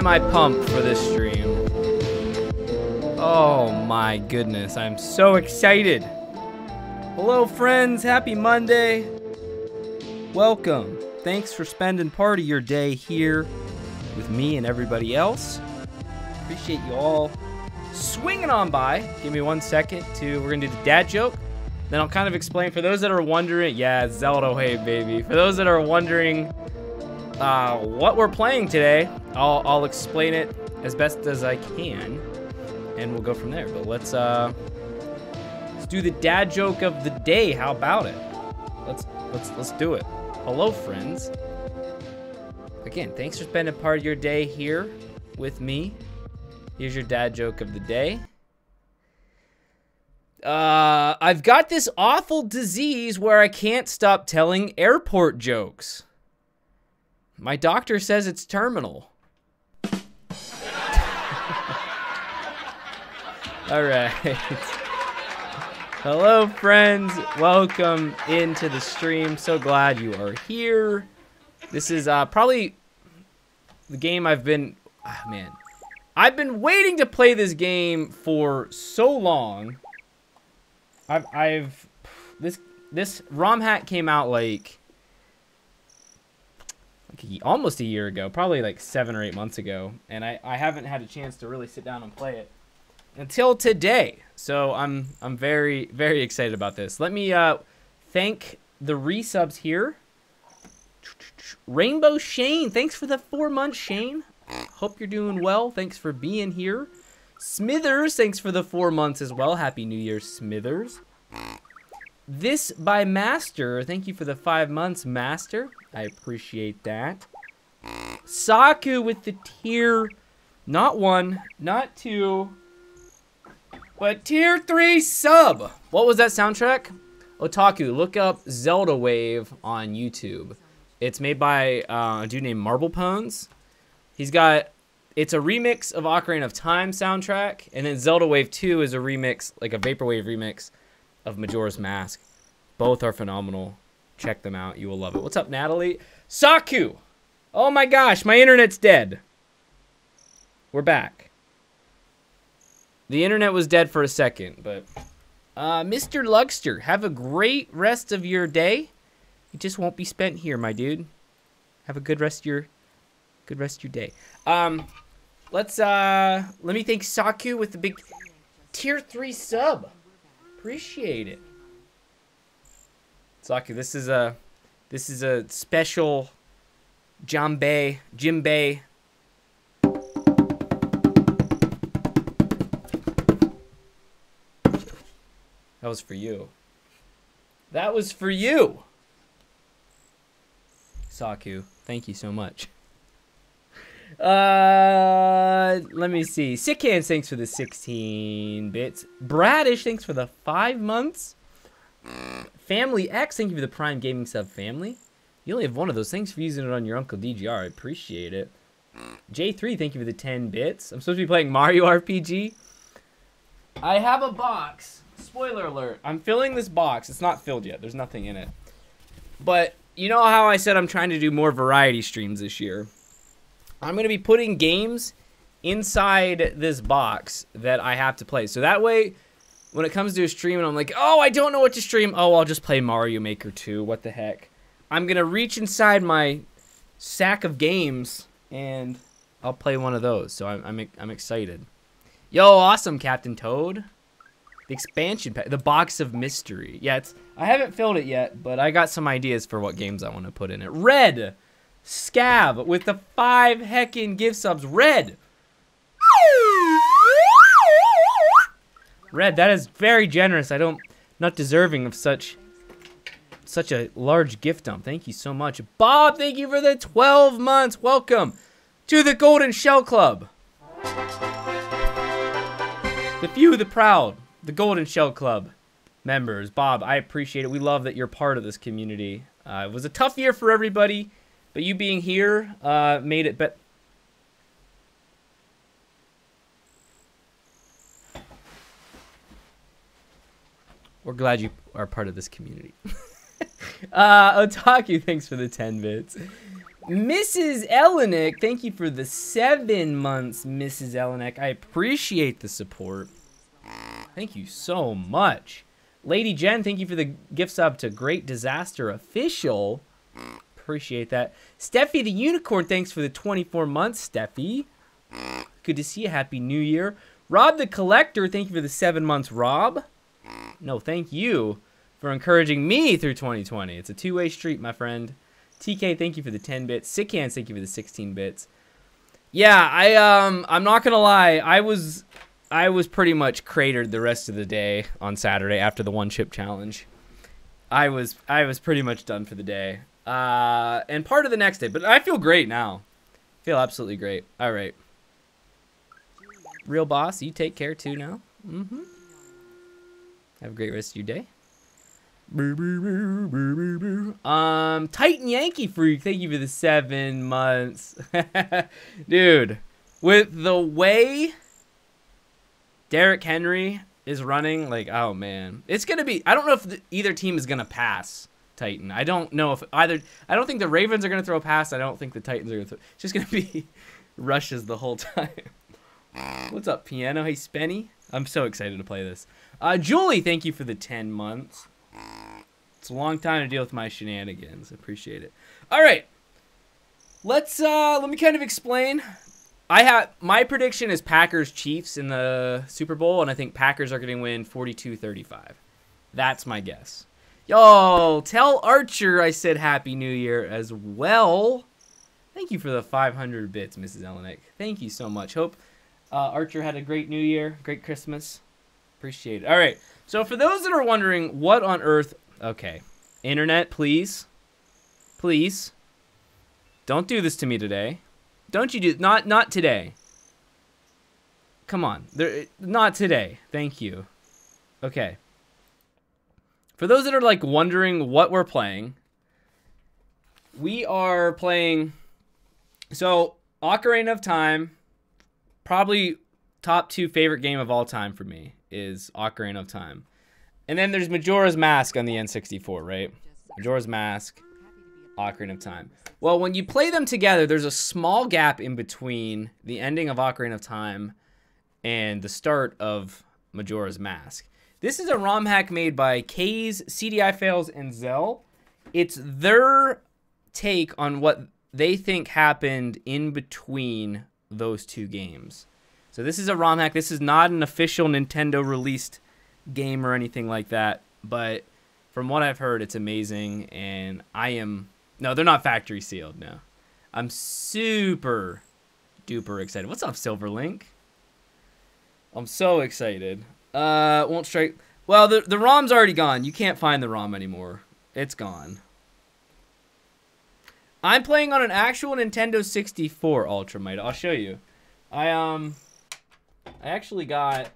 am I pumped for this stream. Oh, my goodness. I'm so excited. Hello, friends. Happy Monday. Welcome. Thanks for spending part of your day here with me and everybody else. Appreciate you all swinging on by. Give me one second to, we're to do the dad joke. Then I'll kind of explain for those that are wondering. Yeah, Zelda Hey baby. For those that are wondering uh, what we're playing today, I'll, I'll explain it as best as I can, and we'll go from there. But let's uh, let's do the dad joke of the day. How about it? Let's let's let's do it. Hello, friends. Again, thanks for spending part of your day here with me. Here's your dad joke of the day. Uh, I've got this awful disease where I can't stop telling airport jokes. My doctor says it's terminal. All right. Hello, friends. Welcome into the stream. So glad you are here. This is uh, probably the game I've been... Oh, man. I've been waiting to play this game for so long. I've, I've, this, this ROM hack came out like, like almost a year ago, probably like seven or eight months ago, and I, I haven't had a chance to really sit down and play it until today. So I'm, I'm very, very excited about this. Let me uh, thank the resubs here. Rainbow Shane, thanks for the four months, Shane. Hope you're doing well. Thanks for being here. Smithers, thanks for the four months as well. Happy New Year, Smithers. This by Master, thank you for the five months, Master. I appreciate that. Saku with the tier, not one, not two, but tier three sub. What was that soundtrack? Otaku, look up Zelda Wave on YouTube. It's made by uh, a dude named Marble Pawns. He's got it's a remix of Ocarina of Time soundtrack, and then Zelda Wave 2 is a remix, like a Vaporwave remix of Majora's Mask. Both are phenomenal. Check them out. You will love it. What's up, Natalie? Saku! Oh my gosh, my internet's dead. We're back. The internet was dead for a second, but... Uh, Mr. Lugster, have a great rest of your day. It just won't be spent here, my dude. Have a good rest of your good rest of your day. Um, let's uh, let me thank Saku with the big tier three sub. Appreciate it. Saku, this is a this is a special Jambay Jimbei. That was for you. That was for you. Saku, thank you so much. Uh, let me see. Sick Hands, thanks for the 16 bits. Bradish, thanks for the five months. Family X, thank you for the Prime Gaming sub family. You only have one of those. Thanks for using it on your Uncle DGR. I appreciate it. J3, thank you for the 10 bits. I'm supposed to be playing Mario RPG. I have a box. Spoiler alert. I'm filling this box. It's not filled yet. There's nothing in it. But you know how I said I'm trying to do more variety streams this year? I'm going to be putting games inside this box that I have to play. So that way, when it comes to a stream and I'm like, oh, I don't know what to stream. Oh, I'll just play Mario Maker 2. What the heck? I'm going to reach inside my sack of games and I'll play one of those. So I'm, I'm, I'm excited. Yo, awesome, Captain Toad. The expansion pack, the box of mystery. Yeah, it's I haven't filled it yet, but I got some ideas for what games I want to put in it. Red. Scab with the five heckin' gift subs. Red. Red, that is very generous. I don't, not deserving of such, such a large gift dump. Thank you so much. Bob, thank you for the 12 months. Welcome to the Golden Shell Club. The few, the proud, the Golden Shell Club members. Bob, I appreciate it. We love that you're part of this community. Uh, it was a tough year for everybody. But you being here uh, made it but We're glad you are part of this community. uh, Otaku, thanks for the 10 bits. Mrs. Elenick, thank you for the seven months, Mrs. Elenick. I appreciate the support. Thank you so much. Lady Jen, thank you for the gift sub to Great Disaster Official. Appreciate that. Steffi the Unicorn, thanks for the 24 months, Steffi. Good to see you. Happy New Year. Rob the Collector, thank you for the seven months, Rob. No, thank you for encouraging me through 2020. It's a two-way street, my friend. TK, thank you for the 10 bits. Sick thank you for the 16 bits. Yeah, I um I'm not gonna lie, I was I was pretty much cratered the rest of the day on Saturday after the one chip challenge. I was I was pretty much done for the day. Uh, and part of the next day, but I feel great now. Feel absolutely great. All right. Real boss, you take care too now. Mm-hmm. Have a great rest of your day. Um, Titan Yankee Freak, thank you for the seven months. Dude, with the way Derrick Henry is running, like, oh man. It's going to be, I don't know if the, either team is going to pass Titan. I don't know if either, I don't think the Ravens are going to throw a pass. I don't think the Titans are going to throw, it's just going to be rushes the whole time. What's up, Piano? Hey, Spenny. I'm so excited to play this. Uh, Julie, thank you for the 10 months. It's a long time to deal with my shenanigans. I appreciate it. All right. Let's uh let me kind of explain. I have my prediction is Packers Chiefs in the Super Bowl and I think Packers are going to win 42-35. That's my guess. Yo, tell Archer I said happy new year as well. Thank you for the 500 bits, Mrs. Elenick. Thank you so much. Hope uh, Archer had a great new year, great Christmas. Appreciate it. All right. So for those that are wondering what on earth Okay. Internet, please. Please. Don't do this to me today. Don't you do not not today. Come on. There not today. Thank you. Okay. For those that are like wondering what we're playing, we are playing so Ocarina of Time probably top 2 favorite game of all time for me is Ocarina of Time. And then there's Majora's Mask on the N64, right? Majora's Mask, Ocarina of Time. Well, when you play them together, there's a small gap in between the ending of Ocarina of Time and the start of Majora's Mask. This is a ROM hack made by Kaze, CDI Fails, and Zel. It's their take on what they think happened in between those two games. So this is a ROM hack. This is not an official Nintendo released game or anything like that, but from what I've heard, it's amazing, and I am no, they're not factory sealed. No, I'm super duper excited. What's up, Silverlink? I'm so excited. Uh, won't strike. Well, the the ROM's already gone. You can't find the ROM anymore. It's gone. I'm playing on an actual Nintendo 64 Ultramite. I'll show you. I um, I actually got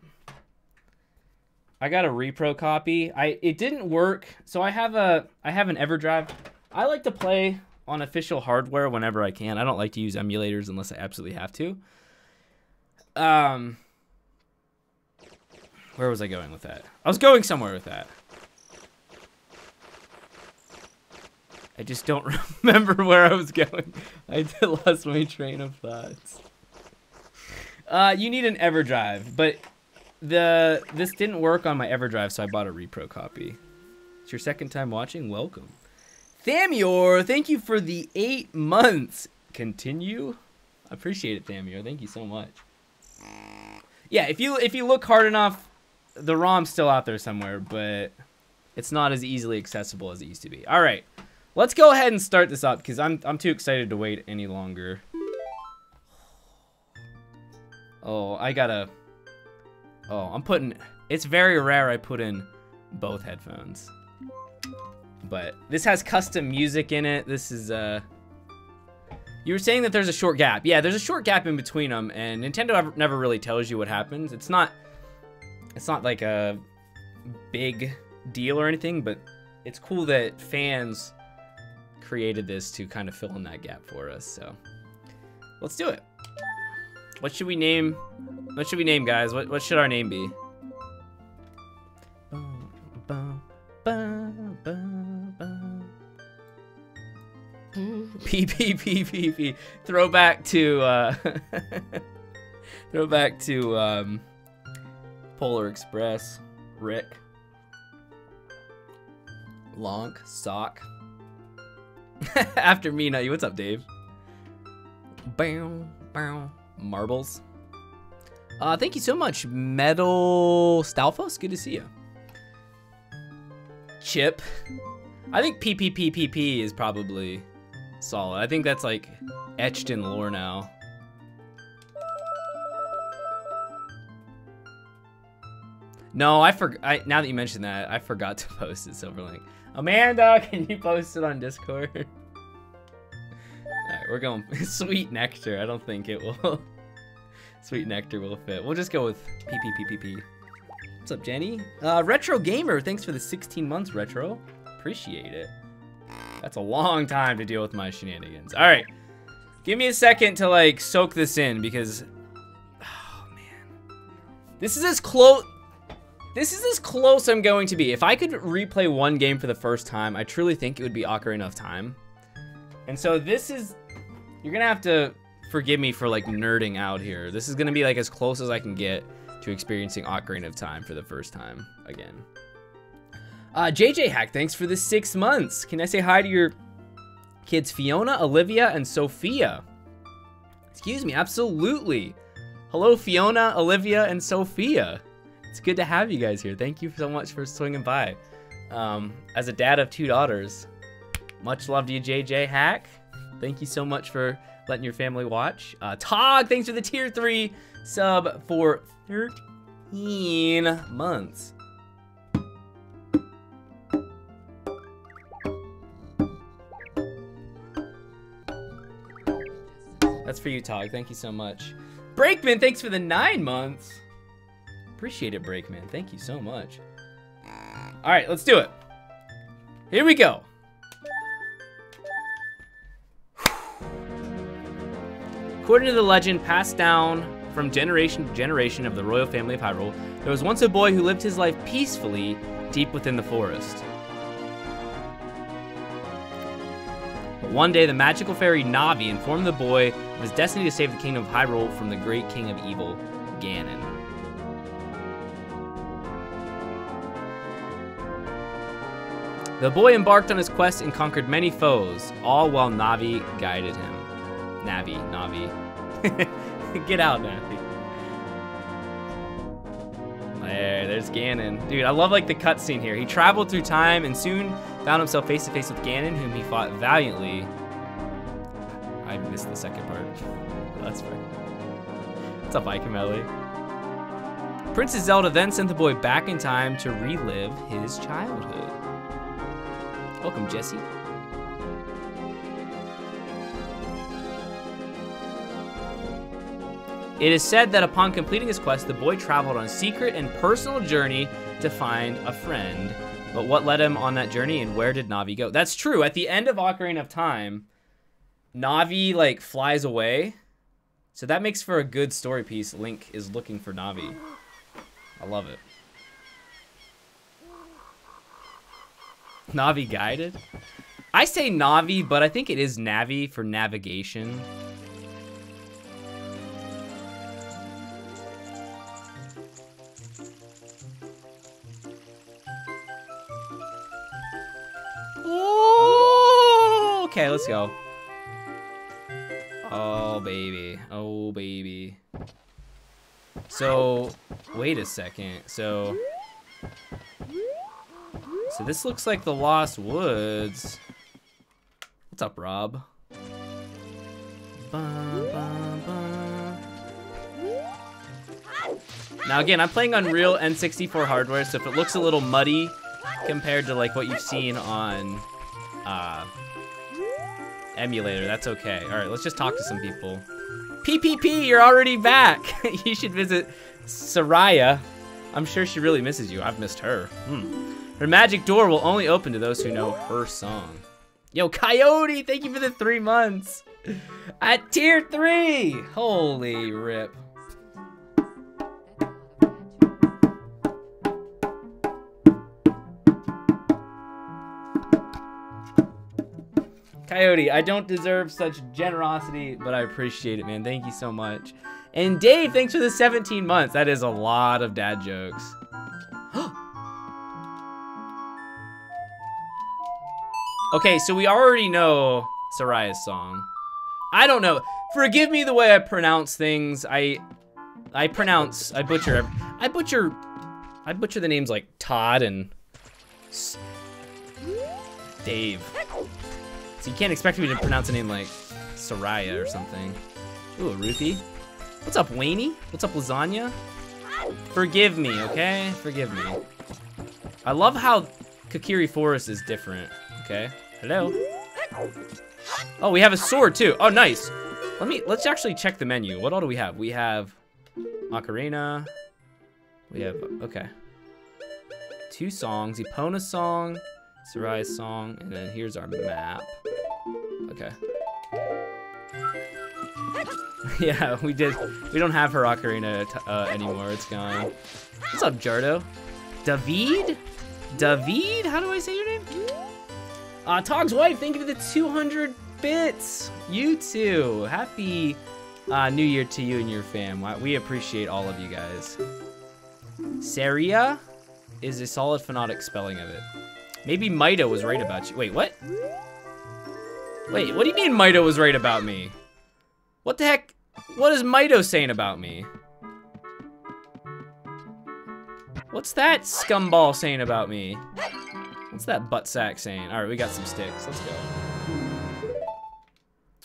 I got a repro copy. I it didn't work, so I have a I have an EverDrive. I like to play on official hardware whenever I can. I don't like to use emulators unless I absolutely have to. Um, where was I going with that? I was going somewhere with that. I just don't remember where I was going. I lost my train of thoughts. Uh, you need an EverDrive, but the this didn't work on my EverDrive, so I bought a repro copy. It's your second time watching. Welcome, Thamior. Thank you for the eight months. Continue. I appreciate it, Thamior. Thank you so much. Yeah, if you if you look hard enough, the ROM's still out there somewhere, but it's not as easily accessible as it used to be. All right, let's go ahead and start this up because I'm I'm too excited to wait any longer. Oh, I gotta Oh, I'm putting... It's very rare I put in both headphones. But this has custom music in it. This is, uh... You were saying that there's a short gap. Yeah, there's a short gap in between them, and Nintendo never really tells you what happens. It's not... It's not like a big deal or anything, but it's cool that fans created this to kind of fill in that gap for us, so... Let's do it. What should we name? What should we name, guys? What what should our name be? P P P P. Throwback to uh, throwback to um, Polar Express. Rick. Lonk. Sock. After me, not you. What's up, Dave? Bow, bow marbles. Uh, thank you so much, Metal Stalfos. Good to see you. Chip. I think PPPPP is probably solid. I think that's like etched in lore now. No, I forgot. Now that you mentioned that, I forgot to post it, Silverlink. Amanda, can you post it on Discord? Alright, we're going Sweet Nectar. I don't think it will. Sweet Nectar will fit. We'll just go with PPPPP. What's up, Jenny? Uh, Retro Gamer, thanks for the 16 months, Retro. Appreciate it. That's a long time to deal with my shenanigans. Alright. Give me a second to, like, soak this in, because... Oh, man. This is as close... This is as close I'm going to be. If I could replay one game for the first time, I truly think it would be Ocarina of Time. And so this is... You're gonna have to forgive me for, like, nerding out here. This is gonna be, like, as close as I can get to experiencing Ocarina of Time for the first time again. Uh, JJ Hack, thanks for the six months. Can I say hi to your kids Fiona, Olivia, and Sophia? Excuse me, absolutely. Hello, Fiona, Olivia, and Sophia. It's good to have you guys here. Thank you so much for swinging by. Um, as a dad of two daughters, much love to you, JJ Hack. Thank you so much for letting your family watch. Uh, Tog, thanks for the tier three sub for 13 months. That's for you, Tog. Thank you so much. Breakman, thanks for the nine months. Appreciate it, Breakman. Thank you so much. All right, let's do it. Here we go. According to the legend passed down from generation to generation of the royal family of Hyrule, there was once a boy who lived his life peacefully deep within the forest. But one day, the magical fairy Navi informed the boy of his destiny to save the kingdom of Hyrule from the great king of evil, Ganon. The boy embarked on his quest and conquered many foes, all while Navi guided him. Navi, Navi. Get out, Navi. There, there's Ganon. Dude, I love like the cutscene here. He traveled through time and soon found himself face to face with Ganon, whom he fought valiantly. I missed the second part. That's fine. What's up, Ike Melly? Princess Zelda then sent the boy back in time to relive his childhood. Welcome, Jesse. It is said that upon completing his quest, the boy traveled on a secret and personal journey to find a friend. But what led him on that journey and where did Navi go? That's true. At the end of Ocarina of Time, Navi like flies away. So that makes for a good story piece. Link is looking for Navi. I love it. Navi guided? I say Navi, but I think it is Navi for navigation. Okay, let's go. Oh, baby. Oh, baby. So, wait a second. So, so this looks like the Lost Woods. What's up, Rob? Now again, I'm playing on real N64 hardware, so if it looks a little muddy compared to like what you've seen on uh, emulator. That's okay. All right, let's just talk to some people. PPP, you're already back. you should visit Soraya. I'm sure she really misses you. I've missed her. Hmm. Her magic door will only open to those who know her song. Yo, Coyote, thank you for the three months. At tier three. Holy rip. Coyote, I don't deserve such generosity, but I appreciate it, man. Thank you so much. And Dave, thanks for the 17 months. That is a lot of dad jokes. Okay, so we already know Soraya's song. I don't know. Forgive me the way I pronounce things. I I pronounce I butcher I butcher I butcher the names like Todd and Dave. So you can't expect me to pronounce a name like Soraya or something. Ooh, Ruthie. What's up, Wayne? What's up, Lasagna? Forgive me, okay? Forgive me. I love how Kakiri Forest is different, okay? Hello? Oh, we have a sword too. Oh, nice. Let me, let's actually check the menu. What all do we have? We have Macarena. We have, okay. Two songs, Epona song, Soraya song, and then here's our map. Okay. yeah, we did. We don't have her Ocarina uh, anymore. It's gone. What's up, Jardo? David? David? How do I say your name? Uh, Tog's wife, thank you for the 200 bits. You too. Happy uh, New Year to you and your fam. We appreciate all of you guys. Saria is a solid phonetic spelling of it. Maybe Maito was right about you. Wait, what? Wait, what do you mean Maito was right about me? What the heck? What is Maito saying about me? What's that scumball saying about me? What's that butt sack saying? All right, we got some sticks. Let's go.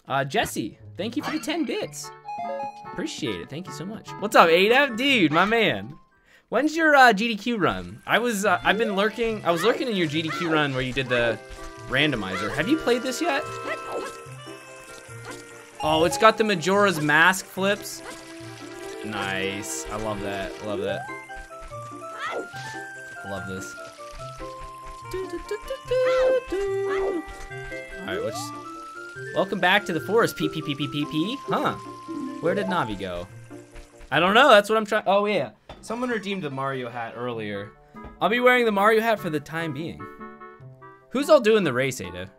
Uh, Jesse, thank you for the 10 bits. Appreciate it. Thank you so much. What's up, Ada? Dude, my man. When's your uh, GDQ run? I was, uh, I've been lurking. I was lurking in your GDQ run where you did the randomizer. Have you played this yet? Oh, it's got the Majora's Mask flips. Nice. I love that. Love that. Love this. Alright, let's... Welcome back to the forest, P P P P P P. Huh. Where did Navi go? I don't know, that's what I'm trying- Oh, yeah. Someone redeemed the Mario hat earlier. I'll be wearing the Mario hat for the time being. Who's all doing the race, Ada?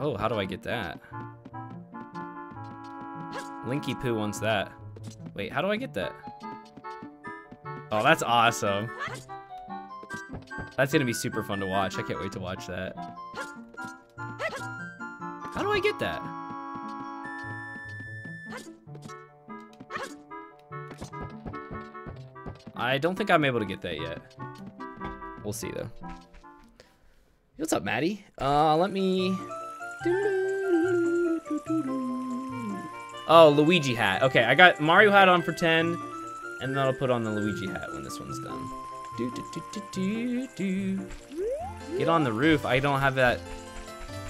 Oh, how do I get that? Linky Poo wants that. Wait, how do I get that? Oh, that's awesome. That's gonna be super fun to watch. I can't wait to watch that. How do I get that? I don't think I'm able to get that yet. We'll see though. What's up, Maddie? Uh, let me... Oh, Luigi hat. Okay, I got Mario hat on for 10, and then I'll put on the Luigi hat when this one's done. Do, do, do, do, do, Get on the roof. I don't have that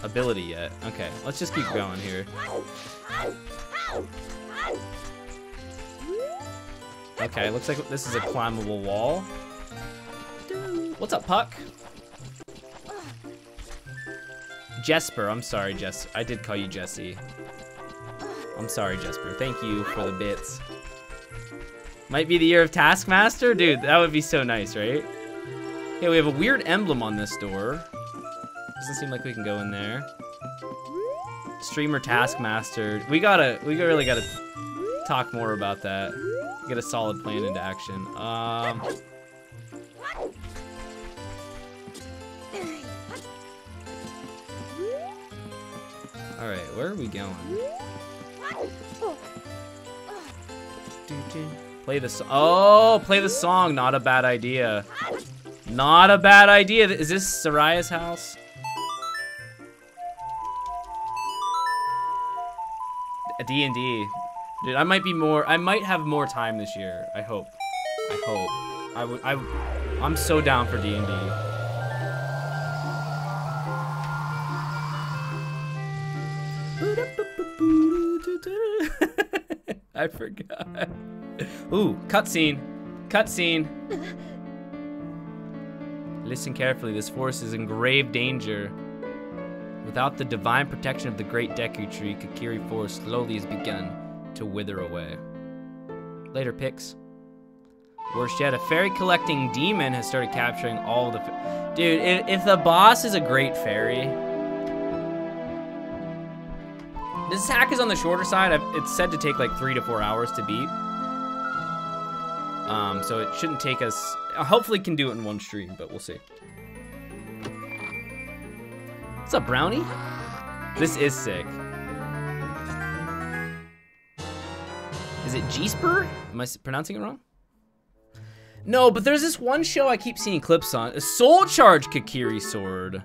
ability yet. Okay, let's just keep going here. Okay, looks like this is a climbable wall. What's up, Puck? Jesper, I'm sorry, Jess. I did call you Jesse. I'm sorry, Jesper. Thank you for the bits. Might be the year of Taskmaster? Dude, that would be so nice, right? Okay, we have a weird emblem on this door. Doesn't seem like we can go in there. Streamer Taskmaster. We gotta, we really gotta talk more about that. Get a solid plan into action. Um... Alright, where are we going? Play the song. Oh, play the song. Not a bad idea. Not a bad idea. Is this Soraya's house? D&D. Dude, I might be more, I might have more time this year. I hope. I hope. I would, I, I'm so down for D&D. I forgot. Mm. Ooh, cutscene. Cutscene. Listen carefully. This forest is in grave danger. Without the divine protection of the great Deku Tree, Kokiri Forest slowly has begun to wither away. Later pics. Worse yet, a fairy collecting demon has started capturing all the... Dude, if, if the boss is a great fairy... This hack is on the shorter side. It's said to take like three to four hours to beat. Um, so it shouldn't take us... Hopefully can do it in one stream, but we'll see. What's up, Brownie? This is sick. Is it Jesper? Am I pronouncing it wrong? No, but there's this one show I keep seeing clips on. A Soul Charge Kokiri Sword.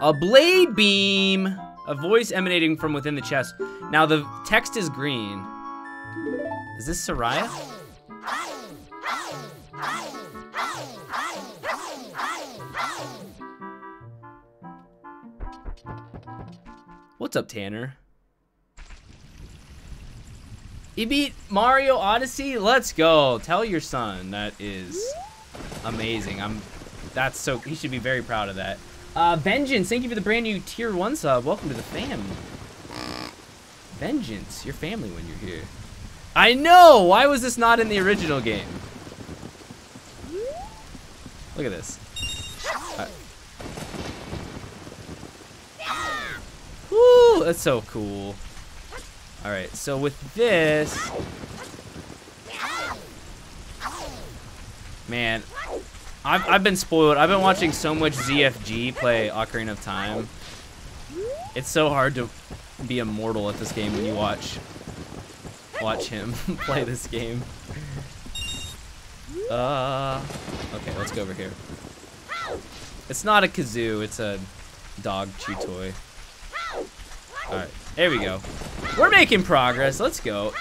A Blade Beam. A voice emanating from within the chest. Now the text is green. Is this Soraya? What's up, Tanner? You beat Mario Odyssey? Let's go. Tell your son that is amazing. I'm that's so he should be very proud of that. Uh Vengeance, thank you for the brand new tier one sub. Welcome to the fam. Vengeance, your family when you're here. I know! Why was this not in the original game? Look at this. Uh, woo! That's so cool. Alright, so with this... Man, I've, I've been spoiled. I've been watching so much ZFG play Ocarina of Time. It's so hard to be immortal at this game when you watch watch him play this game. Uh, okay, let's go over here. It's not a kazoo, it's a dog chew toy. Alright, there we go. We're making progress, let's go.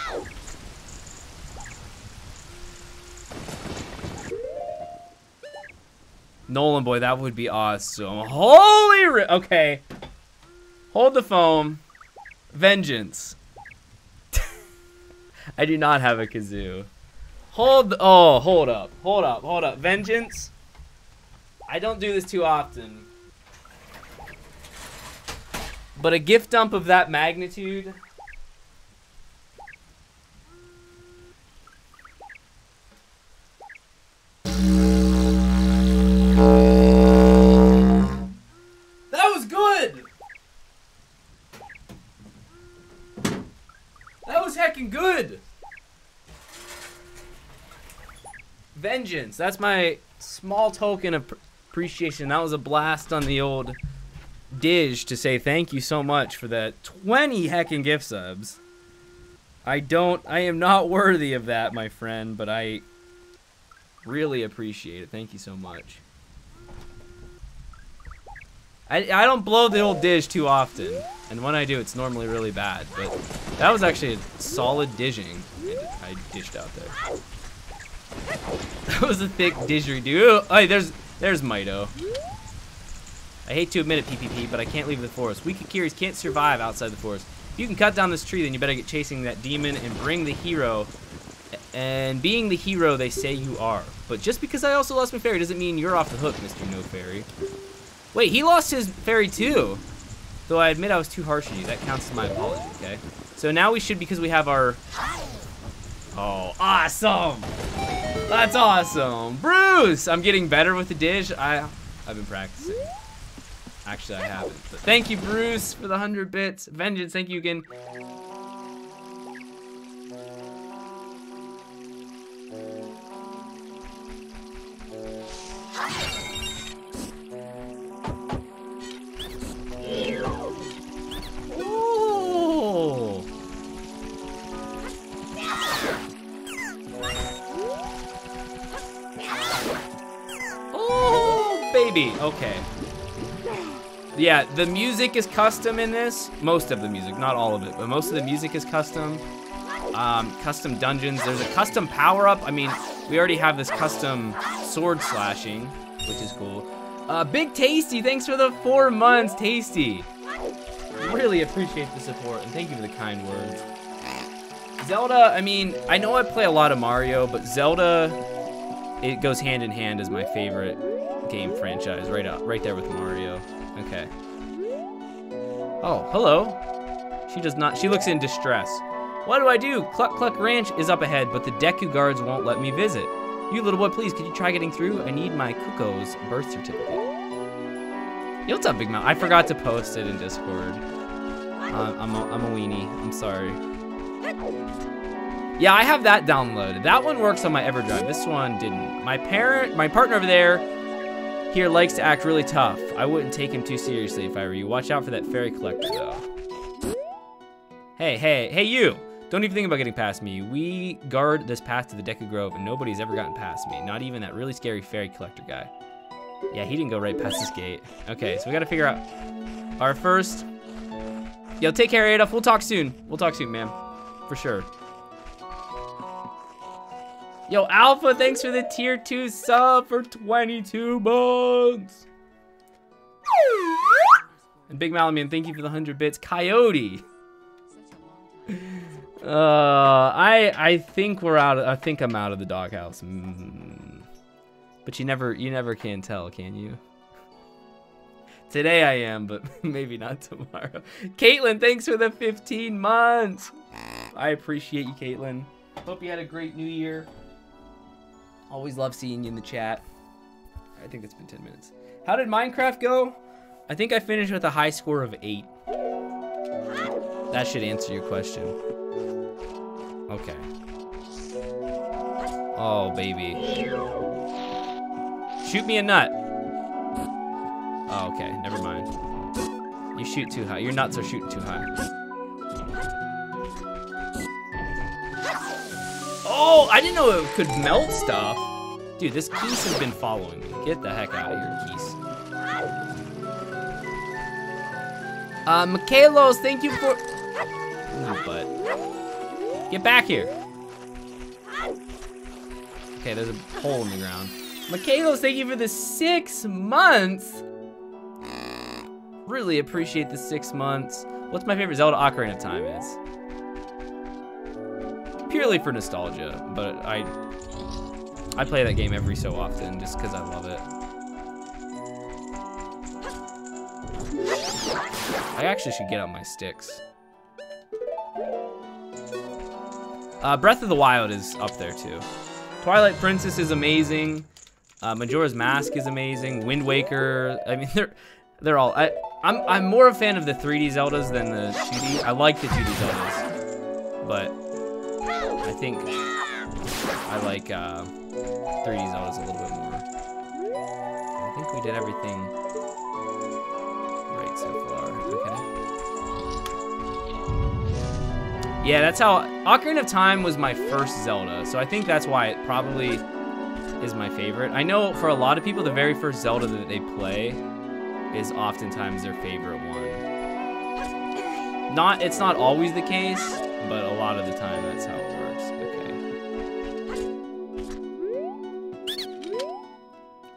Nolan boy, that would be awesome. Holy okay. Hold the phone. Vengeance. I do not have a kazoo. Hold, oh, hold up, hold up, hold up. Vengeance. I don't do this too often. But a gift dump of that magnitude. Heckin' good! Vengeance. That's my small token of appreciation. That was a blast on the old Dish to say thank you so much for that 20 heckin' gift subs. I don't, I am not worthy of that, my friend, but I really appreciate it. Thank you so much. I, I don't blow the old dish too often, and when I do, it's normally really bad, but that was actually a solid dishing I dished out there. That was a thick didgeridoo. Oh, hey, there's there's Mito. I hate to admit it, PPP, but I can't leave the forest. We Kikiris can't survive outside the forest. If you can cut down this tree, then you better get chasing that demon and bring the hero. And being the hero they say you are. But just because I also lost my fairy doesn't mean you're off the hook, Mr. No Fairy. Wait, he lost his fairy too. Though I admit I was too harsh on you. That counts as my apology, okay? So now we should, because we have our... Oh, awesome! That's awesome. Bruce! I'm getting better with the dish. I, I've been practicing. Actually, I haven't. But thank you, Bruce, for the 100 bits. Vengeance, thank you again. Baby. Okay. Yeah, the music is custom in this. Most of the music, not all of it, but most of the music is custom. Um, custom dungeons. There's a custom power-up. I mean, we already have this custom sword slashing, which is cool. Uh, Big Tasty, thanks for the four months, Tasty. Really appreciate the support, and thank you for the kind words. Zelda, I mean, I know I play a lot of Mario, but Zelda, it goes hand in hand as my favorite game franchise, right up, right there with Mario. Okay. Oh, hello. She does not, she looks in distress. What do I do? Cluck Cluck Ranch is up ahead, but the Deku guards won't let me visit. You little boy, please, could you try getting through? I need my Cucco's birth certificate. Yo, what's up, Big Mouth? I forgot to post it in Discord. Uh, I'm, a, I'm a weenie. I'm sorry. Yeah, I have that downloaded. That one works on my EverDrive. This one didn't. My parent, my partner over there here likes to act really tough. I wouldn't take him too seriously if I were you. Watch out for that fairy collector, though. Hey, hey, hey, you! Don't even think about getting past me. We guard this path to the Deku Grove, and nobody's ever gotten past me. Not even that really scary fairy collector guy. Yeah, he didn't go right past this gate. Okay, so we gotta figure out our first... Yo, take care, Adolf. We'll talk soon. We'll talk soon, man. For sure. Yo, Alpha, thanks for the tier 2 sub for 22 months. And Big Malamian, thank you for the 100 bits. Coyote. Uh, I I think we're out. Of, I think I'm out of the doghouse. Mm. But you never you never can tell, can you? Today I am, but maybe not tomorrow. Caitlin, thanks for the 15 months. I appreciate you, Caitlin. Hope you had a great new year. Always love seeing you in the chat. I think it's been 10 minutes. How did Minecraft go? I think I finished with a high score of 8. That should answer your question. Okay. Oh, baby. Shoot me a nut. Oh, okay. Never mind. You shoot too high. Your nuts are shooting too high. Oh, I didn't know it could melt stuff. Dude, this Keese has been following me. Get the heck out of here, Keese. Uh, Michaelos, thank you for... Ooh, but... Get back here. Okay, there's a hole in the ground. Michaelos, thank you for the six months. Really appreciate the six months. What's my favorite Zelda Ocarina of Time is? Purely for nostalgia, but I I play that game every so often just because I love it. I actually should get out my sticks. Uh, Breath of the Wild is up there too. Twilight Princess is amazing. Uh, Majora's Mask is amazing. Wind Waker. I mean, they're they're all. I I'm I'm more a fan of the 3D Zeldas than the 2D. I like the 2D Zeldas, but I think I like uh, 3D Zeldas a little bit more. I think we did everything right so far. Okay. Yeah, that's how Ocarina of Time was my first Zelda, so I think that's why it probably is my favorite. I know for a lot of people, the very first Zelda that they play is oftentimes their favorite one. Not, it's not always the case, but a lot of the time that's how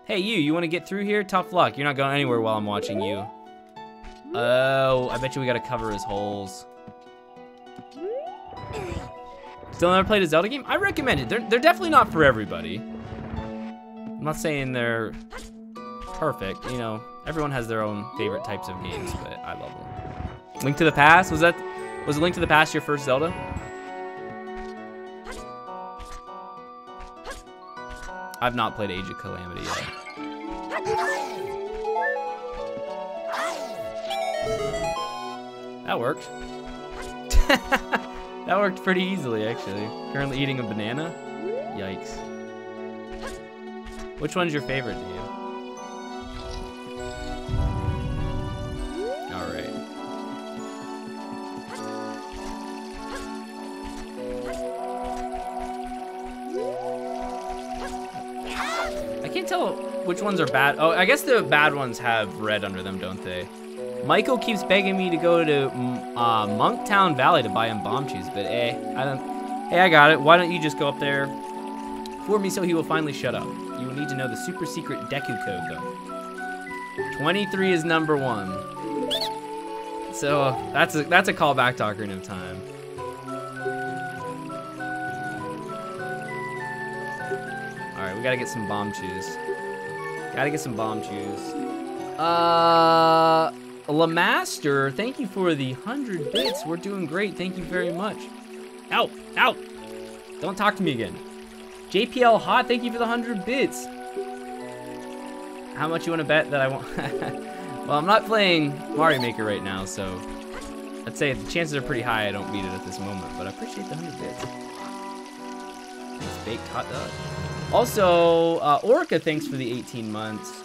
Hey, you, you want to get through here? Tough luck. You're not going anywhere while I'm watching you. Oh, I bet you we got to cover his holes. Still never played a Zelda game? I recommend it. They're, they're definitely not for everybody. I'm not saying they're perfect. You know, everyone has their own favorite types of games, but I love them. Link to the Past? Was that, was Link to the Past your first Zelda? I've not played Age of Calamity yet. That worked. that worked pretty easily, actually. Currently eating a banana? Yikes. Which one's your favorite to you? Tell which ones are bad. Oh, I guess the bad ones have red under them, don't they? Michael keeps begging me to go to mm, uh, Monktown Valley to buy him Bombchus, but eh, I don't. Hey, I got it. Why don't you just go up there for me so he will finally shut up? You will need to know the super secret Deku code, though. 23 is number one. So that's a that's a callback to Ocarina of Time. All right, we gotta get some bomb Bombchus. Gotta get some bomb Bombchus. Uh. Lamaster, thank you for the 100 bits. We're doing great. Thank you very much. Out, out. Don't talk to me again. JPL Hot, thank you for the 100 bits. How much you want to bet that I want? well, I'm not playing Mario Maker right now, so I'd say the chances are pretty high I don't beat it at this moment, but I appreciate the 100 bits. Nice baked hot dog. Also, uh, Orca, thanks for the 18 months.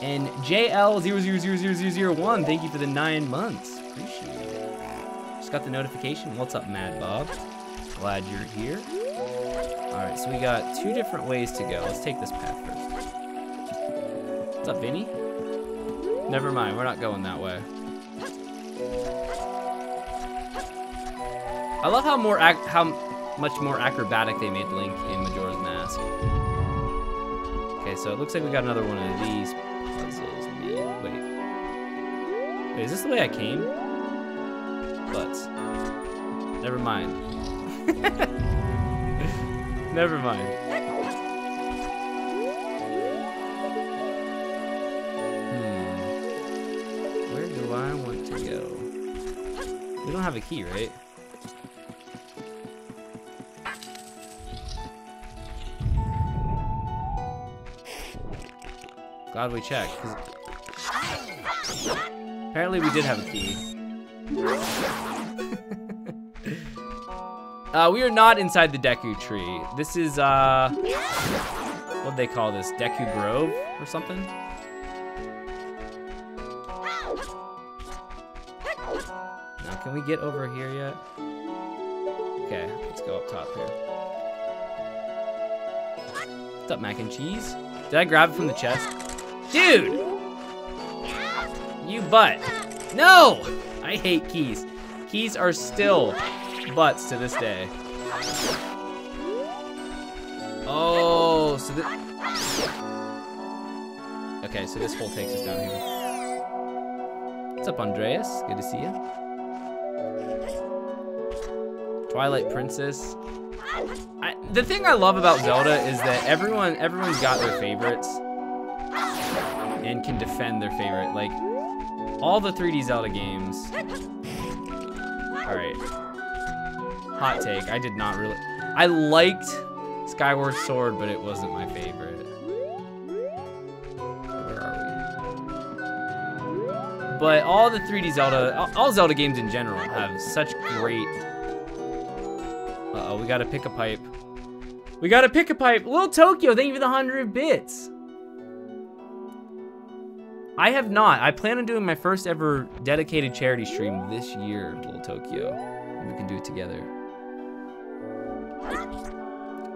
And JL000001, thank you for the nine months. Appreciate it. Just got the notification. What's up, Mad Bob? Glad you're here. All right, so we got two different ways to go. Let's take this path first. What's up, Vinny? Never mind, we're not going that way. I love how more how much more acrobatic they made Link in. Okay, so it looks like we got another one of these puzzles. Wait. Wait, is this the way I came? But never mind. never mind. Hmm. Where do I want to go? We don't have a key, right? Glad we checked. Apparently we did have a key. uh, we are not inside the Deku tree. This is, uh, what do they call this? Deku Grove or something? Now, can we get over here yet? Okay, let's go up top here. What's up, mac and cheese? Did I grab it from the chest? Dude! You butt. No! I hate keys. Keys are still butts to this day. Oh, so this... Okay, so this hole takes us down here. What's up, Andreas? Good to see you. Twilight Princess. I, the thing I love about Zelda is that everyone everyone's got their favorites and can defend their favorite. Like, all the 3D Zelda games. All right. Hot take, I did not really, I liked Skyward Sword, but it wasn't my favorite. Where are we? But all the 3D Zelda, all Zelda games in general have such great, uh-oh, we gotta pick a pipe. We gotta pick a pipe. Little Tokyo, thank you for the 100 bits. I have not. I plan on doing my first ever dedicated charity stream this year, Little Tokyo. We can do it together.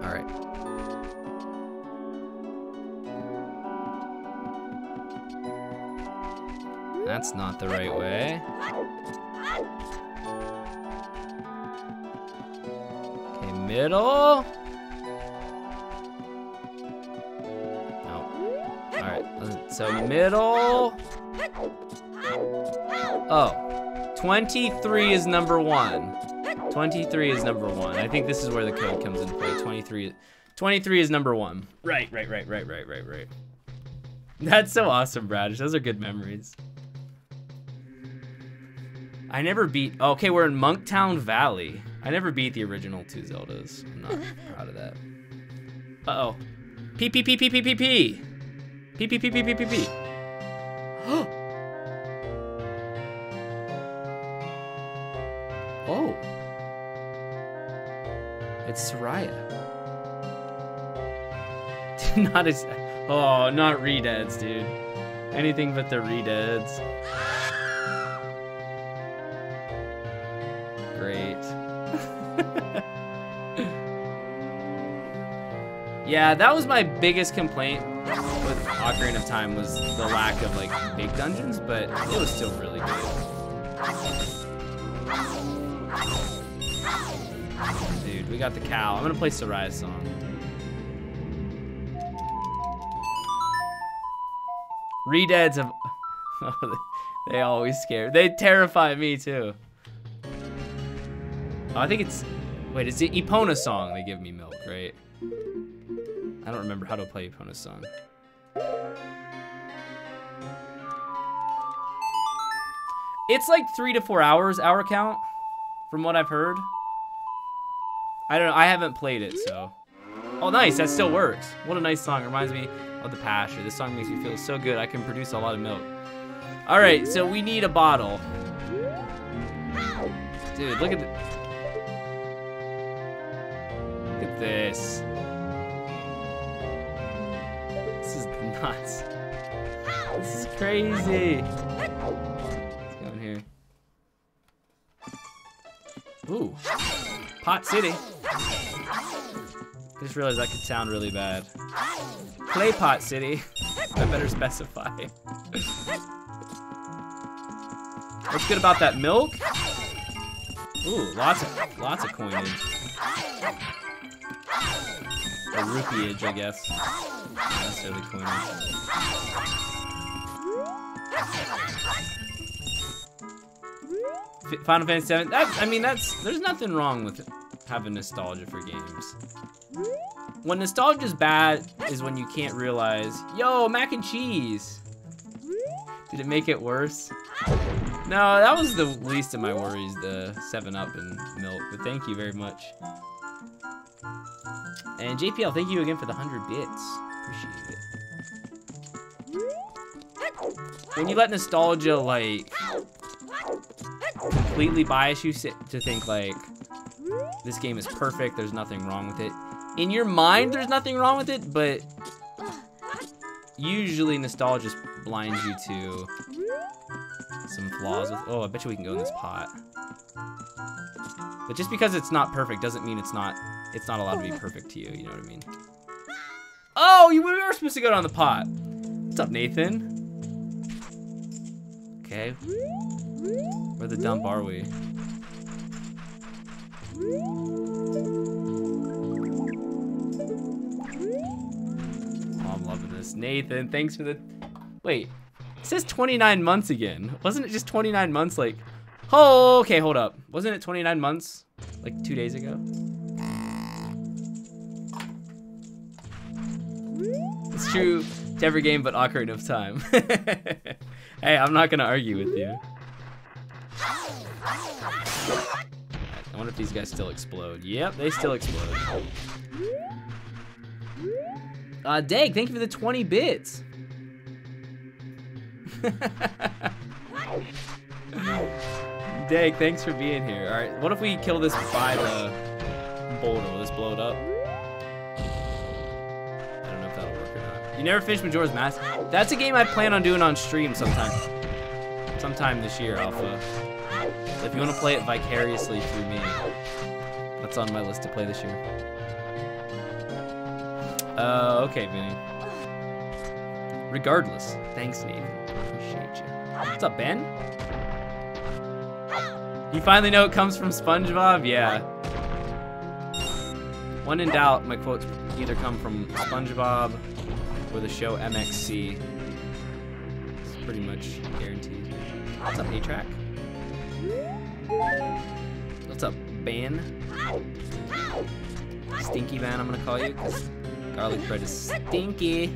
All right. That's not the right way. Okay, middle. Alright, so middle. Oh, 23 is number one. 23 is number one. I think this is where the code comes into play. 23, 23 is number one. Right, right, right, right, right, right, right. That's so awesome, Bradish. Those are good memories. I never beat, okay, we're in Monktown Valley. I never beat the original two Zeldas. I'm not proud of that. Uh-oh. P, P, P, P, P, P, P. Pee pee pee pee pee pee pee. oh. It's Saria. not as oh, not redeads, dude. Anything but the redeads. Great. yeah, that was my biggest complaint Ocarina of Time was the lack of like big dungeons, but it was still really good. Dude, we got the cow. I'm gonna play Saria's song. Redeads of they always scare. They terrify me too. Oh, I think it's wait, it's the Epona song they give me milk, right? I don't remember how to play Epona's song. It's like three to four hours, hour count, from what I've heard. I don't know, I haven't played it, so. Oh, nice, that still works. What a nice song, reminds me of the pasture. This song makes me feel so good, I can produce a lot of milk. All right, so we need a bottle. Dude, look at the... Look at this. This is nuts. This is crazy. Ooh. Pot City. I just realized that could sound really bad. Play Pot City. I better specify. What's good about that milk? Ooh, lots of lots of coinage. Or rupeeage, I guess. Not necessarily coinage. Final Fantasy VII. That, I mean, that's there's nothing wrong with having nostalgia for games. When nostalgia's bad is when you can't realize, yo, mac and cheese. Did it make it worse? No, that was the least of my worries, the 7-Up and milk, but thank you very much. And JPL, thank you again for the 100 bits. Appreciate it. When you let nostalgia, like, completely bias you to think, like, this game is perfect, there's nothing wrong with it. In your mind, there's nothing wrong with it, but usually nostalgia just blinds you to some flaws with, oh, I bet you we can go in this pot. But just because it's not perfect doesn't mean it's not, it's not allowed to be perfect to you, you know what I mean? Oh, you we were supposed to go down the pot. What's up, Nathan? Okay. Where the dump are we? Oh, I'm loving this. Nathan, thanks for the... Wait, it says 29 months again. Wasn't it just 29 months like... Oh, okay, hold up. Wasn't it 29 months like two days ago? It's true to every game but Ocarina of Time. hey, I'm not gonna argue with you. I wonder if these guys still explode. Yep, they still explode. Uh, Dag, thank you for the 20 bits. Dag, thanks for being here. All right, what if we kill this by the boulder? Will this blow it up? You never finished Majora's Mask? That's a game I plan on doing on stream sometime. Sometime this year, Alpha. So if you want to play it vicariously through me, that's on my list to play this year. Uh, okay, Vinny. Regardless, thanks, Nathan. Appreciate you. What's up, Ben? You finally know it comes from SpongeBob? Yeah. When in doubt, my quotes either come from SpongeBob or the show MXC. It's pretty much guaranteed. What's up, A-Track? What's up, Ban? Stinky Ban, I'm gonna call you, because garlic bread is stinky.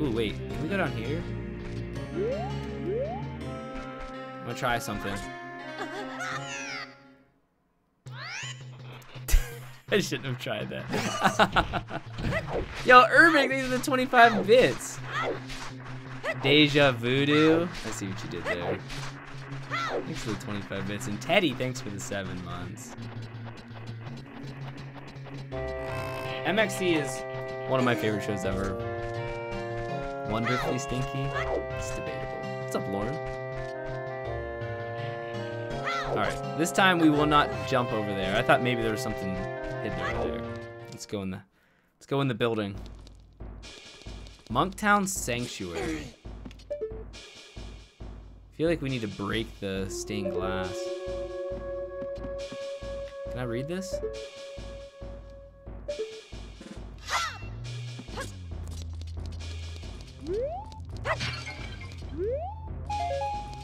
Ooh, wait, can we go down here? I'm gonna try something. I shouldn't have tried that. Yo, Irving, these are the 25 bits. Deja Voodoo. I see what you did there. Thanks for the 25 bits. And Teddy, thanks for the seven months. MXC is one of my favorite shows ever. Wonderfully stinky. It's debatable. What's up, Lauren? All right, this time we will not jump over there. I thought maybe there was something hidden there. Let's go in the, let's go in the building. Monktown Sanctuary. I feel like we need to break the stained glass. Can I read this?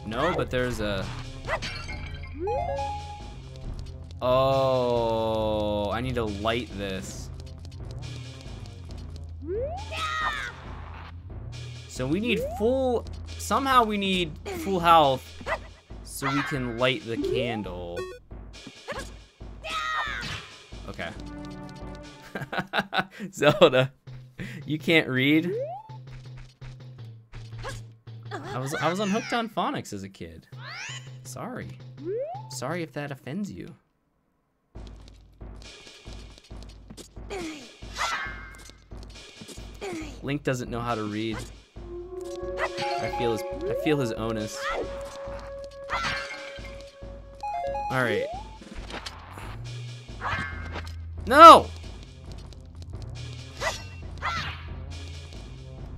No, but there's a... Oh, I need to light this. So we need full, somehow we need full health so we can light the candle. Okay. Zelda, you can't read? I was I was on Hooked on Phonics as a kid. Sorry. Sorry if that offends you. Link doesn't know how to read. I feel his I feel his onus. All right. No!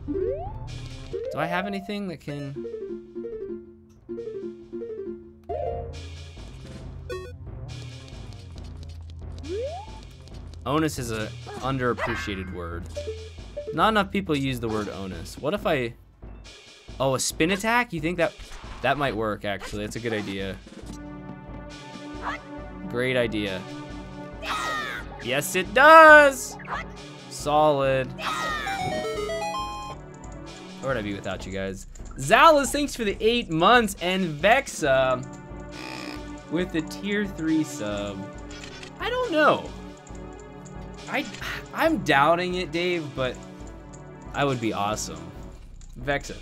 Do I have anything that can... Onus is a underappreciated word. Not enough people use the word onus. What if I... Oh, a spin attack? You think that... That might work, actually. That's a good idea. Great idea. Yes, it does! Solid. Where would I be without you guys? Zalas, thanks for the eight months, and Vexa with the tier three sub. I don't know. I, I'm doubting it, Dave, but I would be awesome. Vexa.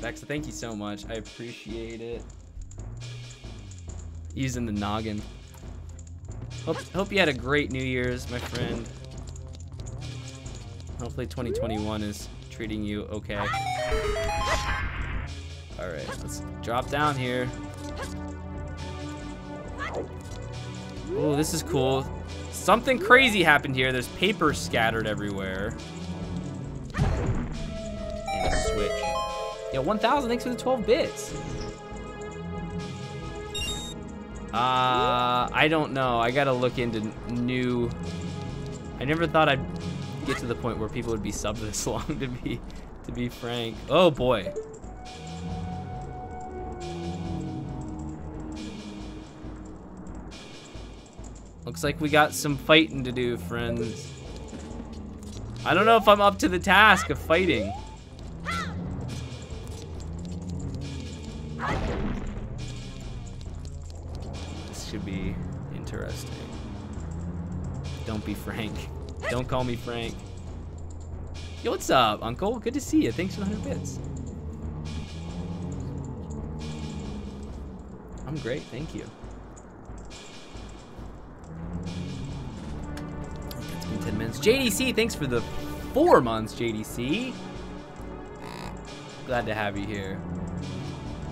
Vexa, thank you so much. I appreciate it. Using the noggin. Hope, hope you had a great New Year's, my friend. Hopefully 2021 is treating you okay. Alright, let's drop down here. Oh, this is cool. Something crazy happened here. There's paper scattered everywhere. And a switch. Yeah, 1,000, thanks for the 12 bits. Uh, I don't know. I gotta look into new... I never thought I'd get to the point where people would be sub this long, to be, to be frank. Oh, boy. Looks like we got some fighting to do, friends. I don't know if I'm up to the task of fighting. This should be interesting. Don't be Frank. Don't call me Frank. Yo, what's up, Uncle? Good to see you. Thanks for the 100 bits. I'm great, thank you. It's been 10 minutes. JDC, thanks for the four months, JDC. Glad to have you here.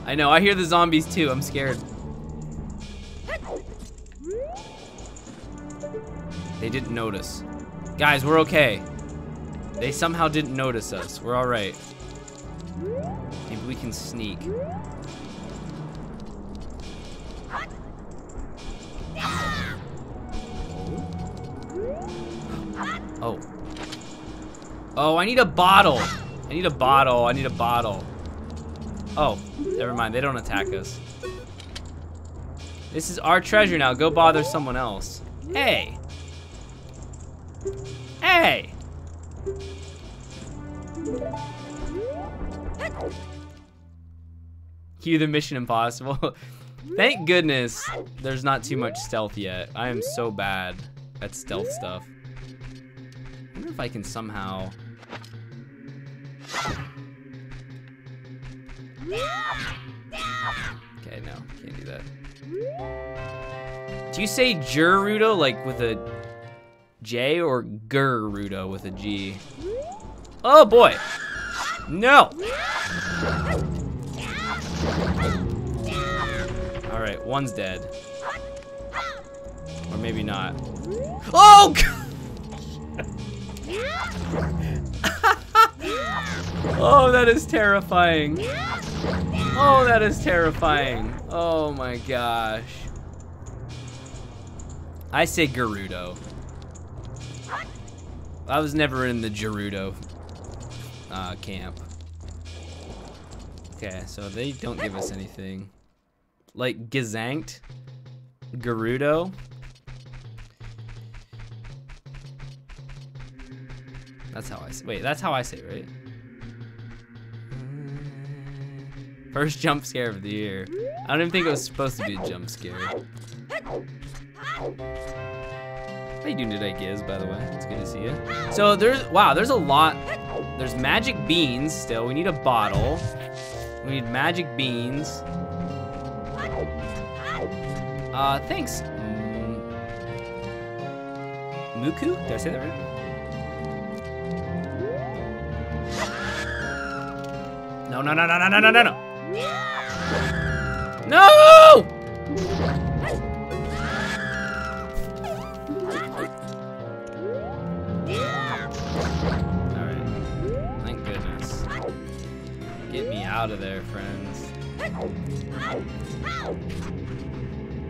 I know, I hear the zombies too. I'm scared. They didn't notice. Guys, we're okay. They somehow didn't notice us. We're all right. Maybe we can sneak. Ah! Oh. Oh, I need a bottle. I need a bottle. I need a bottle. Oh, never mind. They don't attack us. This is our treasure now. Go bother someone else. Hey. Hey. Cue the Mission Impossible. Thank goodness there's not too much stealth yet. I am so bad at stealth stuff. I wonder if I can somehow... Okay, no, can't do that. Do you say Gerudo like with a J or Gerudo with a G? Oh boy! No! Alright, one's dead. Or maybe not. Oh! oh, that is terrifying. Oh, that is terrifying. Oh my gosh. I say Gerudo. I was never in the Gerudo uh, camp. Okay, so they don't give us anything. Like Gazankt, Gerudo. That's how I say. Wait, that's how I say, right? First jump scare of the year. I don't even think it was supposed to be a jump scare. How you doing today, Giz, by the way? It's good to see you. So there's, wow, there's a lot. There's magic beans still. We need a bottle. We need magic beans. Uh, thanks. Mm. Muku? Did I say that right? No, no, no, no, no, no, no, no, no. No! Alright. Thank goodness. Get me out of there, friends.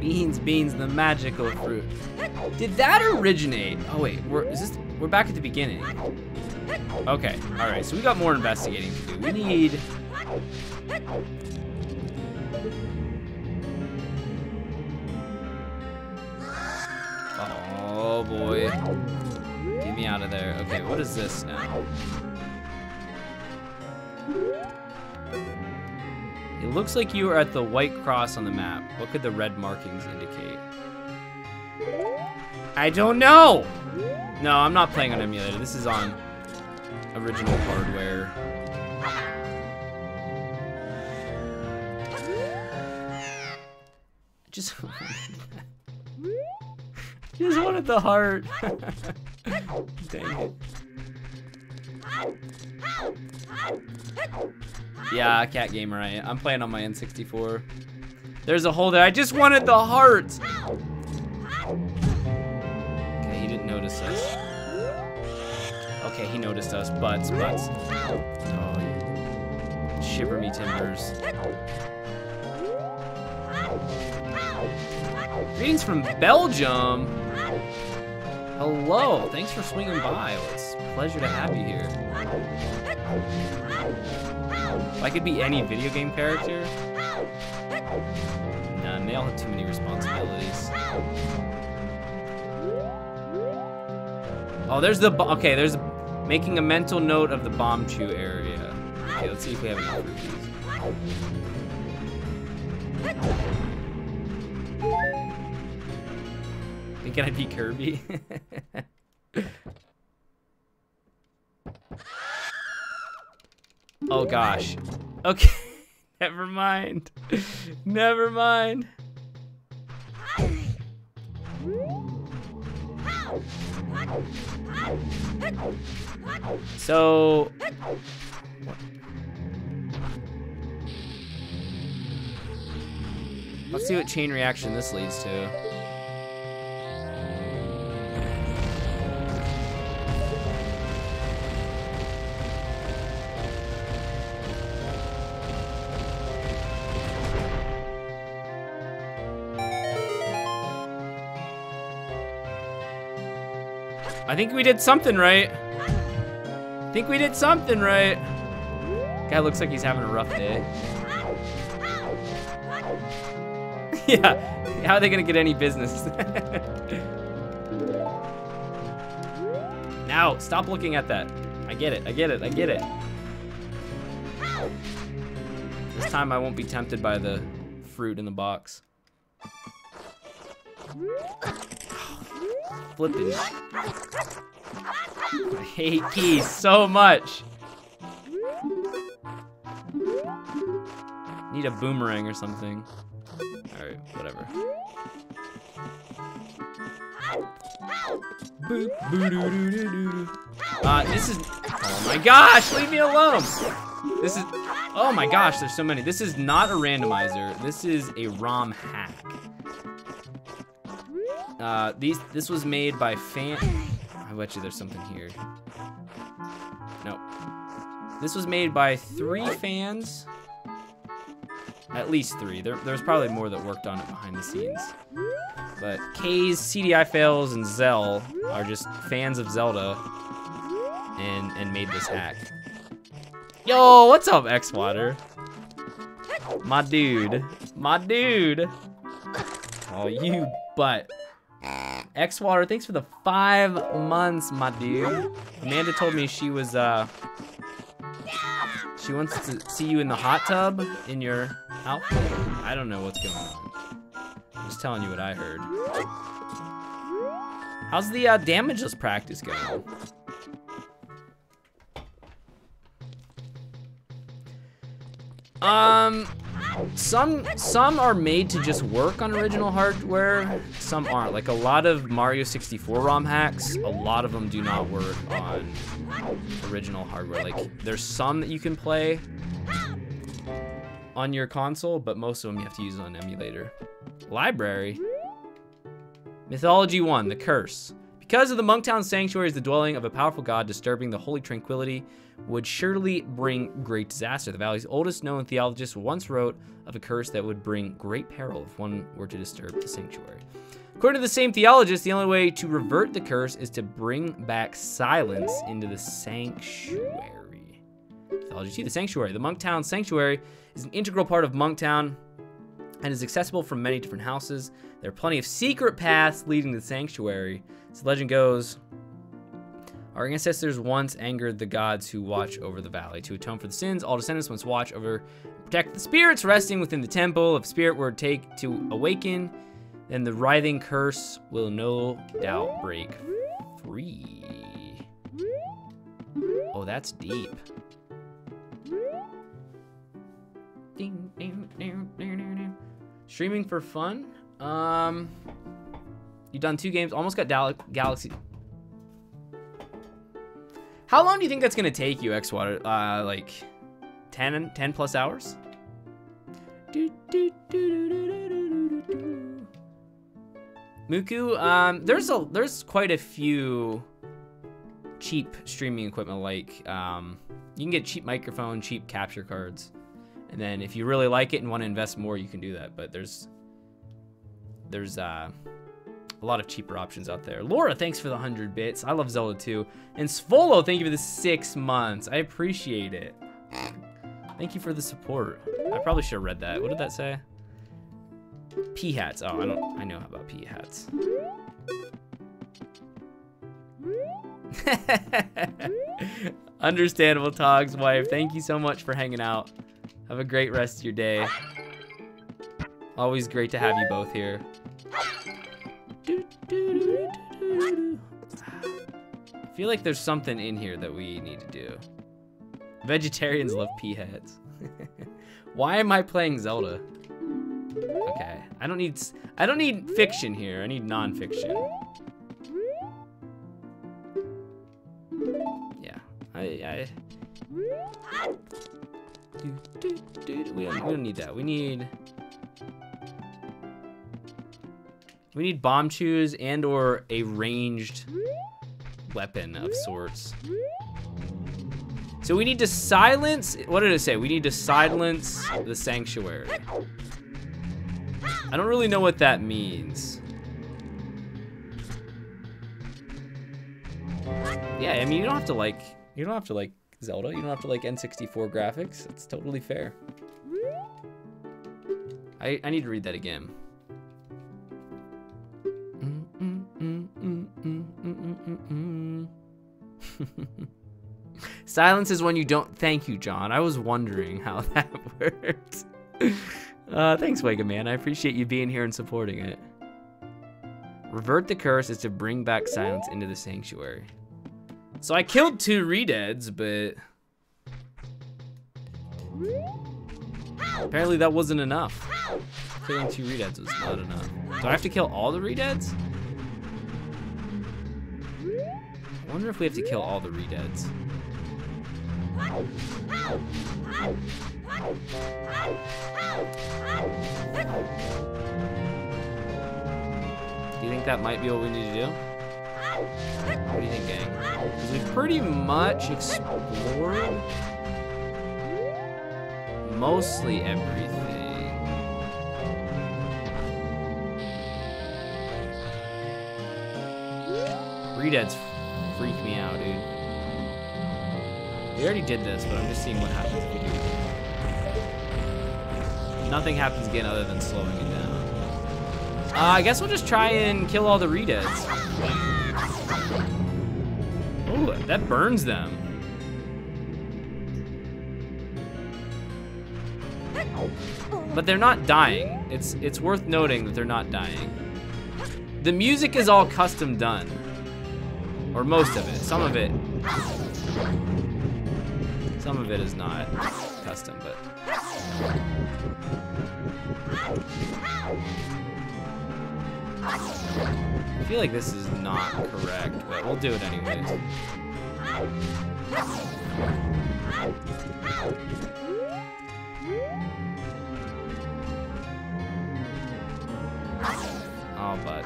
Beans, beans, the magical fruit. Did that originate? Oh wait, we're is this? We're back at the beginning. Okay, all right. So we got more investigating to do. We need. Oh boy. Get me out of there. Okay, what is this now? It looks like you are at the white cross on the map. What could the red markings indicate? I don't know! No, I'm not playing on emulator. This is on original hardware. Just just wanted the heart. Dang it. Yeah, cat gamer. I, I'm playing on my N64. There's a hole there. I just wanted the heart. Okay, he noticed us. Butts, butts. Oh, shiver me timbers. Greetings from Belgium. Hello, thanks for swinging by. It's a pleasure to have you here. If I could be any video game character, none. They all have too many responsibilities. Oh, there's the okay. There's making a mental note of the bomb Bombchu area. Okay, let's see if we have enough these. Thinking I'd be Kirby? oh gosh. Okay. Never mind. Never mind. So... Let's see what chain reaction this leads to. I think we did something right. I think we did something right. Guy looks like he's having a rough day. yeah, how are they gonna get any business? now, stop looking at that. I get it, I get it, I get it. This time I won't be tempted by the fruit in the box. Flipping. I hate keys so much. Need a boomerang or something. Alright, whatever. Uh, this is, oh my gosh, leave me alone. This is, oh my gosh, there's so many. This is not a randomizer. This is a ROM hack. Uh, these, this was made by fan, I bet you there's something here. No. This was made by three fans. At least three. There, there's probably more that worked on it behind the scenes. But Kaze, CDI Fails, and Zel are just fans of Zelda and, and made this hack. Yo, what's up, X-Water? My dude. My dude. Oh, you butt. X-Water, thanks for the five months, my dude. Amanda told me she was, uh, she wants to see you in the hot tub in your outfit. I don't know what's going on. I'm just telling you what I heard. How's the uh, damageless practice going? Um, some some are made to just work on original hardware, some aren't. Like a lot of Mario 64 ROM hacks, a lot of them do not work on original hardware. Like there's some that you can play on your console, but most of them you have to use on emulator. Library. Mythology 1, The Curse. Because of the Monktown Sanctuary is the dwelling of a powerful god, disturbing the holy tranquility would surely bring great disaster. The valley's oldest known theologist once wrote of a curse that would bring great peril if one were to disturb the sanctuary. According to the same theologist, the only way to revert the curse is to bring back silence into the sanctuary. Theology the sanctuary. The Monktown Sanctuary is an integral part of Monktown and is accessible from many different houses. There are plenty of secret paths leading to the sanctuary. The legend goes, our ancestors once angered the gods who watch over the valley. To atone for the sins, all descendants must watch over protect the spirits resting within the temple. If spirit were to take to awaken, then the writhing curse will no doubt break free. Oh, that's deep. Streaming for fun? Um, you've done two games, almost got Dal Galaxy. How long do you think that's gonna take you, Xwater? Uh, like 10, 10 plus hours? Muku, um, there's a there's quite a few cheap streaming equipment. Like, um, you can get cheap microphone, cheap capture cards. And then if you really like it and want to invest more, you can do that. But there's there's uh, a lot of cheaper options out there. Laura, thanks for the 100 bits. I love Zelda too. And Svolo, thank you for the six months. I appreciate it. Thank you for the support. I probably should have read that. What did that say? P hats. Oh, I don't. I know about P hats. Understandable, Tog's wife. Thank you so much for hanging out. Have a great rest of your day. Always great to have you both here. I feel like there's something in here that we need to do. Vegetarians love pea heads. Why am I playing Zelda? Okay, I don't need I don't need fiction here. I need non-fiction. Yeah, I, I we, don't, we don't need that. We need... We need Bombchus and or a ranged weapon of sorts. So we need to silence, what did it say? We need to silence the sanctuary. I don't really know what that means. Yeah, I mean, you don't have to like, you don't have to like Zelda. You don't have to like N64 graphics. It's totally fair. I, I need to read that again. Silence is when you don't. Thank you, John. I was wondering how that works. Uh, thanks, Wega Man. I appreciate you being here and supporting it. Revert the curse is to bring back silence into the sanctuary. So I killed two Redeads, but... Apparently that wasn't enough. Killing two Redeads was not enough. Do I have to kill all the Redeads? I wonder if we have to kill all the Redeads. Do you think that might be what we need to do? What do you think, gang? Because we've pretty much explored mostly everything. Redeads freak me out, dude. We already did this, but I'm just seeing what happens if we do it. Nothing happens again other than slowing it down. Uh, I guess we'll just try and kill all the Redeads. Oh, that burns them. But they're not dying. It's it's worth noting that they're not dying. The music is all custom done. Or most of it. Some of it. Some of it is not custom, but. I feel like this is not correct, but we'll do it anyways. Oh, but.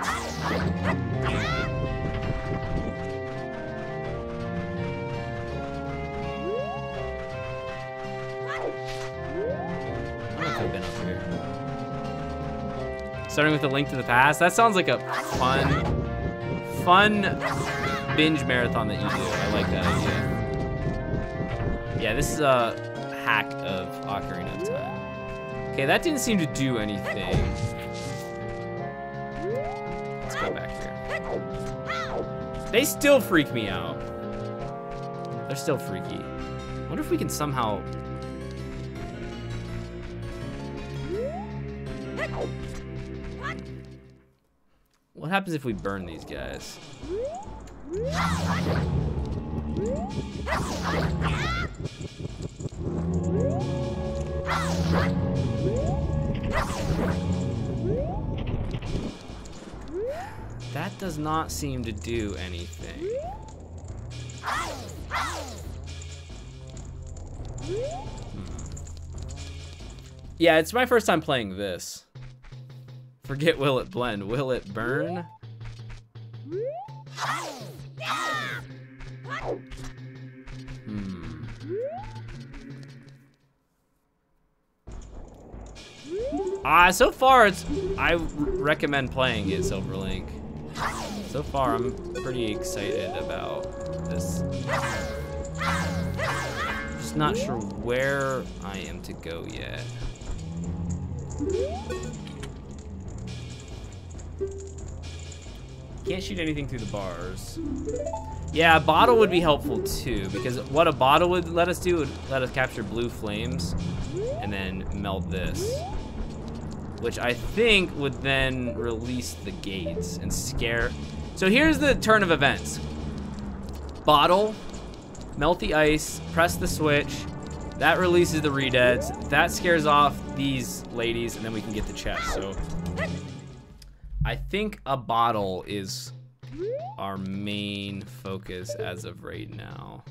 Starting with a link to the past. That sounds like a fun, fun binge marathon that you do. I like that idea. Yeah, this is a hack of Ocarina of Time. Okay, that didn't seem to do anything. Let's go back here. They still freak me out. They're still freaky. Wonder if we can somehow... What happens if we burn these guys? That does not seem to do anything. Hmm. Yeah, it's my first time playing this. Forget will it blend, will it burn? Ah, uh, so far it's I recommend playing it Silverlink. So far I'm pretty excited about this. Just not sure where I am to go yet. Can't shoot anything through the bars. Yeah, a bottle would be helpful too, because what a bottle would let us do would let us capture blue flames and then melt this. Which I think would then release the gates and scare. So here's the turn of events. Bottle, melt the ice, press the switch, that releases the redeads, that scares off these ladies, and then we can get the chest. So I think a bottle is our main focus as of right now.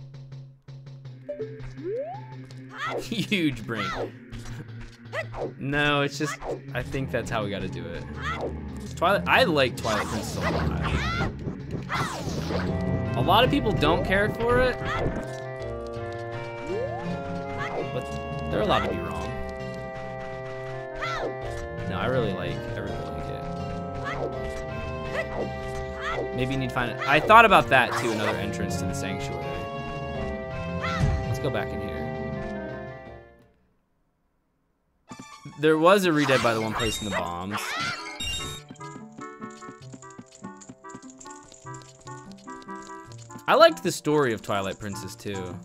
Huge brain. no, it's just, I think that's how we gotta do it. Twilight, I like Twilight Princess a lot. A lot of people don't care for it, but they're allowed to be wrong. No, I really like, I really Maybe you need to find it. I thought about that too, another entrance to the sanctuary. Let's go back in here. There was a redead by the one placing the bombs. I liked the story of Twilight Princess too.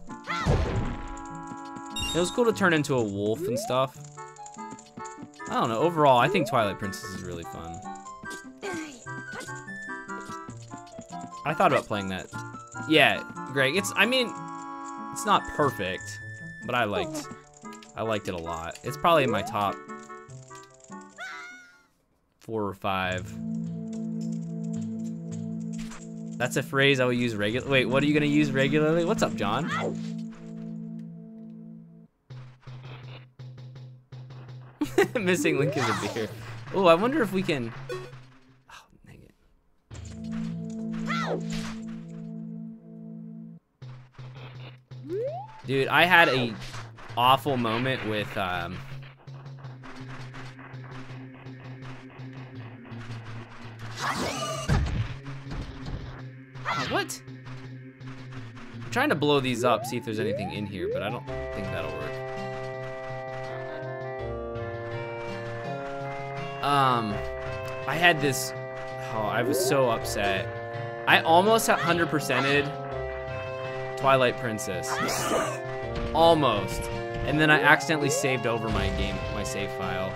It was cool to turn into a wolf and stuff. I don't know, overall, I think Twilight Princess is really fun. I thought about playing that. Yeah, Greg, it's, I mean, it's not perfect, but I liked, I liked it a lot. It's probably in my top four or five. That's a phrase I will use regular. Wait, what are you gonna use regularly? What's up, John? Missing link is a beer. Oh, I wonder if we can. Dude, I had a awful moment with um. Oh, what? I'm trying to blow these up, see if there's anything in here, but I don't think that'll work. Um, I had this, oh, I was so upset. I almost 100%ed Twilight Princess. Almost. And then I accidentally saved over my game, my save file.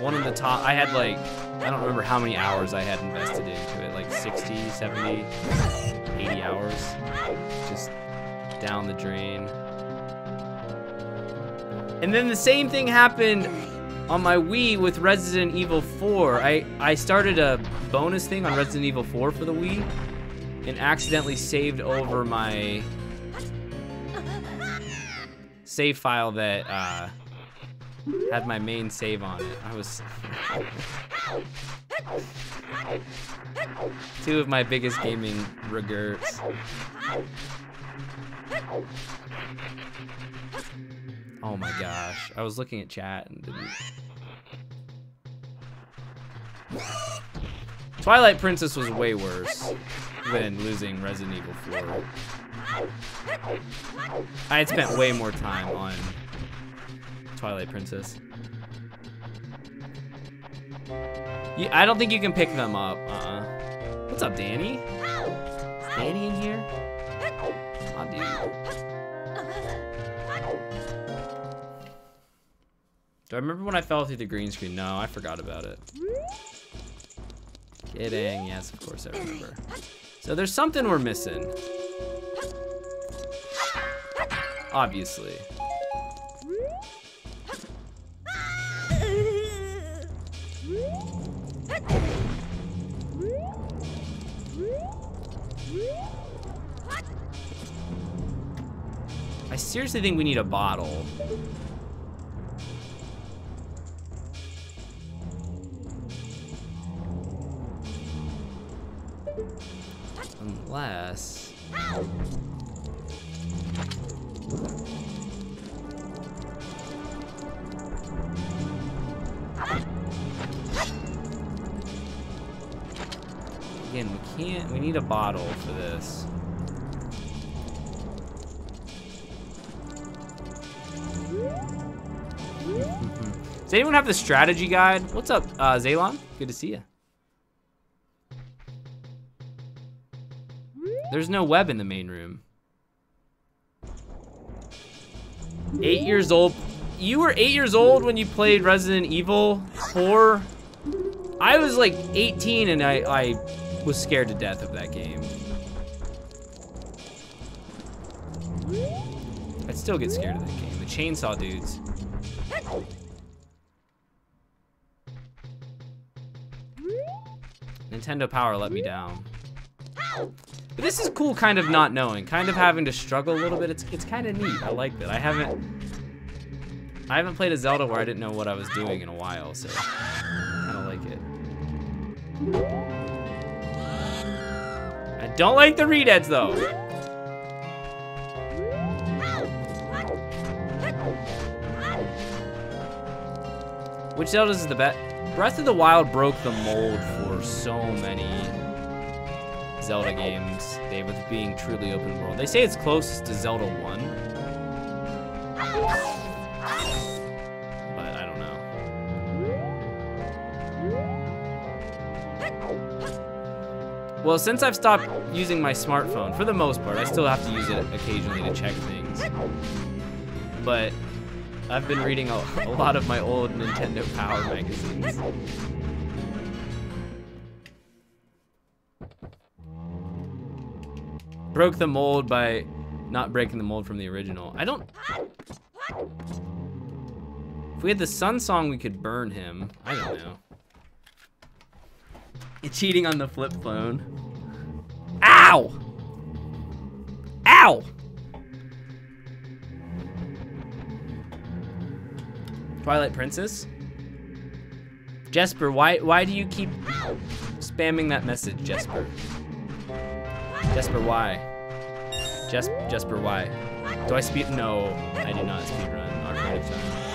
One of the top, I had like, I don't remember how many hours I had invested into it, like 60, 70, 80 hours. Just down the drain. And then the same thing happened on my Wii with Resident Evil 4. I, I started a bonus thing on Resident Evil 4 for the Wii and accidentally saved over my save file that uh, had my main save on it. I was... Two of my biggest gaming regrets. Oh my gosh. I was looking at chat and didn't... Twilight Princess was way worse than losing Resident Evil 4. I had spent way more time on Twilight Princess. I don't think you can pick them up. Uh-uh. What's up, Danny? Is Danny in here? Do I remember when I fell through the green screen? No, I forgot about it. Kidding. Yes, of course I remember. So there's something we're missing. Obviously. I seriously think we need a bottle. Unless... Again, we can't, we need a bottle for this. Does anyone have the strategy guide? What's up, uh? Good to see you. There's no web in the main room. Eight years old. You were eight years old when you played Resident Evil 4? I was like 18 and I, I was scared to death of that game. I'd still get scared of that game. The chainsaw dudes. Nintendo Power let me down. But this is cool kind of not knowing, kind of having to struggle a little bit. It's it's kind of neat. I like that. I haven't I haven't played a Zelda where I didn't know what I was doing in a while, so I kind of like it. I don't like the redeads though. Which Zelda's is the best? Breath of the Wild broke the mold for so many Zelda games, with being truly open world. They say it's close to Zelda 1. But I don't know. Well, since I've stopped using my smartphone, for the most part, I still have to use it occasionally to check things. But I've been reading a, a lot of my old Nintendo Power magazines. Broke the mold by not breaking the mold from the original. I don't... If we had the Sun Song, we could burn him. I don't know. You're cheating on the flip phone. Ow! Ow! Twilight Princess? Jesper, why why do you keep spamming that message, Jesper? Jesper, why? Jes Jesper, why? Do I speed? No, I do not speed run Ocarina of Time.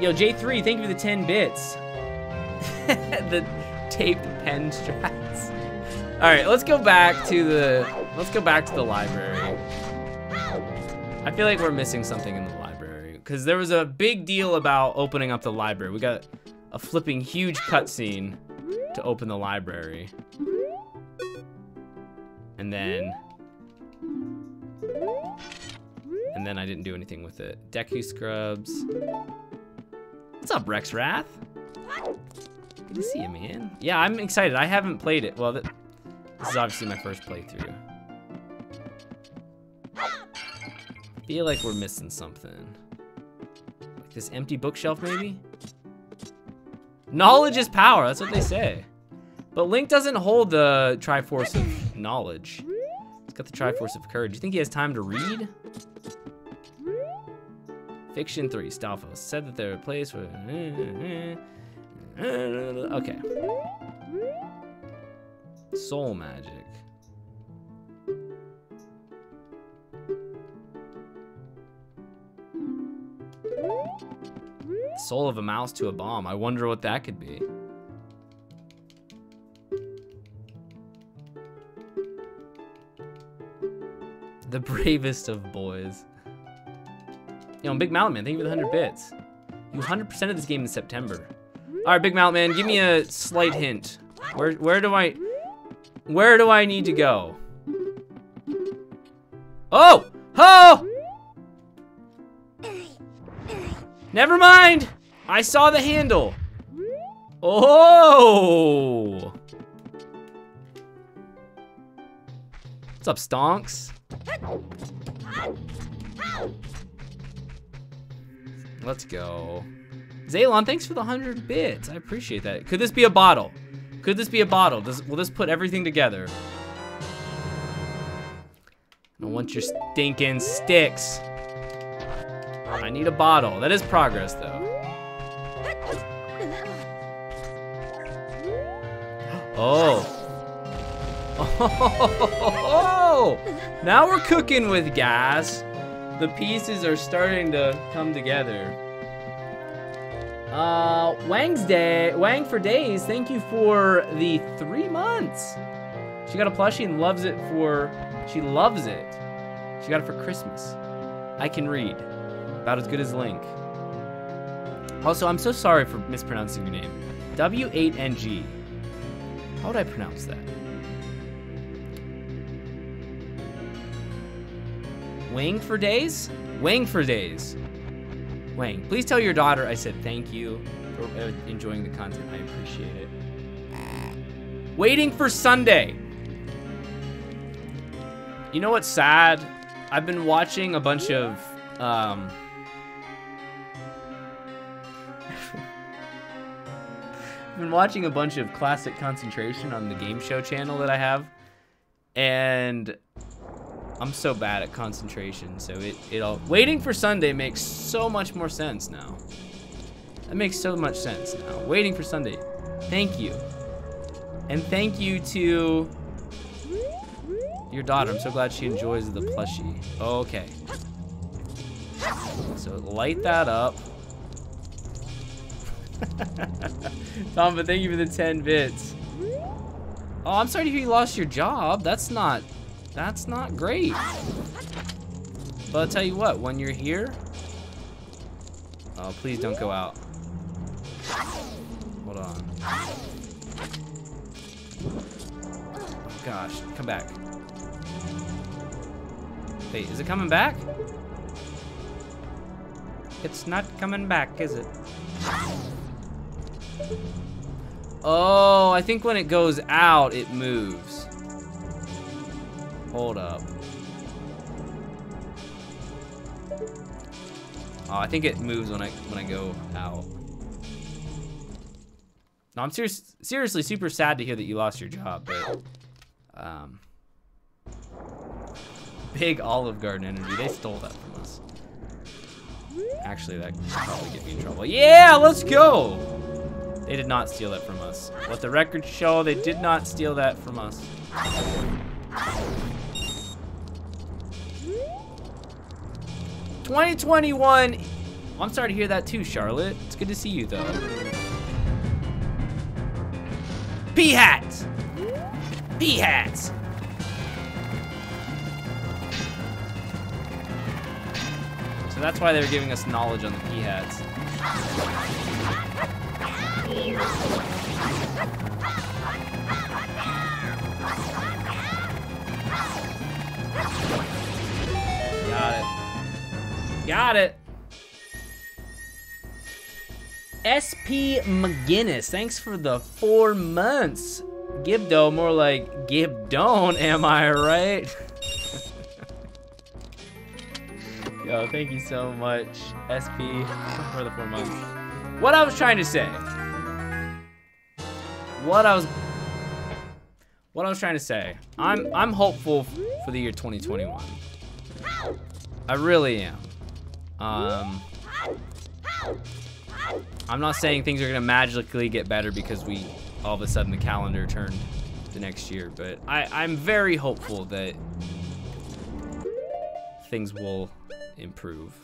Yo, J3, thank you for the 10 bits. the taped pen strats. All right, let's go back to the let's go back to the library. I feel like we're missing something in the because there was a big deal about opening up the library. We got a flipping huge cutscene to open the library. And then... And then I didn't do anything with it. Deku Scrubs. What's up, Rex Wrath? Good to see you, man. Yeah, I'm excited. I haven't played it. Well, this is obviously my first playthrough. Feel like we're missing something. This empty bookshelf, maybe? Knowledge is power, that's what they say. But Link doesn't hold the Triforce of knowledge. He's got the Triforce of courage. You think he has time to read? Fiction 3, Stalfos said that they're a place where... Okay. Soul magic. Soul of a mouse to a bomb. I wonder what that could be. The bravest of boys. Yo, Big Mountain Man, thank you for the 100 bits. You 100% of this game in September. All right, Big Mountain Man, give me a slight hint. Where where do I where do I need to go? Oh! Oh! Never mind. I saw the handle. Oh! What's up, Stonks? Let's go. Zaylon, thanks for the 100 bits. I appreciate that. Could this be a bottle? Could this be a bottle? Does, will this put everything together? I want your stinking sticks. I need a bottle. That is progress, though. Oh. Oh, now we're cooking with gas. The pieces are starting to come together. Uh, Wang's Day, Wang for Days, thank you for the three months. She got a plushie and loves it for, she loves it. She got it for Christmas. I can read, about as good as Link. Also, I'm so sorry for mispronouncing your name. W8NG. How would I pronounce that? Wang for days? Wang for days. Wang, please tell your daughter I said thank you for uh, enjoying the content. I appreciate it. Waiting for Sunday. You know what's sad? I've been watching a bunch of um, been watching a bunch of classic concentration on the game show channel that I have. And I'm so bad at concentration, so it it all waiting for Sunday makes so much more sense now. That makes so much sense now. Waiting for Sunday. Thank you. And thank you to your daughter. I'm so glad she enjoys the plushie. Okay. So light that up. Tom, but thank you for the 10 bits. Oh, I'm sorry hear you lost your job. That's not that's not great. But I'll tell you what, when you're here, oh, please don't go out. Hold on. Oh, gosh, come back. Wait, is it coming back? It's not coming back, is it? Oh, I think when it goes out, it moves. Hold up. Oh, I think it moves when I when I go out. No, I'm serious, seriously super sad to hear that you lost your job, but um, big Olive Garden energy. They stole that from us. Actually, that could probably get me in trouble. Yeah, let's go. They did not steal that from us. Let the record show they did not steal that from us. 2021. I'm sorry to hear that too, Charlotte. It's good to see you though. P hats. P hats. So that's why they were giving us knowledge on the P hats. Got it. Got it. SP McGinnis, thanks for the four months. Gibdo, more like Gibdon, am I right? Yo, thank you so much, SP, for the four months. What I was trying to say. What I was what I was trying to say. I'm I'm hopeful for the year 2021. I really am. Um, I'm not saying things are gonna magically get better because we all of a sudden the calendar turned the next year, but I, I'm very hopeful that things will improve.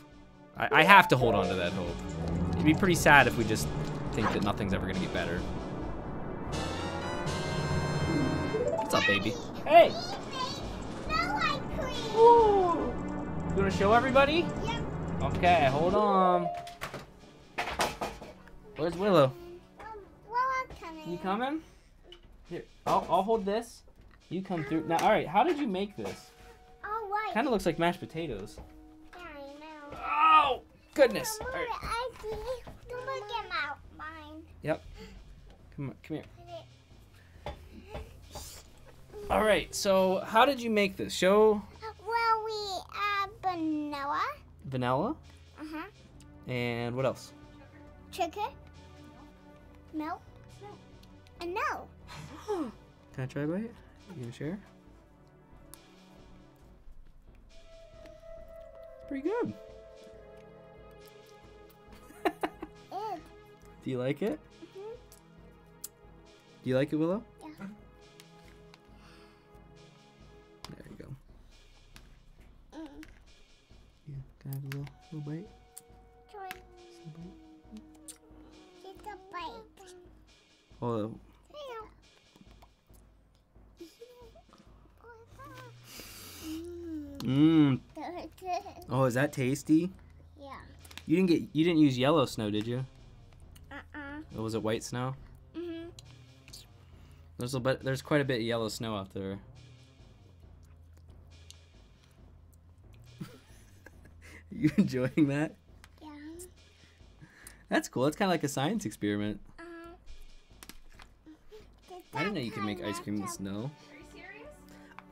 I, I have to hold on to that hope. It'd be pretty sad if we just think that nothing's ever gonna get better. Up, baby? Hey! No ice cream. Ooh. You wanna show everybody? Yep. Okay, hold on. Where's Willow? Um, well, I'm coming. You coming? Here, I'll, I'll hold this. You come through. Now, all right, how did you make this? All right. Kind of looks like mashed potatoes. Yeah, I know. Oh, goodness. Don't All right. look at. Don't look at my mine. Yep. Come on, come here. All right, so how did you make this? Show Well, we add vanilla. vanilla Uh huh. and what else? Sugar. Milk. And no. Can I try a bite? You gonna share? Pretty good. Do you like it? Mhm. Do you like it, Willow? Can I have a little, little bite? Try. A bite? Take a bite. Oh, Mm. mmm. Oh, is that tasty? Yeah. You didn't get you didn't use yellow snow, did you? Uh-uh. Or was it white snow? Mhm. There's a bit, there's quite a bit of yellow snow out there. You enjoying that? Yeah. That's cool. It's kind of like a science experiment. Um. I didn't know you could make ice cream in the snow. Are you serious?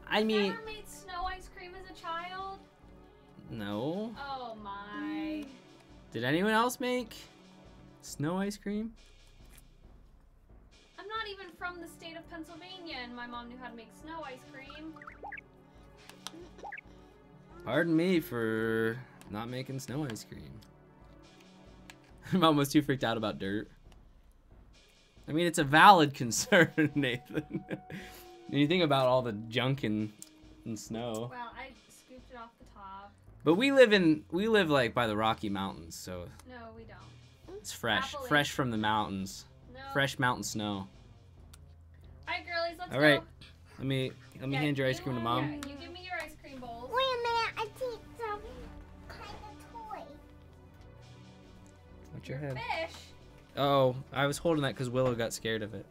I mean, Never made snow ice cream as a child? no. Oh my. Did anyone else make snow ice cream? I'm not even from the state of Pennsylvania and my mom knew how to make snow ice cream. Pardon me for not making snow ice cream. I'm almost too freaked out about dirt. I mean, it's a valid concern, Nathan. when you think about all the junk in, in snow. Well, I scooped it off the top. But we live in we live like by the Rocky Mountains, so No, we don't. it's fresh, Appalachian. fresh from the mountains, No. fresh mountain snow. Alright, girlies, let's All go. right, let me let me Yeah, hand your ice cream to yeah, mom. you Watch your head. Fish. Oh, I was holding that because Willow got scared of it.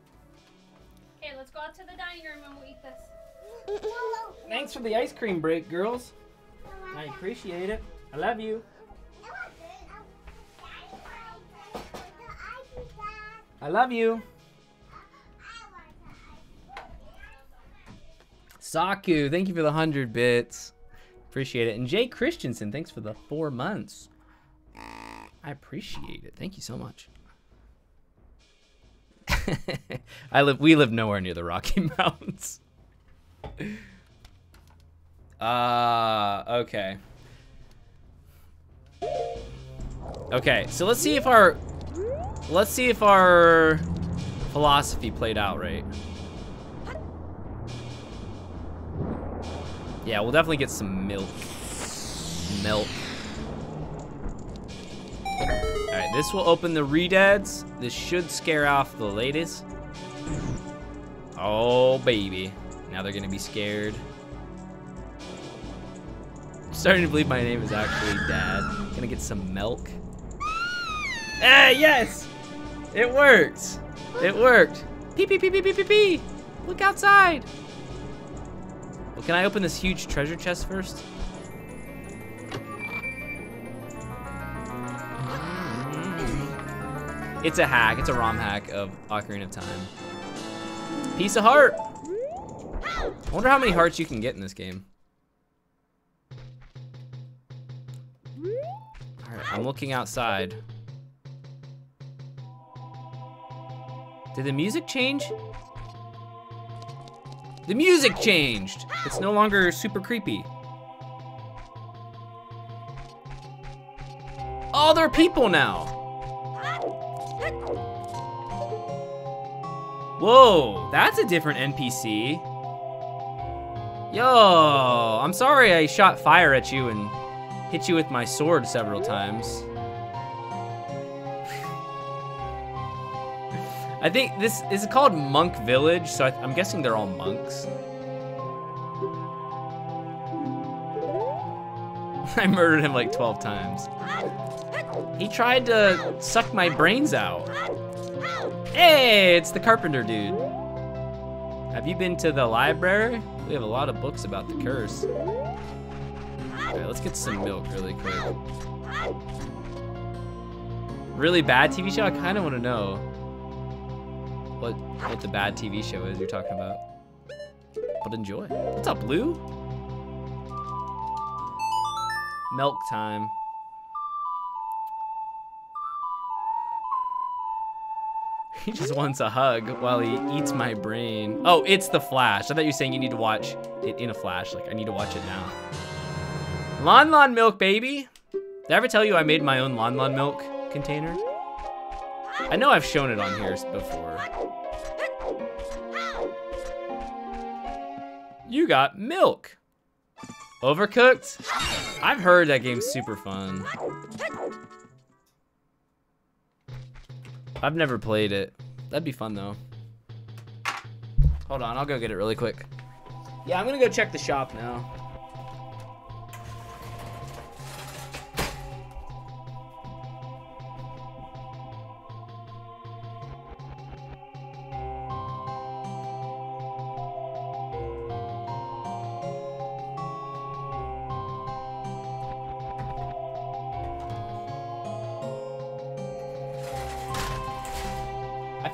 Okay, let's go out to the dining room and we'll eat this. Thanks for the ice cream break, girls. I appreciate it. I love you. I love you. Saku, thank you for the 100 bits. Appreciate it. And Jay Christensen, thanks for the four months. I appreciate it. Thank you so much. I live we live nowhere near the Rocky Mountains. Uh okay. Okay, so let's see if our let's see if our philosophy played out right. Yeah, we'll definitely get some milk. Milk. Alright, this will open the redeads. This should scare off the ladies. Oh, baby. Now they're gonna be scared. starting to believe my name is actually Dad. Gonna get some milk. Ah, yes! It worked! It worked! Pee pee pee pee pee pee pee! Look outside! Well, can I open this huge treasure chest first? It's a hack. It's a ROM hack of Ocarina of Time. Piece of heart! I wonder how many hearts you can get in this game. Alright, I'm looking outside. Did the music change? The music changed! It's no longer super creepy. Oh, there are people now! Whoa, that's a different NPC. Yo, I'm sorry I shot fire at you and hit you with my sword several times. I think this is called Monk Village, so I, I'm guessing they're all monks. I murdered him like 12 times. He tried to suck my brains out. Hey, it's the carpenter dude. Have you been to the library? We have a lot of books about the curse. Alright, let's get some milk really quick. Really bad TV show? I kind of want to know what what the bad TV show is you're talking about. But enjoy. What's up, Blue? Milk time. He just wants a hug while he eats my brain. Oh, it's the Flash. I thought you were saying you need to watch it in a Flash. Like, I need to watch it now. Lon Lon milk, baby. Did I ever tell you I made my own Lon Lon milk container? I know I've shown it on here before. You got milk. Overcooked? I've heard that game's super fun. I've never played it. That'd be fun though. Hold on, I'll go get it really quick. Yeah, I'm gonna go check the shop now.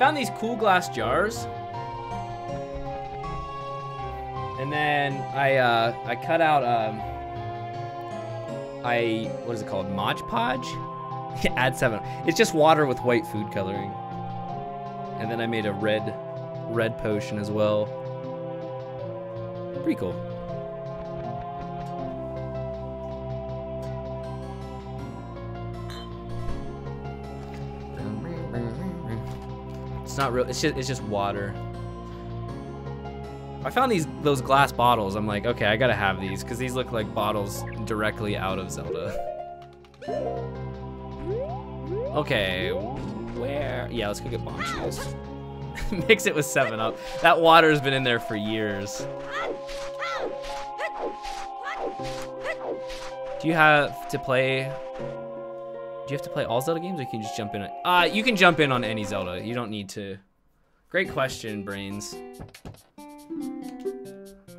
Found these cool glass jars. And then I uh, I cut out um, I what is it called? Mod Podge? Add seven. It's just water with white food coloring. And then I made a red red potion as well. Pretty cool. Not real. It's just it's just water. I found these those glass bottles. I'm like, okay, I gotta have these because these look like bottles directly out of Zelda. Okay, where? Yeah, let's go get Bombchus. Mix it with Seven Up. That water's been in there for years. Do you have to play? Do you have to play all Zelda games, or can you just jump in? Uh, you can jump in on any Zelda. You don't need to. Great question, Brains.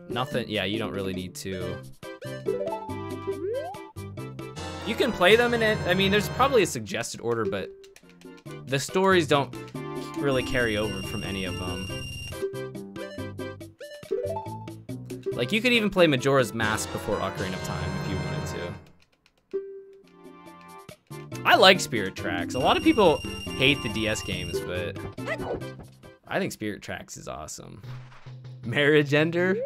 Nothing, yeah, you don't really need to. You can play them in it. I mean, there's probably a suggested order, but the stories don't really carry over from any of them. Like, you could even play Majora's Mask before Ocarina of Time I like Spirit Tracks. A lot of people hate the DS games, but I think Spirit Tracks is awesome. Marriage Ender?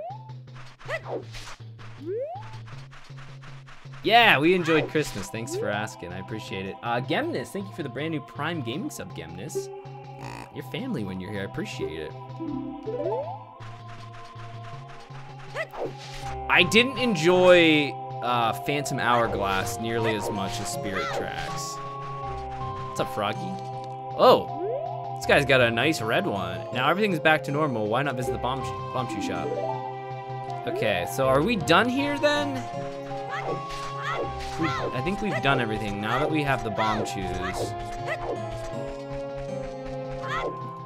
Yeah, we enjoyed Christmas. Thanks for asking. I appreciate it. Uh, Gemnis, thank you for the brand new Prime Gaming sub, Gemnis. Your family when you're here. I appreciate it. I didn't enjoy uh, Phantom Hourglass nearly as much as Spirit Tracks. What's up, Froggy? Oh, this guy's got a nice red one. Now everything's back to normal. Why not visit the bomb, sh Bombchu shop? Okay, so are we done here then? We, I think we've done everything now that we have the Bombchus.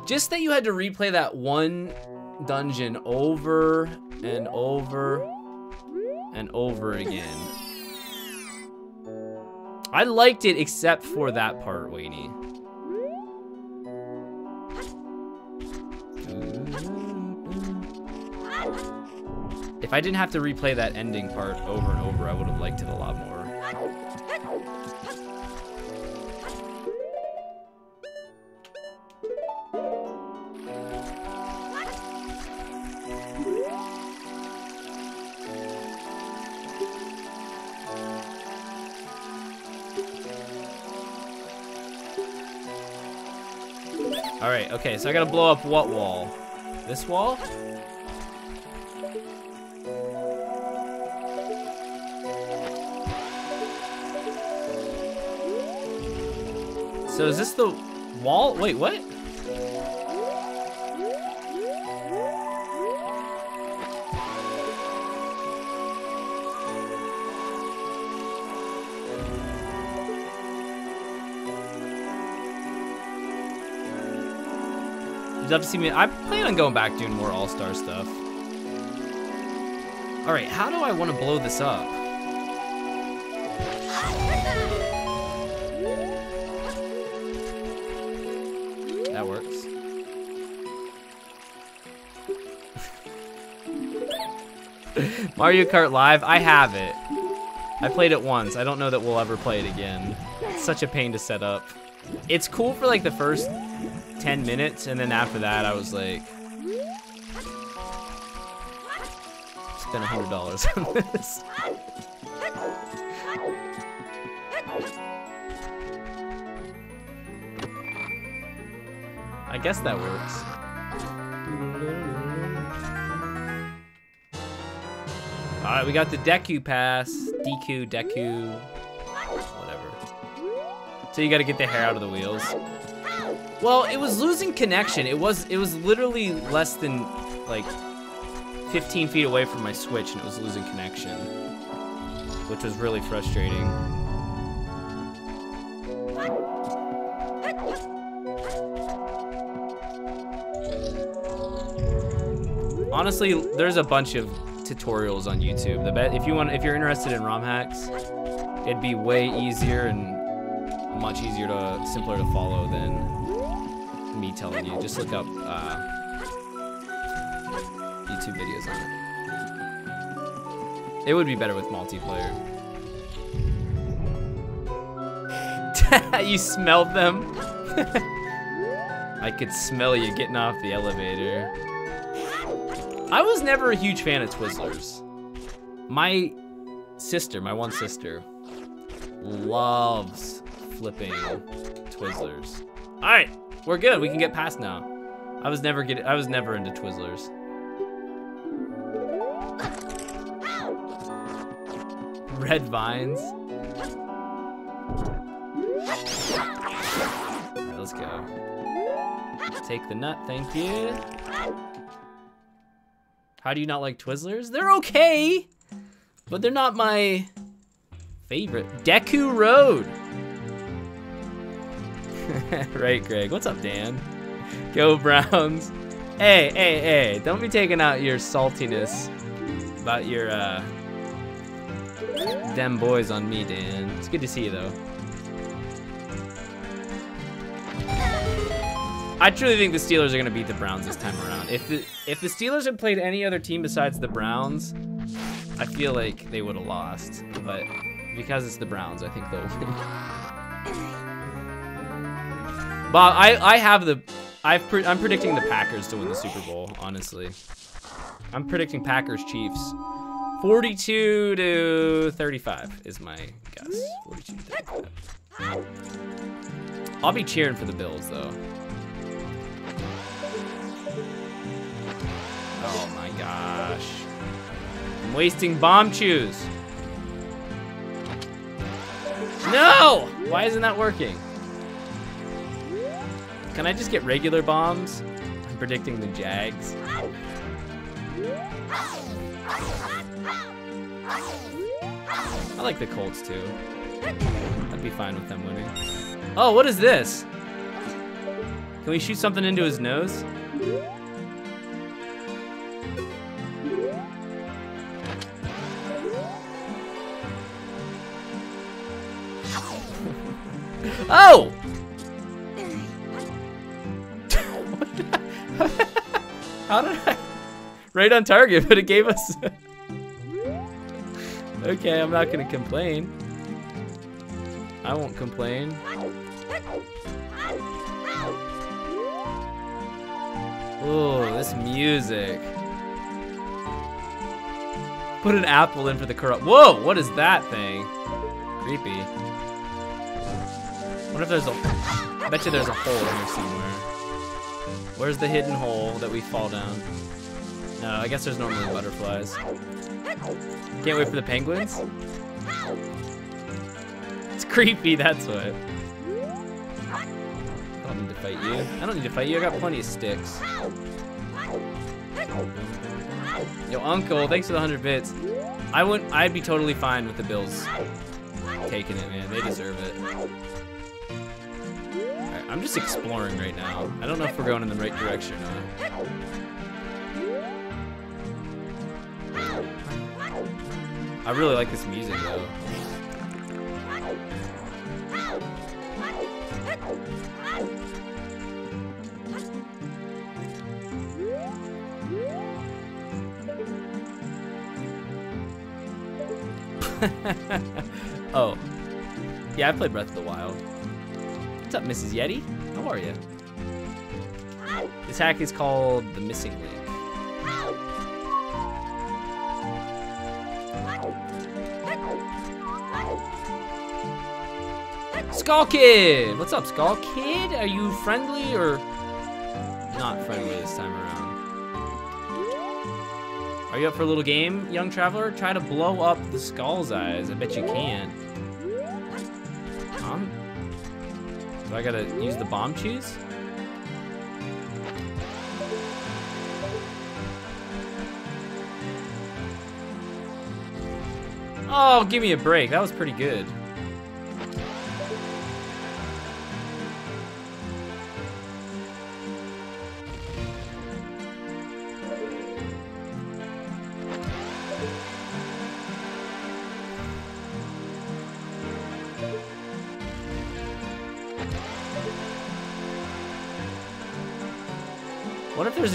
Just that you had to replay that one dungeon over and over and over again. I liked it except for that part, Wayne. If I didn't have to replay that ending part over and over, I would have liked it a lot more. Alright, okay, so I gotta blow up what wall? This wall? So is this the wall? Wait, what? You'd love to see me. I plan on going back doing more All Star stuff. All right, how do I want to blow this up? That works. Mario Kart Live, I have it. I played it once. I don't know that we'll ever play it again. It's such a pain to set up. It's cool for like the first 10 minutes, and then after that, I was like, spend $100 on this. I guess that works. All right, we got the Deku pass, Deku, Deku, whatever. So you got to get the hair out of the wheels. Well, it was losing connection. It was it was literally less than like 15 feet away from my switch, and it was losing connection, which was really frustrating. Honestly, there's a bunch of tutorials on YouTube. The bet if you want if you're interested in ROM hacks, it'd be way easier and much easier to simpler to follow than me telling you. Just look up uh, YouTube videos on it. It would be better with multiplayer. you smelled them? I could smell you getting off the elevator. I was never a huge fan of Twizzlers. My sister, my one sister, loves flipping Twizzlers. All right, we're good. We can get past now. I was never get. I was never into Twizzlers. Red vines. Right, let's go. Take the nut, thank you. How do you not like Twizzlers? They're okay, but they're not my favorite. Deku Road. right, Greg. What's up, Dan? Go Browns. Hey, hey, hey. Don't be taking out your saltiness about your, uh, them boys on me, Dan. It's good to see you, though. I truly think the Steelers are going to beat the Browns this time around. If the if the Steelers had played any other team besides the Browns, I feel like they would have lost. But because it's the Browns, I think they'll win. Bob, I I have the I've pre I'm predicting the Packers to win the Super Bowl. Honestly, I'm predicting Packers Chiefs. 42 to 35 is my guess. 42 to 35. I'll be cheering for the Bills though. Oh my gosh. I'm wasting Bombchus. No! Why isn't that working? Can I just get regular bombs? I'm predicting the Jags. I like the Colts too. I'd be fine with them winning. Oh, what is this? Can we shoot something into his nose? Oh! How did I? Right on target, but it gave us. okay, I'm not gonna complain. I won't complain. Oh, this music. Put an apple in for the corrupt. Whoa, what is that thing? Creepy. What if there's a... I bet you there's a hole in here somewhere. Where's the hidden hole that we fall down? No, I guess there's normally butterflies. Can't wait for the penguins? It's creepy, that's what. I don't need to fight you. I don't need to fight you. I got plenty of sticks. Yo, Uncle, thanks for the 100 bits. I wouldn't. I'd be totally fine with the Bills taking it, man. They deserve it. I'm just exploring right now. I don't know if we're going in the right direction or not. I really like this music though. oh. Yeah, I played Breath of the Wild. What's up, Mrs. Yeti? How are you? This hack is called The Missing Link. Skull Kid! What's up, Skull Kid? Are you friendly or not friendly this time around? Are you up for a little game, young traveler? Try to blow up the skull's eyes. I bet you can. I gotta use the Bombchus? Oh, give me a break. That was pretty good.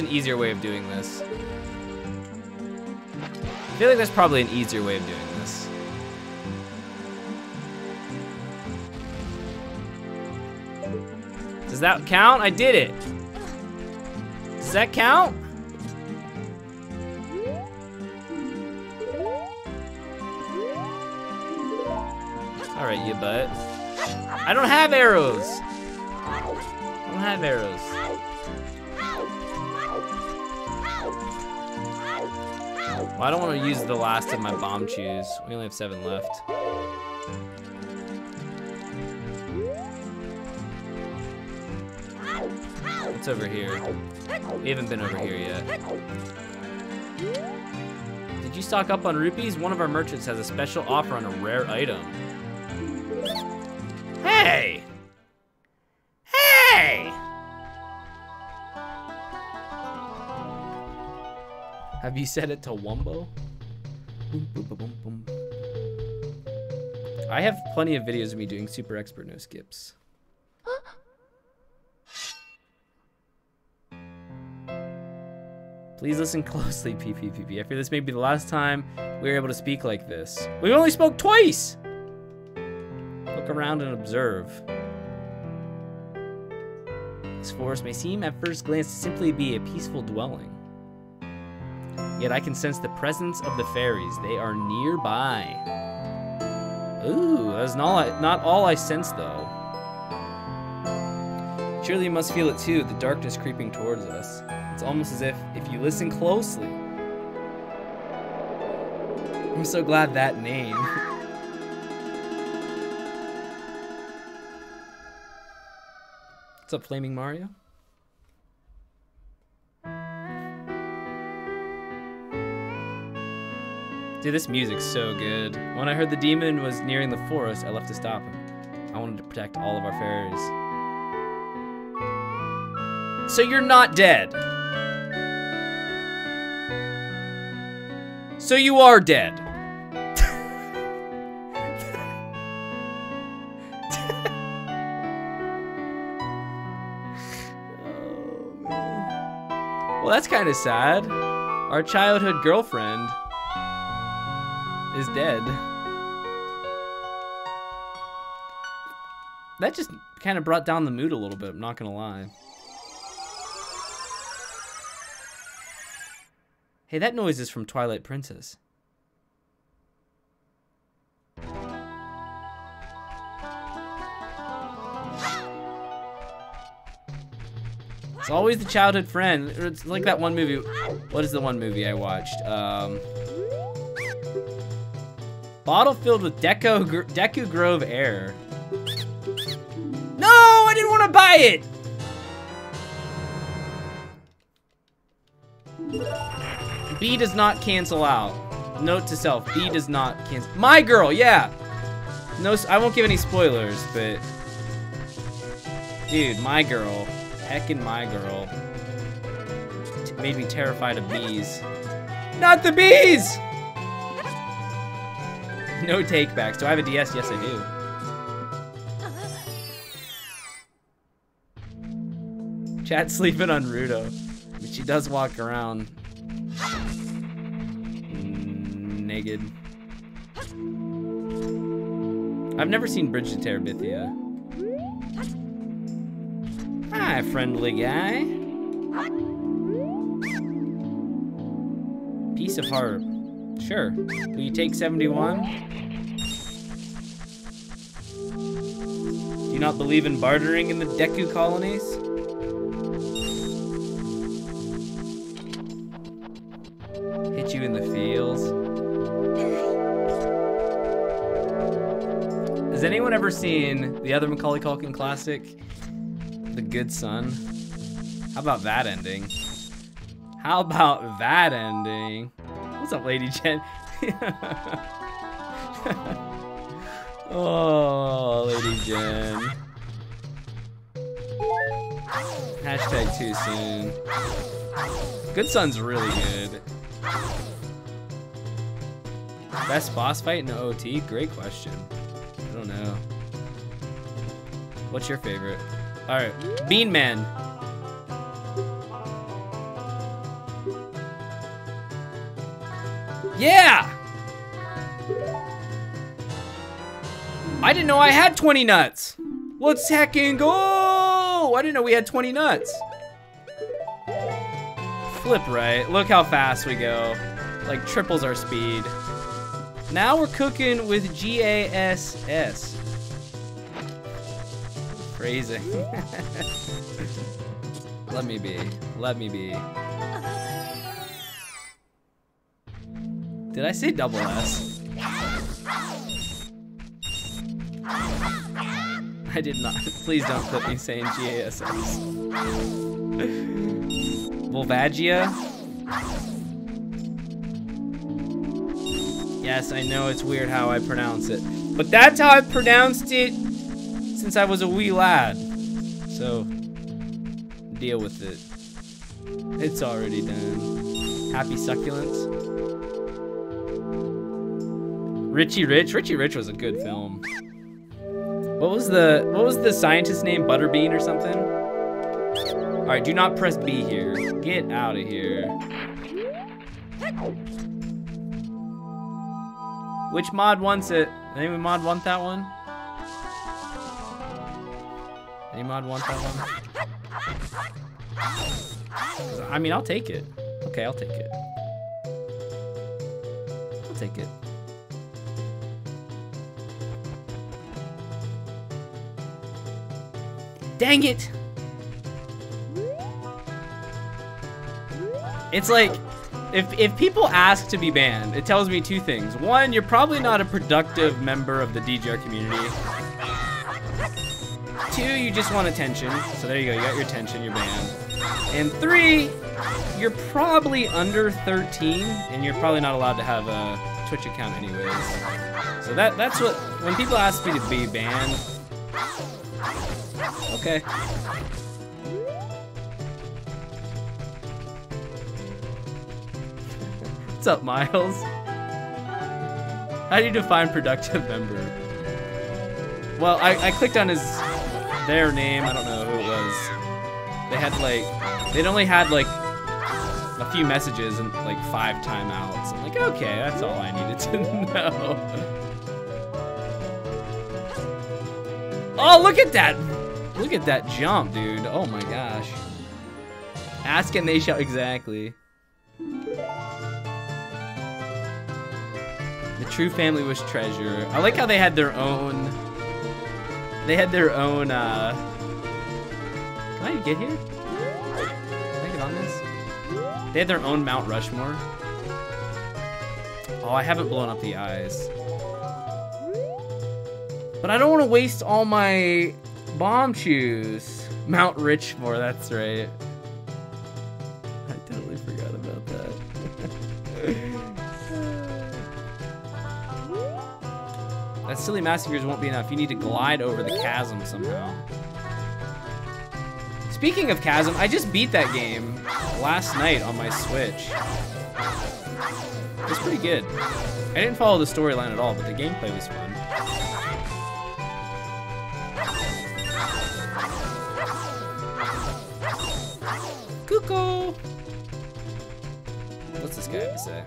An easier way of doing this? I feel like there's probably an easier way of doing this. Does that count? I did it. Does that count? All right, you butt. I don't have arrows. I don't have arrows. Well, I don't want to use the last of my Bombchus. We only have seven left. What's over here? We haven't been over here yet. Did you stock up on rupees? One of our merchants has a special offer on a rare item. Hey! Hey! Have you set it to Wumbo? Boom, boom, boom, boom, boom. I have plenty of videos of me doing super expert no skips. Please listen closely, PPPP. I fear this may be the last time we are able to speak like this. We only spoke twice! Look around and observe. This forest may seem at first glance to simply be a peaceful dwelling. Yet I can sense the presence of the fairies. They are nearby. Ooh, that's not all I, not all I sense though. Surely you must feel it too, the darkness creeping towards us. It's almost as if, if you listen closely. I'm so glad that name. What's up, Flaming Mario? Dude, this music's so good. When I heard the demon was nearing the forest, I left to stop him. I wanted to protect all of our fairies. So you're not dead. So you are dead. Well, that's kind of sad. Our childhood girlfriend is dead. That just kind of brought down the mood a little bit, I'm not gonna lie. Hey, that noise is from Twilight Princess. It's always the childhood friend. It's like that one movie. What is the one movie I watched? Um, Bottle filled with Deco Gro Deku Grove air. No, I didn't want to buy it. B does not cancel out. Note to self, B does not cancel. My girl, yeah. No, I won't give any spoilers, but dude, my girl, heckin' my girl, T made me terrified of bees. Not the bees! No takebacks. Do I have a DS? Yes, I do. Chat sleeping on Rudo. But she does walk around mm, naked. I've never seen Bridge Terabithia. Hi, friendly guy. Piece of heart. Sure. Will you take 71? Do you not believe in bartering in the Deku colonies? Hit you in the feels. Has anyone ever seen the other Macaulay Culkin classic, The Good Son? How about that ending? How about that ending? What's up, Lady Jen? oh, Lady Jen. Hashtag too soon. Good Son's really good. Best boss fight in the OT? Great question. I don't know. What's your favorite? Alright, Bean Man. Yeah! I didn't know I had 20 nuts. Let's hecking go! I didn't know we had 20 nuts. Flip right. Look how fast we go. Like triples our speed. Now we're cooking with GASS. Phrasing. Let me be. Let me be. Did I say double S? I did not. Please don't put me saying GASS. Volvagia? Yes, I know it's weird how I pronounce it. But that's how I've pronounced it since I was a wee lad. So, deal with it. It's already done. Happy succulents. Richie Rich. Richie Rich was a good film. What was the what was the scientist name? Butterbean or something? All right, do not press B here. Get out of here. Which mod wants it? Any mod want that one? Any mod want that one? I mean, I'll take it. Okay, I'll take it. I'll take it. Dang it! It's like, if, if people ask to be banned, it tells me two things. One, you're probably not a productive member of the DGR community. Two, you just want attention. So there you go, you got your attention, you're banned. And three, you're probably under 13, and you're probably not allowed to have a Twitch account anyways. So that that's what, when people ask me to be banned, okay. What's up, Miles? How do you define productive member? Well, I, I clicked on his their name. I don't know who it was. They had like they'd only had like a few messages and like five timeouts. I'm like, okay, that's all I needed to know. Oh, look at that! Look at that jump, dude. Oh my gosh. Ask and they shall exactly. The true family was treasure. I like how they had their own. They had their own. uh... Can I get here? Can I get on this? They had their own Mount Rushmore. Oh, I haven't blown up the eyes. But I don't want to waste all my Bombchus. Mount Richmore, that's right. I totally forgot about that. that silly massacres won't be enough. You need to glide over the chasm somehow. Speaking of chasm, I just beat that game last night on my Switch. It's pretty good. I didn't follow the storyline at all, but the gameplay was fun. Cuckoo! What's this guy have to say?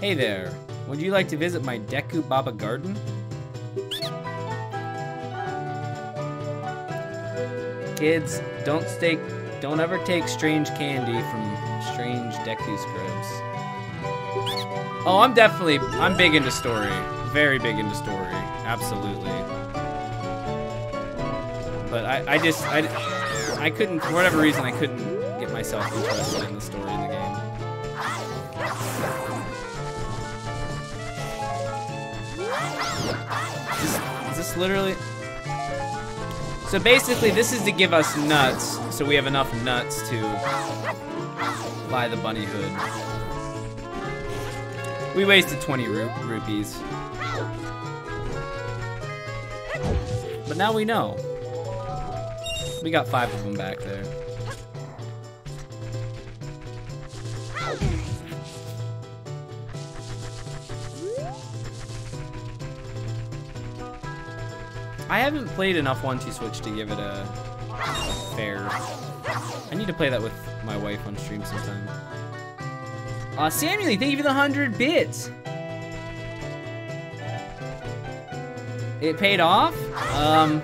Hey there, would you like to visit my Deku Baba garden? Kids, don't take, don't ever take strange candy from strange Deku scrubs. Oh, I'm definitely, I'm big into story. Very big into story. Absolutely. But I, I just, I, I couldn't, for whatever reason, I couldn't get myself interested in the story in the game. Is, is this literally? So basically, this is to give us nuts, so we have enough nuts to buy the bunny hood. We wasted 20 ru rupees. But now we know. We got five of them back there. I haven't played enough One Two Switch to give it a fair. I need to play that with my wife on stream sometime. Uh, Samuel, thank you for the 100 bits. It paid off? Um,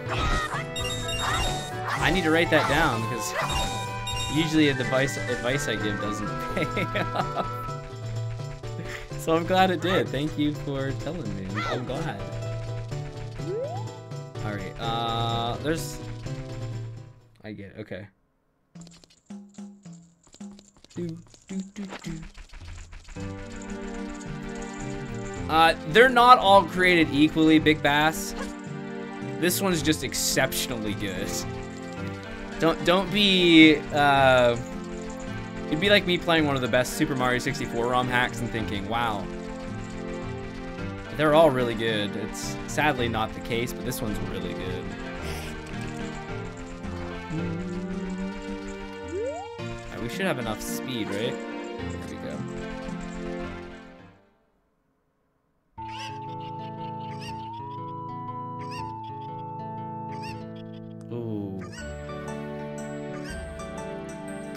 I need to write that down because usually advice, advice I give doesn't pay off. So I'm glad it did. Thank you for telling me. I'm glad. Alright, uh, there's... I get it, okay. Do, do, do, do. Uh, they're not all created equally, Big Bass. This one's just exceptionally good. Don't don't be uh, it'd be like me playing one of the best Super Mario 64 ROM hacks and thinking, wow, they're all really good. It's sadly not the case, but this one's really good. Alright, we should have enough speed, right?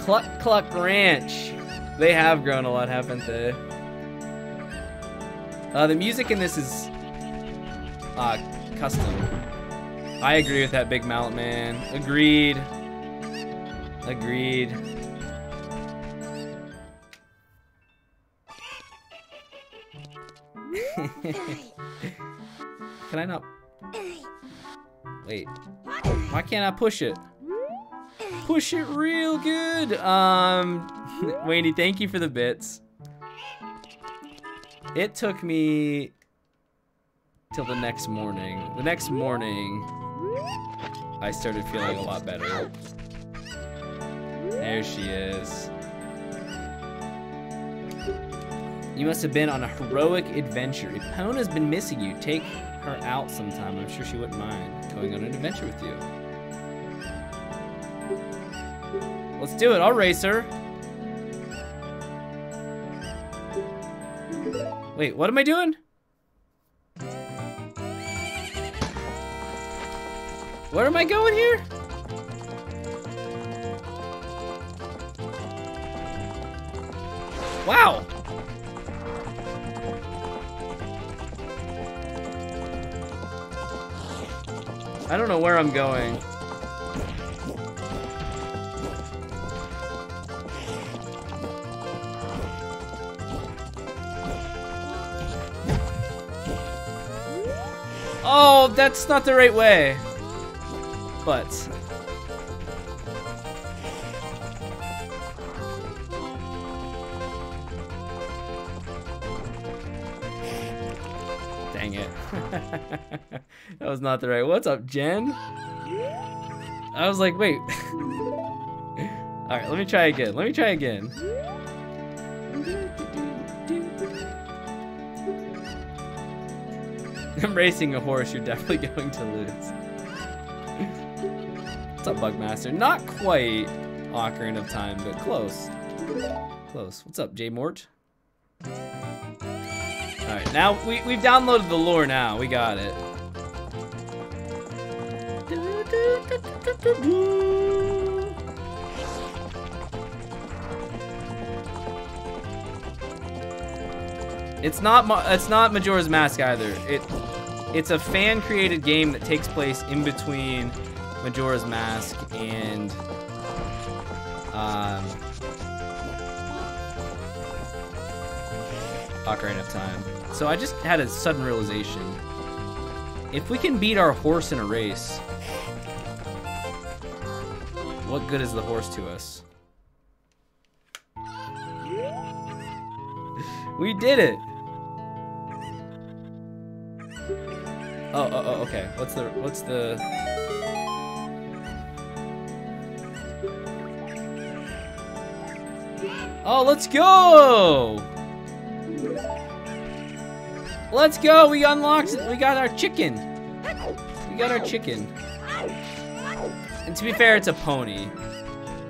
Cluck Cluck Ranch. They have grown a lot, haven't they? Uh, the music in this is uh, custom. I agree with that, Big Mallet Man. Agreed. Agreed. Can I not? Wait. Why can't I push it? Push it real good. Um, Wayne, thank you for the bits. It took me till the next morning. The next morning, I started feeling a lot better. There she is. You must have been on a heroic adventure. Epona's been missing you. Take her out sometime. I'm sure she wouldn't mind going on an adventure with you. Let's do it. I'll race her. Wait, what am I doing? Where am I going here? Wow. I don't know where I'm going. Oh, that's not the right way. But Dang it. that was not the right. What's up, Jen? I was like, wait. All right, let me try again. Let me try again. I'm racing a horse, you're definitely going to lose. What's up, Bugmaster? Not quite Ocarina of Time, but close. Close. What's up, J Mort? Alright, now we, we've downloaded the lore now. We got it. It's not it's not Majora's Mask either. It it's a fan created game that takes place in between Majora's Mask and um Ocarina of Time. So I just had a sudden realization. If we can beat our horse in a race, what good is the horse to us? We did it! Oh, oh, oh, okay. What's the, what's the... Oh, let's go! Let's go! We unlocked, we got our chicken. We got our chicken. And to be fair, it's a pony.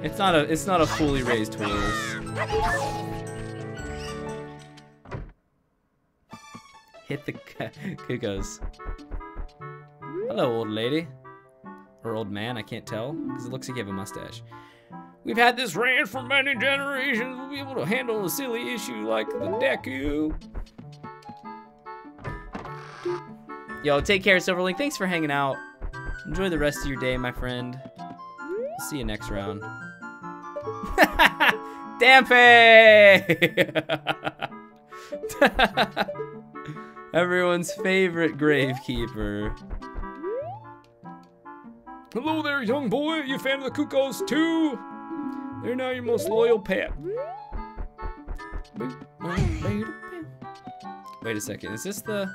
It's not a, it's not a fully raised horse. Hit the cuckoos. Hello, old lady. Or old man, I can't tell, because it looks like you have a mustache. We've had this ranch for many generations. We'll be able to handle a silly issue like the Deku. Yo, take care, Silverlink. Thanks for hanging out. Enjoy the rest of your day, my friend. See you next round. Dampé! Everyone's favorite gravekeeper. Hello there, young boy. You fan of the Cuckoos too? They're now your most loyal pet. Wait a second. Is this the...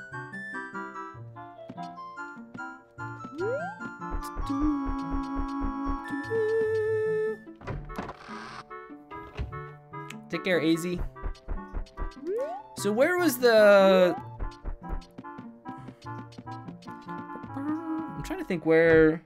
Take care, AZ. So where was the... I'm trying to think where...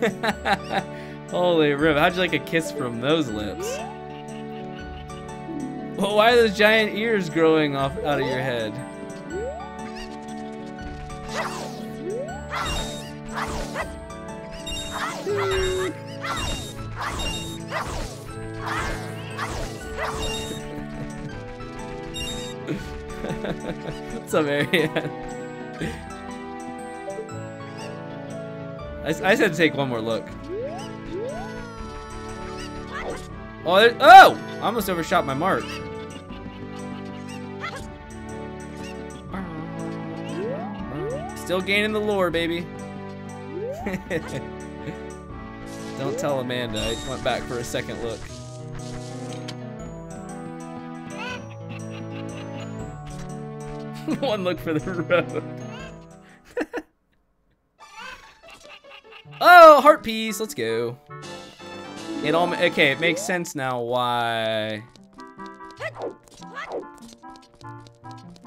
Holy rip, how'd you like a kiss from those lips? Well, why are those giant ears growing off out of your head? What's up, Ariane? I, I said take one more look. Oh, there, oh! I almost overshot my mark. Still gaining the lore, baby. Don't tell Amanda. I went back for a second look. One look for the road. oh, heart piece. Let's go. It all okay. It makes sense now. Why?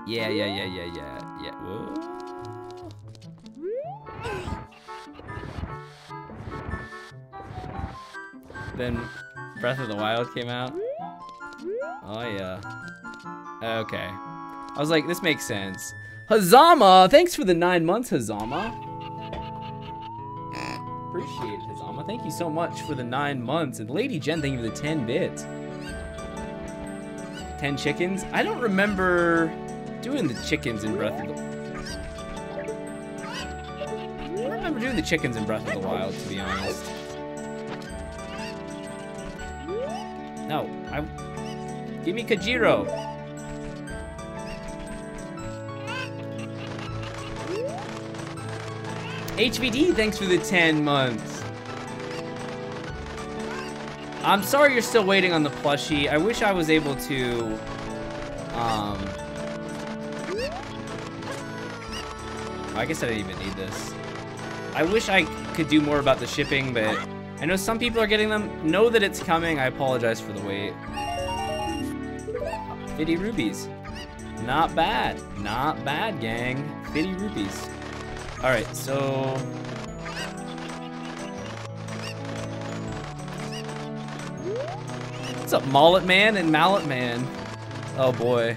Yeah, yeah, yeah, yeah, yeah, yeah. Whoa. Then Breath of the Wild came out. Oh yeah. Okay. I was like, this makes sense. Hazama, thanks for the nine months, Hazama. Appreciate it, Hazama. Thank you so much for the nine months. And Lady Jen, thank you for the 10 bits. 10 chickens? I don't remember doing the chickens in Breath of the Wild I don't remember doing the chickens in Breath of the Wild, to be honest. No, I... Give me Kajiro. HVD, thanks for the 10 months. I'm sorry you're still waiting on the plushie. I wish I was able to, um... I guess I didn't even need this. I wish I could do more about the shipping, but I know some people are getting them. Know that it's coming. I apologize for the wait. 50 rupees. Not bad. Not bad, gang. 50 rupees. All right, so What's up, Mullet Man and Mallet Man? Oh boy.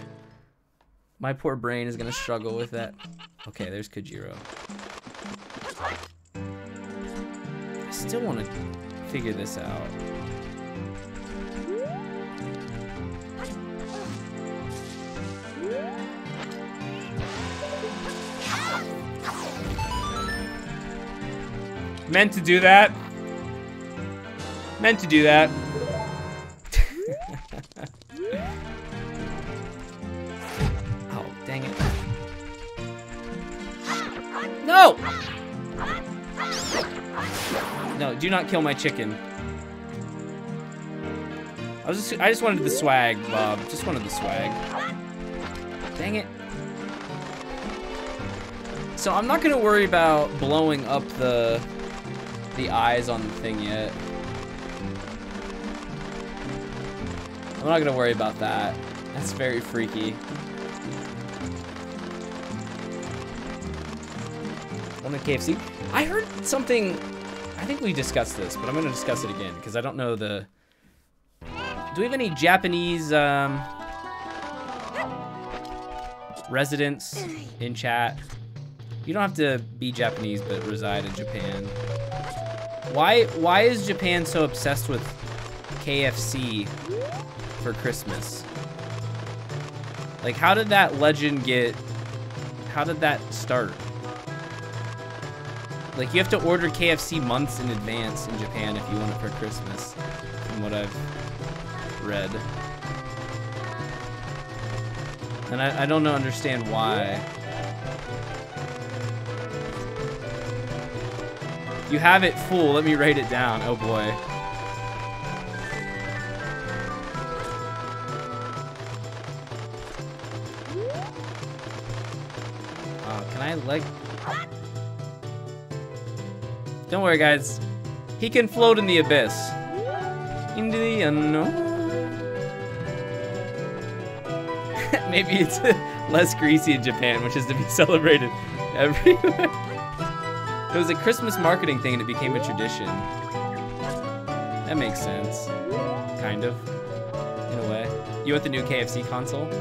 My poor brain is gonna struggle with that. Okay, there's Kajiro. Still want to figure this out. Meant to do that. Meant to do that. Do not kill my chicken. I was just I just wanted the swag, Bob. Just wanted the swag. Dang it. So I'm not gonna worry about blowing up the the eyes on the thing yet. I'm not gonna worry about that. That's very freaky. On the KFC. I heard something, I think we discussed this, but I'm gonna discuss it again because I don't know the, do we have any Japanese um, residents in chat? You don't have to be Japanese, but reside in Japan. Why, why is Japan so obsessed with KFC for Christmas? Like, how did that legend get, how did that start? Like, you have to order KFC months in advance in Japan if you want it for Christmas, from what I've read. And I, I don't understand why. You have it full. Let me write it down. Oh boy. Uh, can I like? Don't worry, guys. He can float in the abyss. Into the unknown. Maybe it's less greasy in Japan, which is to be celebrated everywhere. It was a Christmas marketing thing and it became a tradition. That makes sense. Kind of. In a way. You want the new KFC console?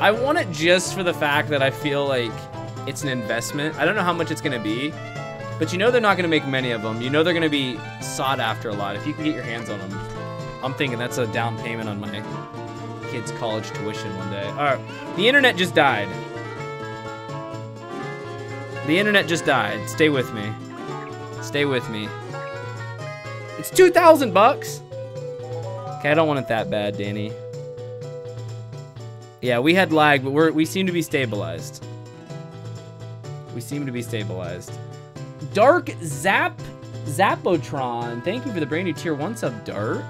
I want it just for the fact that I feel like it's an investment. I don't know how much it's gonna be, but you know they're not gonna make many of them. You know they're gonna be sought after a lot. If you can get your hands on them, I'm thinking that's a down payment on my kid's college tuition one day. All right, the internet just died. The internet just died. Stay with me. Stay with me. It's 2,000 bucks. Okay, I don't want it that bad, Danny. Yeah, we had lag, but we're we seem to be stabilized. We seem to be stabilized. Dark Zap Zapotron. Thank you for the brand new tier one sub, Dark.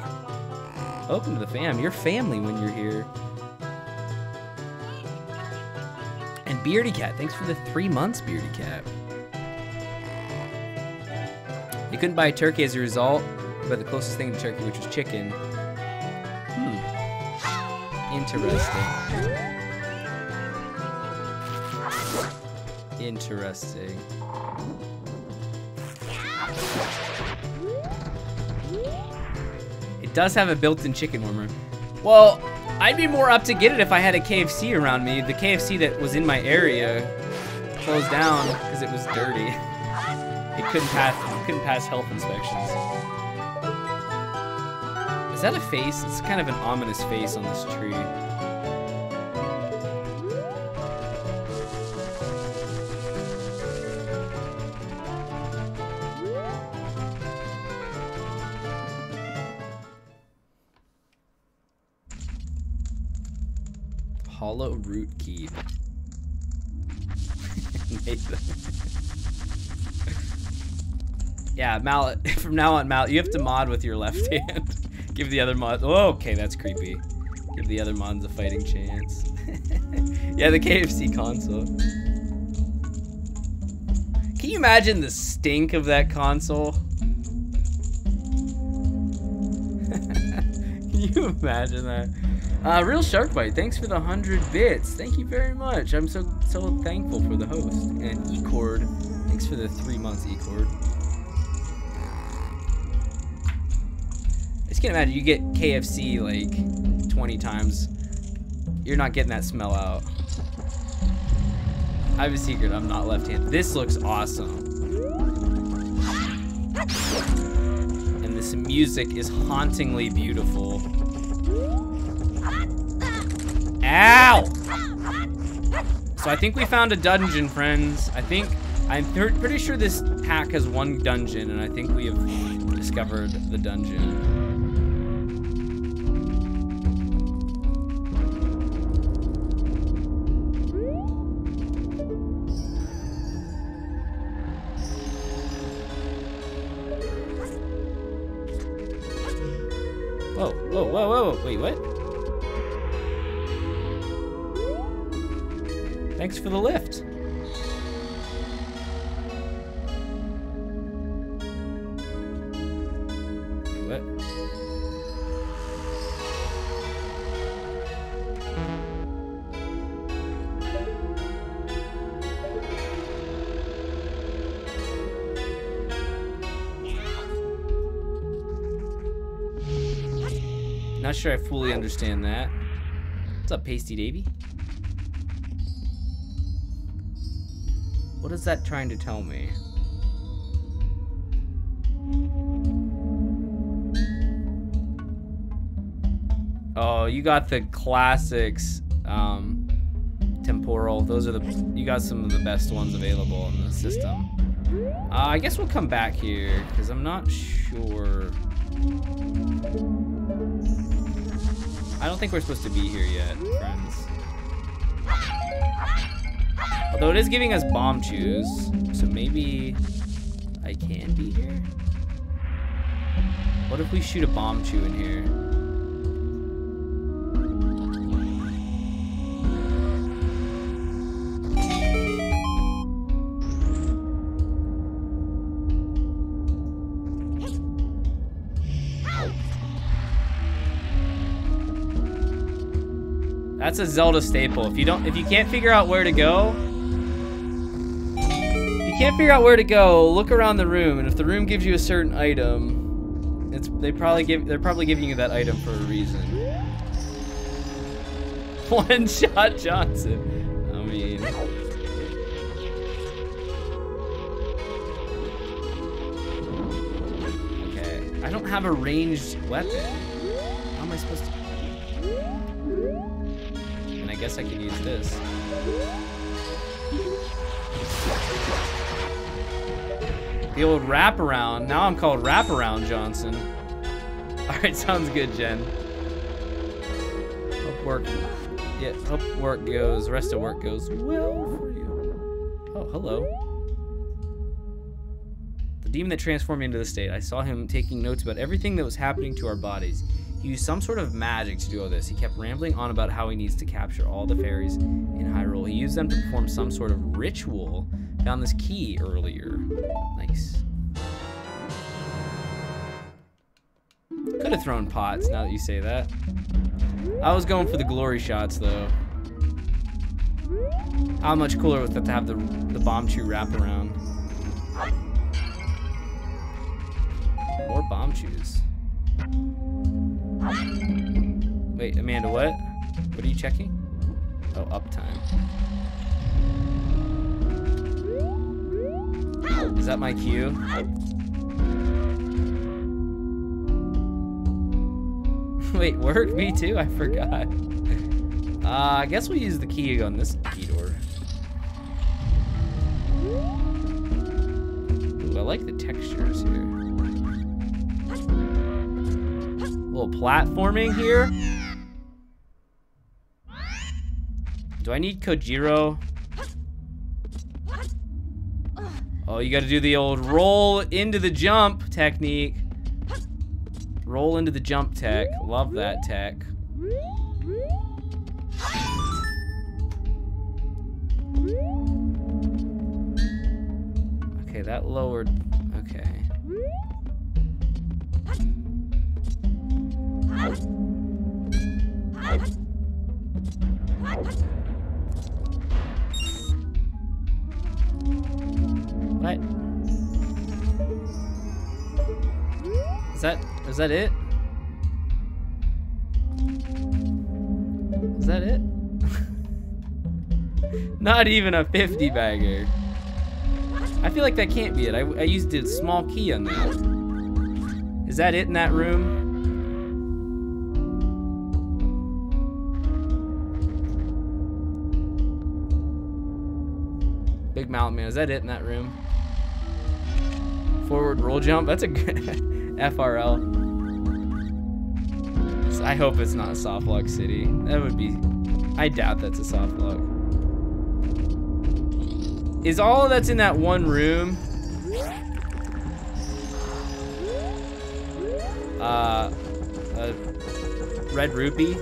Welcome to the fam. You're family when you're here. And Beardy Cat, thanks for the three months, Beardy Cat. You couldn't buy a turkey as a result, but the closest thing to turkey, which was chicken. Hmm. Interesting. Interesting. It does have a built-in chicken warmer. Well, I'd be more up to get it if I had a KFC around me. The KFC that was in my area closed down because it was dirty. It couldn't pass it couldn't pass health inspections. Is that a face? It's kind of an ominous face on this tree. Hollow root key. Yeah, mallet. From now on, mallet. You have to mod with your left hand. Give the other mod. Oh, okay, that's creepy. Give the other mods a fighting chance. yeah, the KFC console. Can Can you imagine the stink of that console? Can you imagine that? Uh, Real Shark Bite, thanks for the 100 bits. Thank you very much. I'm so so thankful for the host. And Ecord, thanks for the three months, Ecord. I just can't imagine you get KFC like 20 times. You're not getting that smell out. I have a secret, I'm not left-handed. This looks awesome. And this music is hauntingly beautiful. Ow! So I think we found a dungeon, friends. I think, I'm pretty sure this pack has one dungeon, and I think we have discovered the dungeon. Whoa, whoa, whoa, whoa, wait, what? Thanks for the lift. Not sure I fully understand that. What's up, Pasty Davy? Is that trying to tell me? Oh, you got the classics, um, temporal. Those are the, you got some of the best ones available in the system. Uh, I guess we'll come back here, because I'm not sure. I don't think we're supposed to be here yet, Although it is giving us Bombchus, so maybe I can be here? What if we shoot a Bombchu in here? That's a Zelda staple. If you don't, if you can't figure out where to go, can't figure out where to go, look around the room, and if the room gives you a certain item, it's they probably give they're probably giving you that item for a reason. One shot Johnson. I mean. Okay, I don't have a ranged weapon. How am I supposed to? And I guess I can use this. The old wraparound. Now I'm called Wraparound Johnson. Alright, sounds good, Jen. Hope work. Yeah, hope work goes. Rest of work goes well for you. Oh, hello. The demon that transformed me into the state. I saw him taking notes about everything that was happening to our bodies. He used some sort of magic to do all this. He kept rambling on about how he needs to capture all the fairies in Hyrule. He used them to perform some sort of ritual. Found this key earlier. Nice. Could have thrown pots now that you say that. I was going for the glory shots though. How much cooler was that to have the the Bombchu wrap around? More bomb Bombchus. Wait, Amanda, what? What are you checking? Oh, uptime. Is that my cue? Wait, work? Me too? I forgot. Uh, I guess we'll use the key on this key door. Ooh, I like the textures here. little platforming here. Do I need Kojiro? You gotta do the old roll into the jump technique. Roll into the jump tech. Love that tech. Okay, that lowered. Okay. What? Is that is that it? Is that it? Not even a 50 bagger. I feel like that can't be it. I, I used a small key on that. Is that it in that room? Big Mountain Man, is that it in that room? Forward roll jump? That's a good FRL. I hope it's not a Soft Lock City. That would be. I doubt that's a soft lock. Is all that's in that one room? Uh, a red rupee.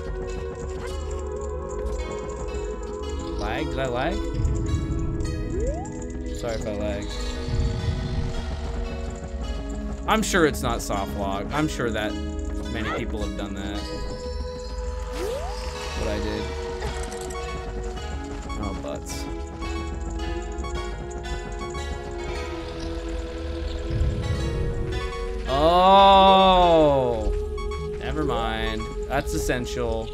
Lag? Did I lag? Sorry if I lagged. I'm sure it's not soft lock. I'm sure that many people have done that. What I did. Oh, butts. Oh! Never mind. That's essential.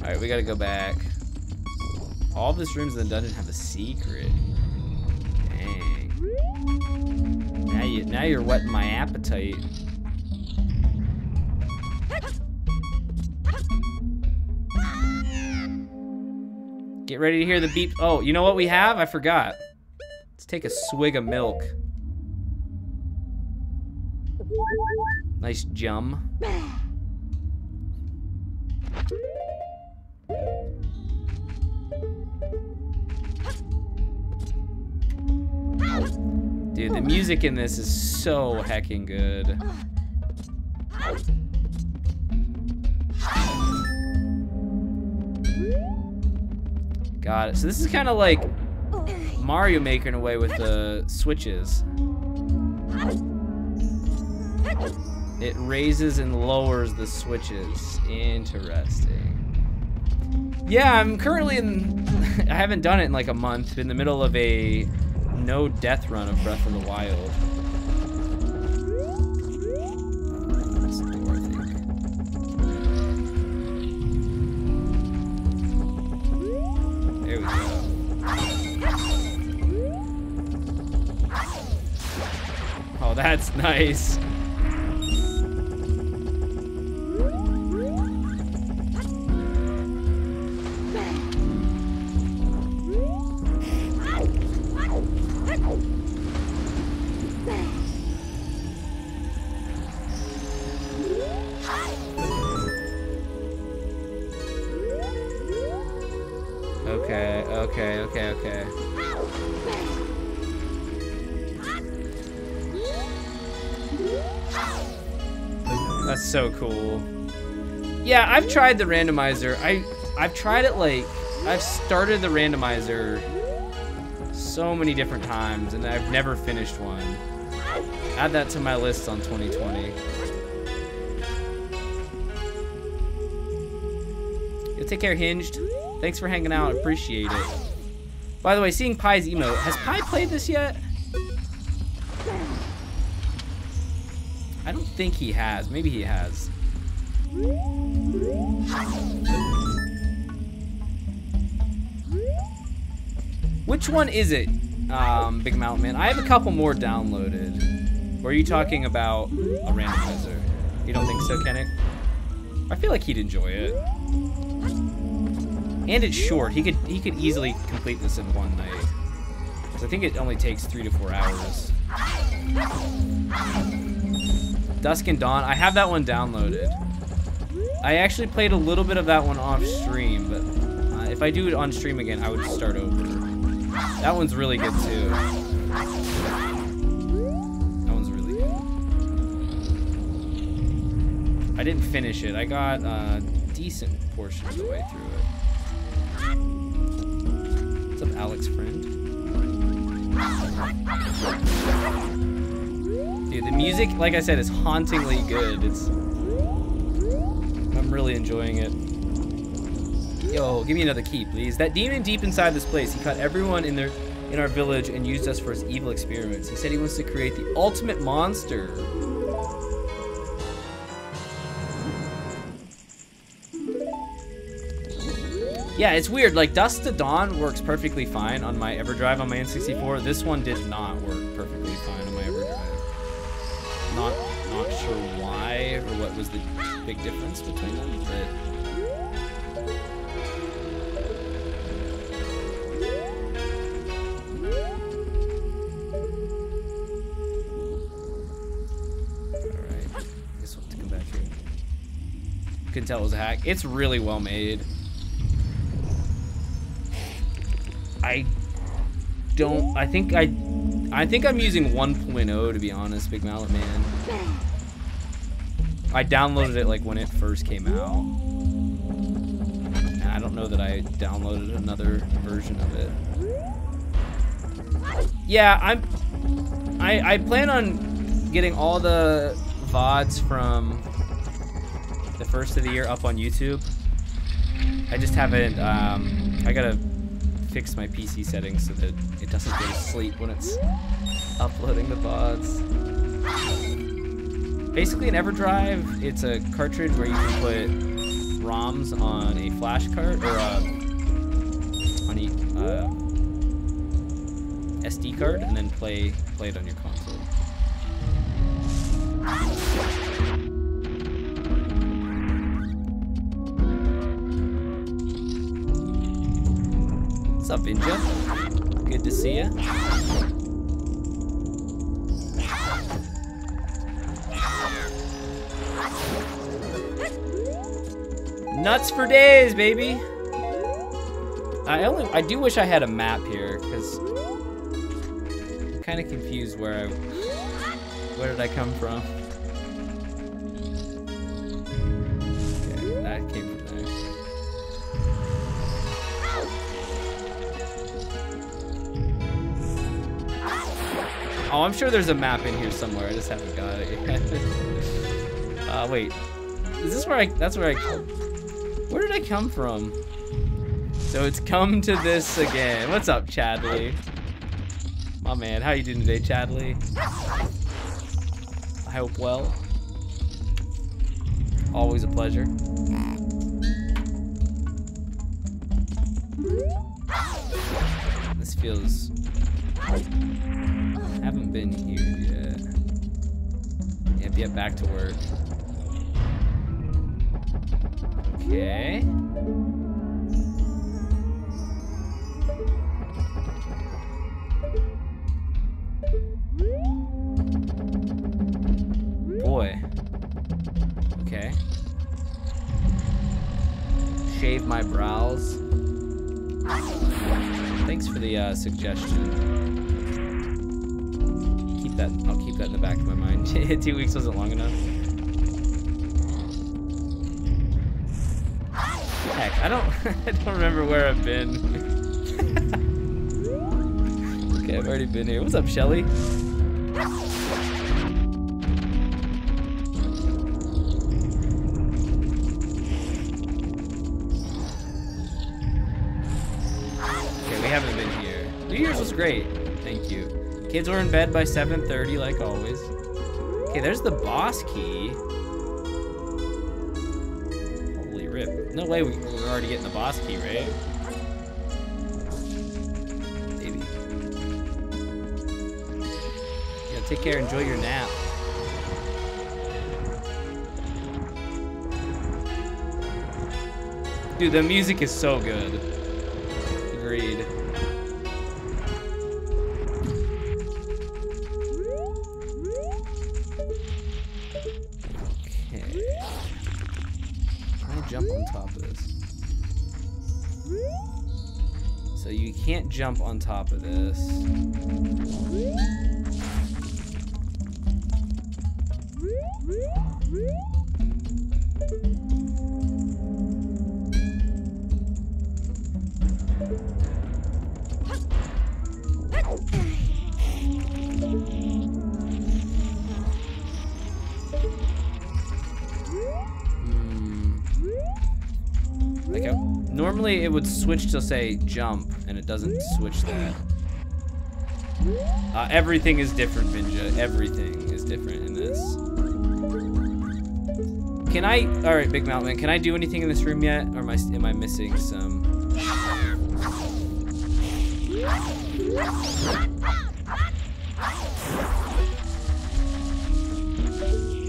Alright, we gotta go back. All of this rooms in the dungeon have a secret. Now you now you're whetting my appetite. Get ready to hear the beep. Oh, you know what we have? I forgot. Let's take a swig of milk. Nice jum. Dude, the oh. music in this is so hecking good. Got it. So this is kind of like Mario Maker in a way with the switches. It raises and lowers the switches. Interesting. Yeah, I'm currently in. I haven't done it in like a month. In the middle of a no death run of Breath of the Wild. Oh, that's door, I've tried the randomizer. I I've tried it like I've started the randomizer so many different times and I've never finished one. Add that to my list on 2020. Yo, take care, Hinged. Thanks for hanging out. Appreciate it. By the way, seeing Pie's emote. Has Pie played this yet? I don't think he has. Maybe he has. Which one is it, um, Big Mountain Man? I have a couple more downloaded. Or are you talking about a randomizer? You don't think so, Kennick? I feel like he'd enjoy it. And it's short. He could he could easily complete this in one night. I think it only takes three to four hours. Dusk and Dawn. I have that one downloaded. I actually played a little bit of that one off stream, but uh, if I do it on stream again, I would start over. That one's really good too. That one's really good. I didn't finish it. I got a decent portion of the way through it. What's up, Alex friend. Dude, the music, like I said, is hauntingly good. It's really enjoying it. Yo, give me another key, please. That demon deep inside this place, he caught everyone in their in our village and used us for his evil experiments. He said he wants to create the ultimate monster. Yeah, it's weird. Like Dusk to Dawn works perfectly fine on my EverDrive on my N64. This one did not work perfectly fine on my EverDrive. Not or what was the big difference between them, but. Couldn't tell it was a hack. It's really well made. I don't I think I I think I'm using 1.0 to be honest, Big Mallet Man. I downloaded it like when it first came out. And I don't know that I downloaded another version of it. Yeah, I'm I I plan on getting all the VODs from the first of the year up on YouTube. I just haven't um I gotta fix my PC settings so that it doesn't go to sleep when it's uploading the VODs. Basically, an EverDrive, it's a cartridge where you can put ROMs on a flash card or a, on a uh, SD card, and then play play it on your console. What's up, Inja? Good to see you. Nuts for days, baby. I only I do wish I had a map here because I'm kind of confused where I where did I come from? Okay, that came from there. Oh, I'm sure there's a map in here somewhere. I just haven't got it yet. uh, wait. Is this where I? That's where I. Where did I come from? So it's come to this again. What's up, Chadley? My man, how you doing today, Chadley? I hope well. Always a pleasure. This feels. I Haven't been here yet. Yep, yep, back to work. Okay. Boy. Okay. Shave my brows. Thanks for the uh, suggestion. Keep that. I'll keep that in the back of my mind. Two weeks wasn't long enough. Heck, I don't. I don't remember where I've been. okay, I've already been here. What's up, Shelly? Okay, we haven't been here. New Year's was great. Thank you. Kids were in bed by 7.30 like always. Okay, there's the boss key. Rip. No way we, we're already getting the boss key, right? Maybe. Yeah, take care. Enjoy your nap. Dude, the music is so good. jump on top of this. Hmm. normally it would switch to say jump it doesn't switch that. Uh, everything is different, Vinja. Everything is different in this. Can I, all right, Big Mountain can I do anything in this room yet? Or am I, am I missing some?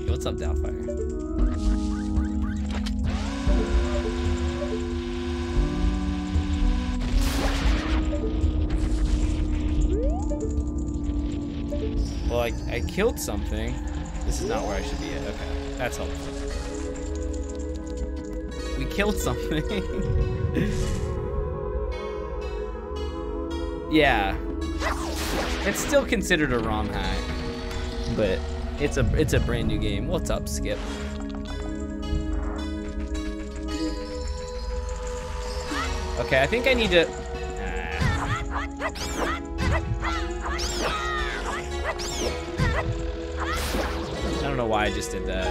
What's up, Doubtfire? I, killed something. This is not where I should be at. Okay, that's helpful. We killed something. yeah. It's still considered a ROM hack, but it's a it's a brand new game. What's up, Skip? Okay, I think I need to. Why I just did that.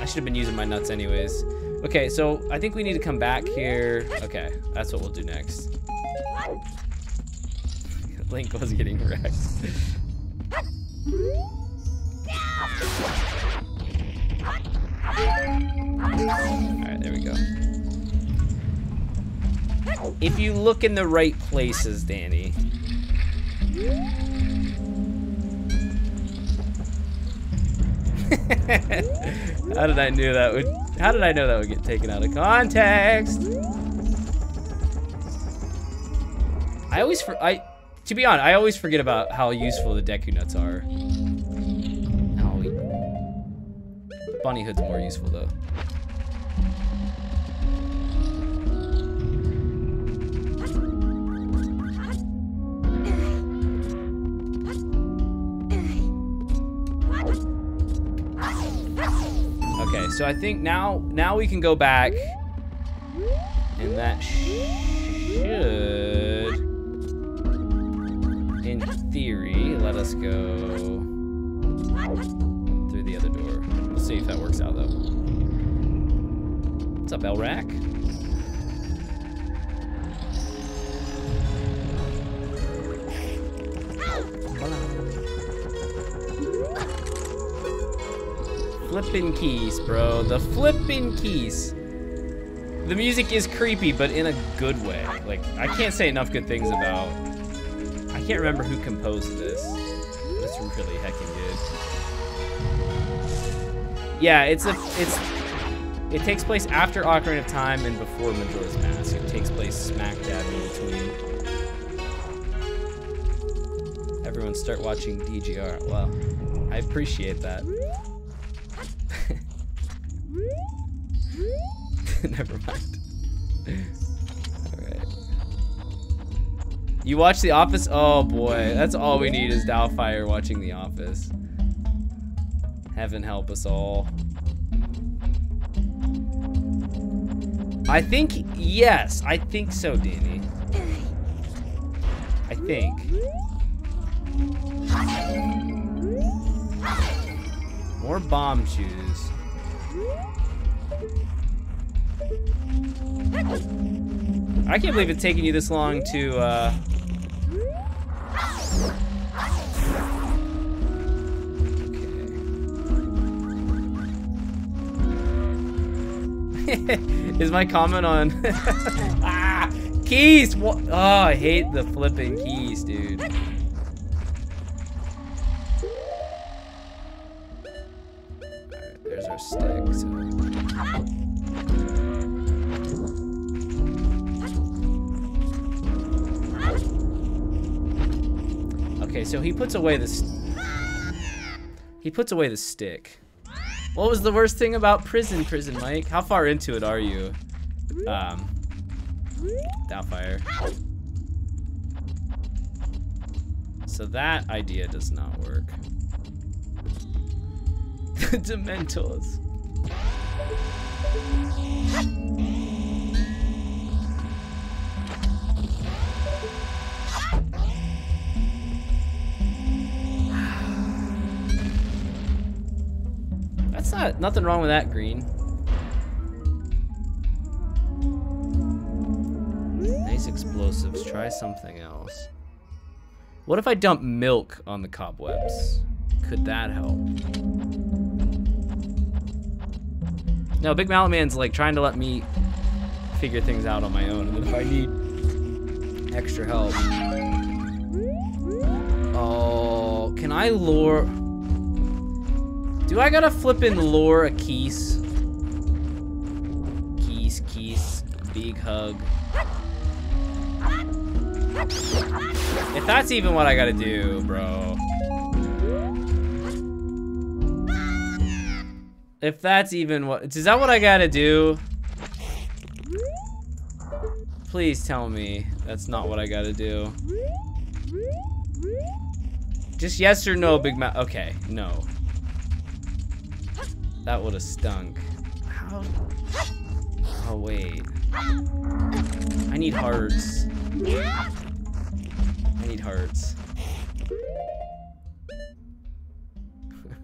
I should have been using my nuts anyways. Okay, so I think we need to come back here. Okay, that's what we'll do next. Link was getting wrecked. Alright, there we go. If you look in the right places, Danny. how did I knew that would how did I know that would get taken out of context? I always for I to be honest, I always forget about how useful the Deku nuts are. Oh, Bunny Hood's more useful though. So I think now now we can go back, and that should, in theory, let us go through the other door. We'll see if that works out though. What's up, Elrack? Flippin' keys, bro. The flippin' keys. The music is creepy, but in a good way. Like, I can't say enough good things about... I can't remember who composed this. It's really heckin' good. Yeah, it's a... It's... It takes place after Ocarina of Time and before Majora's Mask. It takes place smack dab in between. Everyone start watching DGR. Well, I appreciate that. Never mind. Alright. You watch The Office? Oh boy, that's all we need is Doubtfire watching The Office. Heaven help us all. I think, yes, I think so, Danny. I think. More Bombchus. I can't believe it's taking you this long to, uh... Okay. Is my comment on... ah! Keese! What? Oh, I hate the flipping Keese, dude. There's our stick, so... Okay, so he puts away this. He puts away the stick. What was the worst thing about prison, prison, Mike? How far into it are you? Um, Doubtfire. So that idea does not work. The Dementors. That's not nothing wrong with that green. Nice explosives. Try something else. What if I dump milk on the cobwebs? Could that help? No, Big Mallet Man's like trying to let me figure things out on my own. And if I need extra help. Oh, can I lure? Do I gotta flip in lure a Keese? Keese, Keese, big hug. If that's even what I gotta do, bro. If that's even what, is that what I gotta do? Please tell me that's not what I gotta do. Just yes or no, Big Mouth. Okay, no. That would have stunk. How? Oh, wait. I need hearts. I need hearts.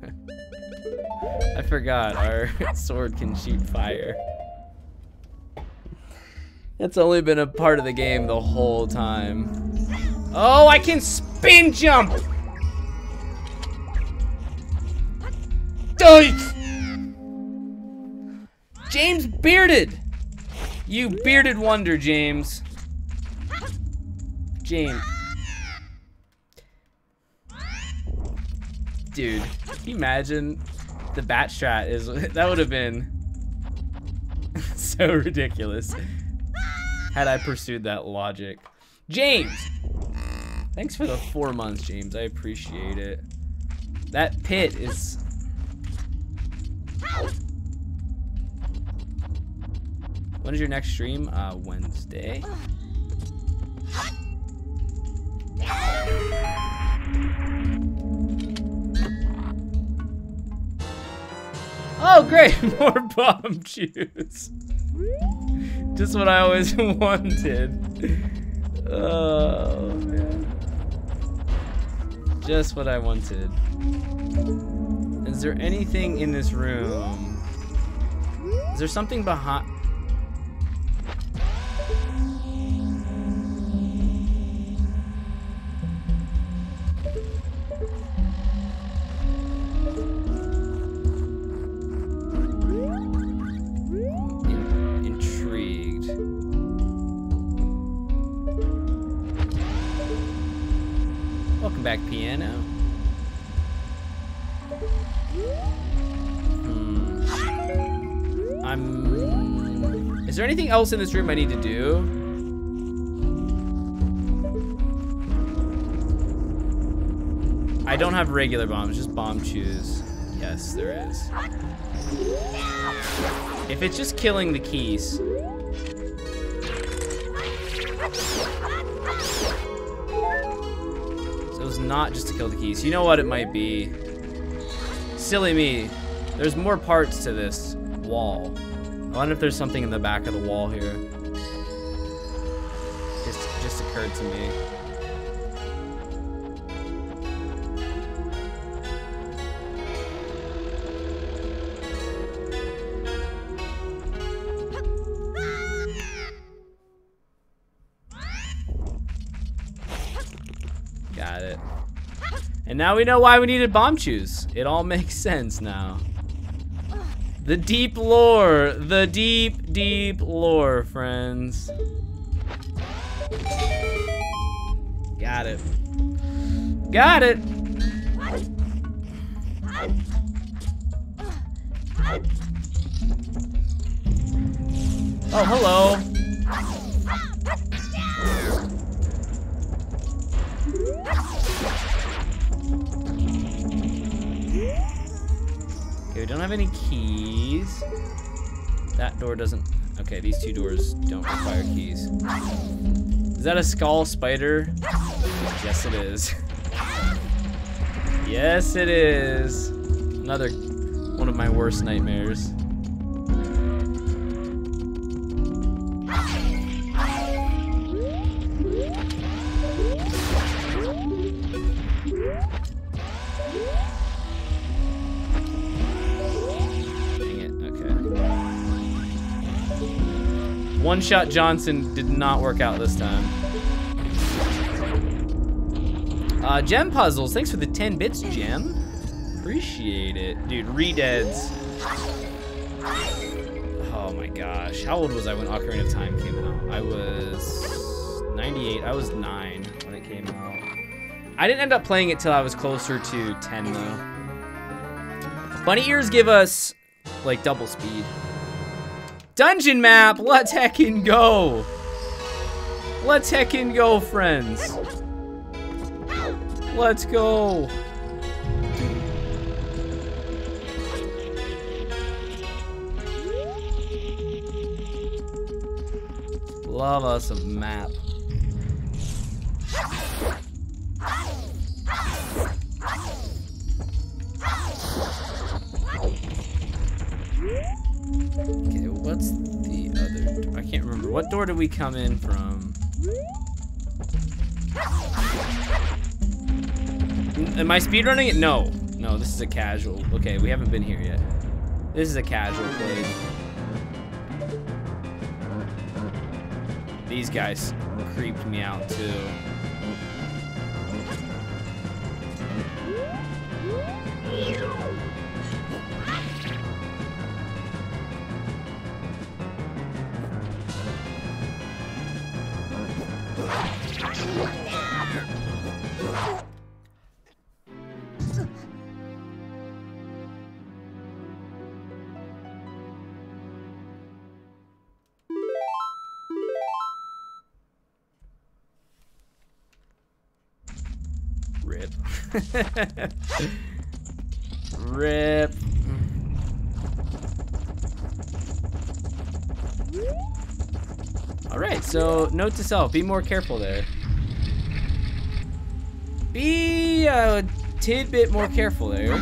I forgot our sword can shoot fire. It's only been a part of the game the whole time. Oh, I can spin jump! James Bearded! You bearded wonder, James. James. Dude, imagine the bat strat is that would have been so ridiculous had I pursued that logic. James! Thanks for the four months, James. I appreciate it. That pit is When is your next stream? Uh, Wednesday. Oh, great! More Bombchus. Just what I always wanted. Oh, man. Just what I wanted. Is there anything in this room? Is there something behind? Welcome back, piano. Hmm. I'm. Is there anything else in this room I need to do? I don't have regular bombs, just Bombchus. Yes, there is. If it's just killing the Keese. Was not just to kill the Keese. You know what it might be? Silly me. There's more parts to this wall. I wonder if there's something in the back of the wall here. Just, just occurred to me. Now we know why we needed Bombchus. It all makes sense now. The deep lore. The deep, deep lore, friends. Got it. Got it. Oh, hello. Okay, we don't have any keys. That door doesn't... Okay, these two doors don't require keys. Is that a skull spider? Yes, it is. yes, it is. Another one of my worst nightmares. Dang it, okay. One Shot Johnson did not work out this time. Uh, gem puzzles. Thanks for the 10 bits, Gem. Appreciate it. Dude, redeads. Oh my gosh. How old was I when Ocarina of Time came out? I was 98. I was 9 when it came out. I didn't end up playing it till I was closer to 10 though. Bunny ears give us like double speed. Dungeon map! Let's heckin' go! Let's heckin' go, friends. Let's go. Love us a map. Okay, what's the other? I can't remember. What door did we come in from? Am I speedrunning it? No. No, this is a casual. Okay, we haven't been here yet. This is a casual play. These guys creeped me out too. Rip. Rip. All right, so note to self, be more careful there. Be a tidbit more careful there.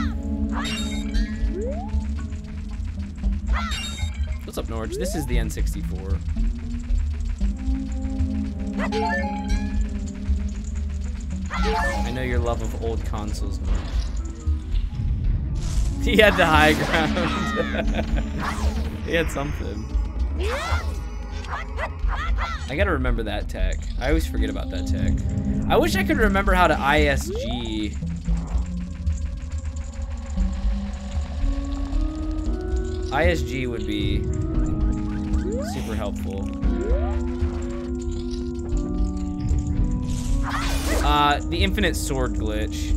What's up, Norge? This is the N64. I know your love of old consoles, Norge. He had the high ground. he had something. I gotta remember that tech. I always forget about that tech. I wish I could remember how to ISG. ISG would be super helpful. Uh, the infinite sword glitch.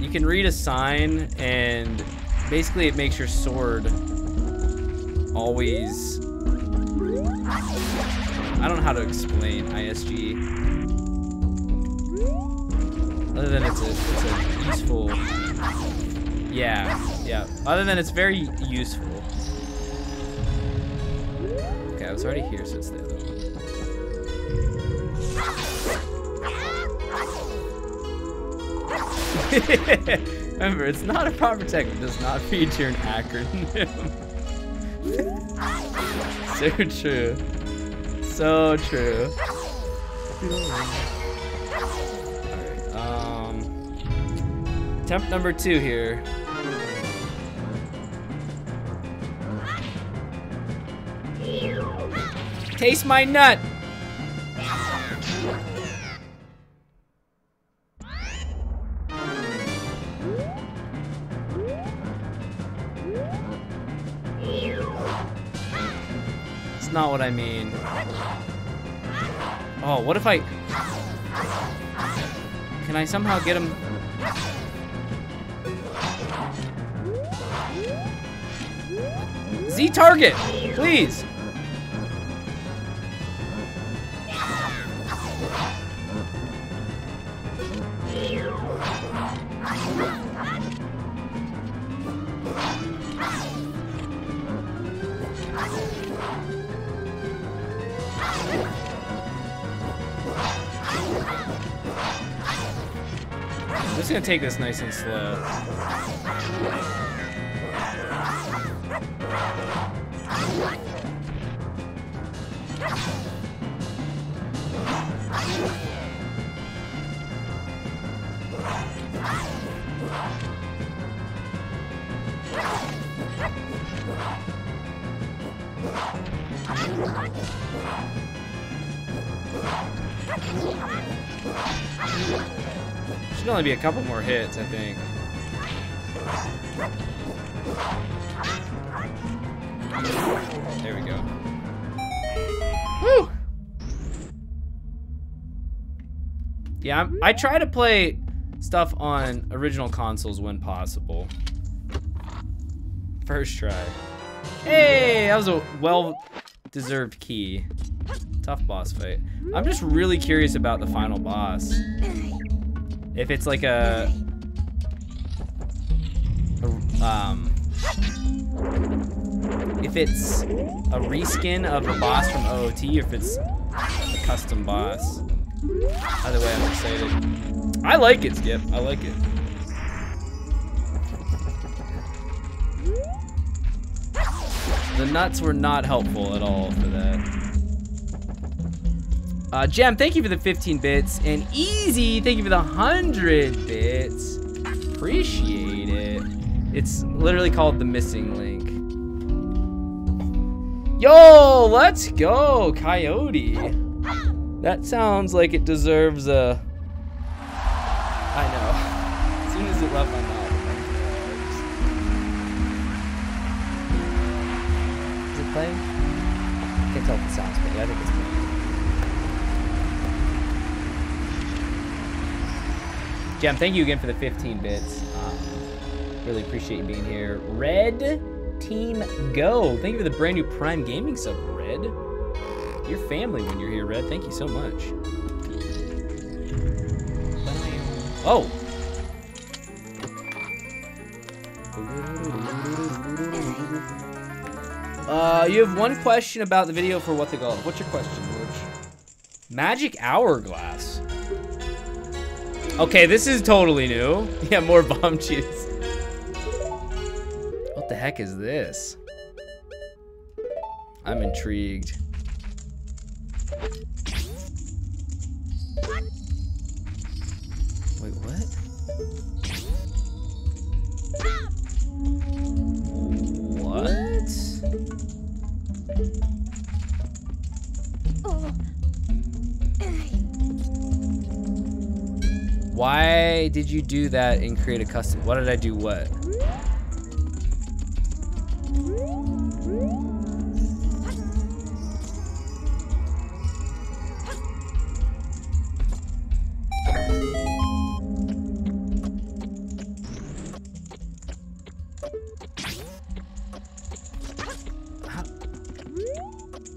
You can read a sign and basically it makes your sword always I don't know how to explain ISG. Other than it's a, it's a useful, yeah, yeah. Other than it's very useful. Okay, I was already here, so it's the other one. Remember, it's not a proper tech. It does not feature an acronym. so true. So true. Um attempt number two here. Taste my nut! I mean. Oh, what if I... Can I somehow get him... Z target, please. Take this nice and slow. Should only be a couple more hits, I think. There we go. Woo! Yeah, I'm, I try to play stuff on original consoles when possible. First try. Hey, that was a well-deserved key. Tough boss fight. I'm just really curious about the final boss. If it's like a, a um, if it's a reskin of a boss from OOT, if it's a custom boss. Either way, I'm excited. I like it, Skip. I like it. The nuts were not helpful at all for that. Uh, Gem, thank you for the 15 bits. And Easy, thank you for the 100 bits. Appreciate it. It's literally called The Missing Link. Yo, let's go, Coyote. That sounds like it deserves a... I know. As soon as it left my mouth. Is it playing? I can't tell if it sounds playing. I think it's Gem, thank you again for the 15 bits. Um, really appreciate you being here. Red Team Go, thank you for the brand new Prime Gaming sub, Red. Your family when you're here, Red. Thank you so much. Oh. Uh, you have one question about the video for what the golf. What's your question, George? Magic Hourglass. Okay, this is totally new. Yeah, more Bombchus. What the heck is this? I'm intrigued. Wait, what? What? Oh. Why did you do that and create a custom? What did I do what?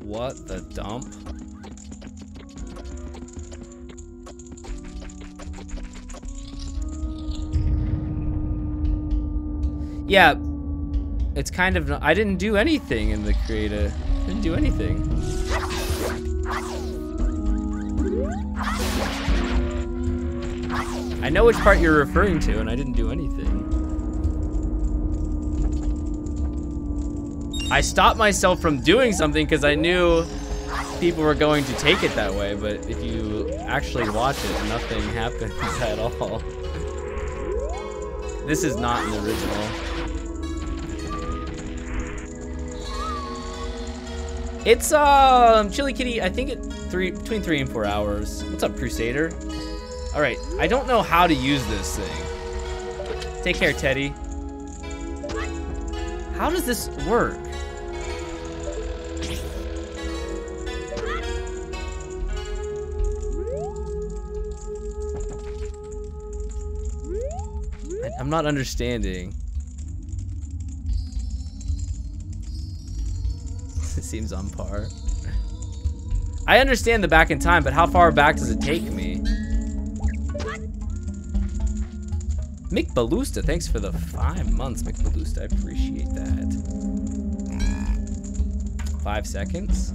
What the dump? Yeah, it's kind of. I didn't do anything in the creator. Didn't do anything. I know which part you're referring to, and I didn't do anything. I stopped myself from doing something because I knew people were going to take it that way, but if you actually watch it, nothing happens at all. This is not an original. It's um Chili Kitty. I think it three between three and four hours. What's up, Crusader? All right, I don't know how to use this thing. Take care, Teddy. How does this work? I'm not understanding. Seems on par. I understand the back in time, but how far back does it take me? Mick Balusta, thanks for the five months, Mick Balusta. I appreciate that. Five seconds?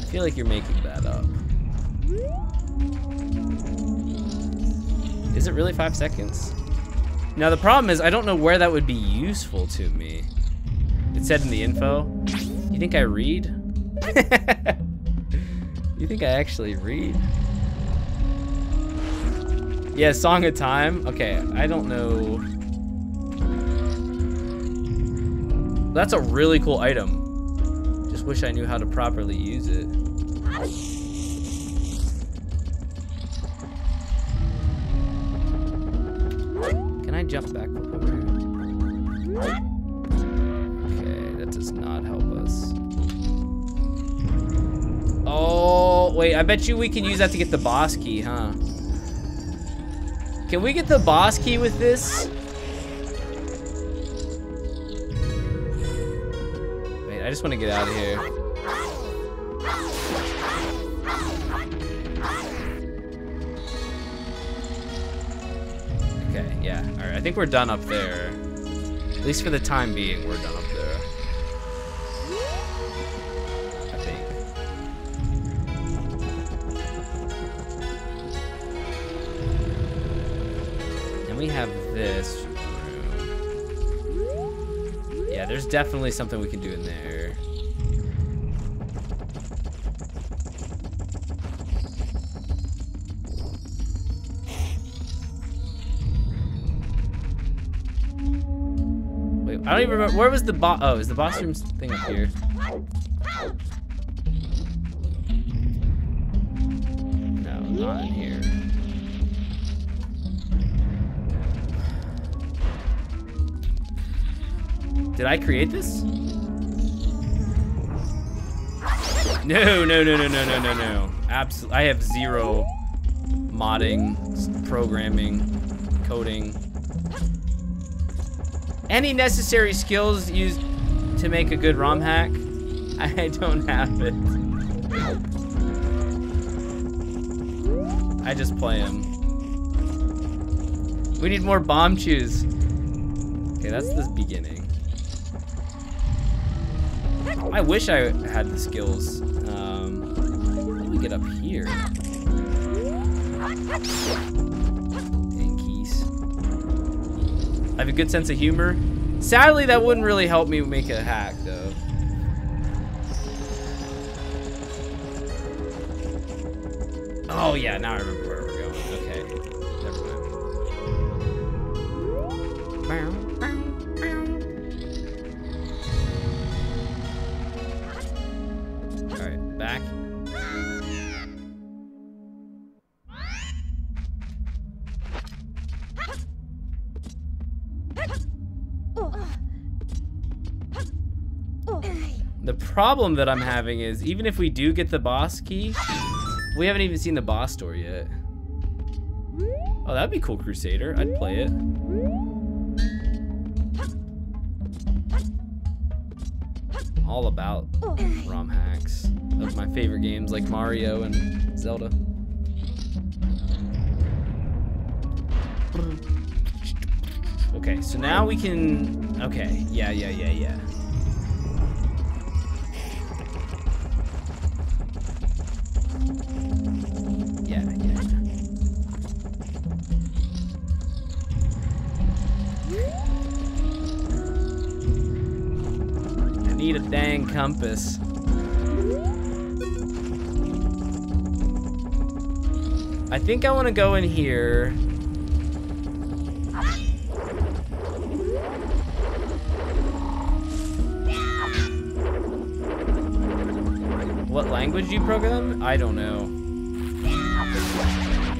I feel like you're making that up. Is it really five seconds? Now the problem is I don't know where that would be useful to me. It said in the info. Think I read? you think I actually read? Yeah, Song of Time. Okay, I don't know. That's a really cool item. Just wish I knew how to properly use it. I bet you we can use that to get the boss key, huh? Can we get the boss key with this? Wait, I just want to get out of here. Okay, yeah. All right, I think we're done up there. At least for the time being, we're done we have this room. Yeah, there's definitely something we can do in there. Wait, I don't even remember. Where was the boss? Oh, is the boss room thing up here? Did I create this? No, no, no, no, no, no, no, no. Absolutely, I have zero modding, programming, coding. Any necessary skills used to make a good ROM hack? I don't have it. I just play them. We need more Bombchus. Okay, that's the beginning. I wish I had the skills. Um, how do we get up here? Dang keys. I have a good sense of humor. Sadly, that wouldn't really help me make a hack, though. Oh yeah, now I remember problem that I'm having is even if we do get the boss key, we haven't even seen the boss door yet. Oh, that'd be cool, Crusader. I'd play it. All about ROM hacks of my favorite games like Mario and Zelda. Okay, so now we can. Okay, yeah, yeah, yeah, yeah. Yeah, need a dang compass. I think I want to go in here. What language do you program? I don't know.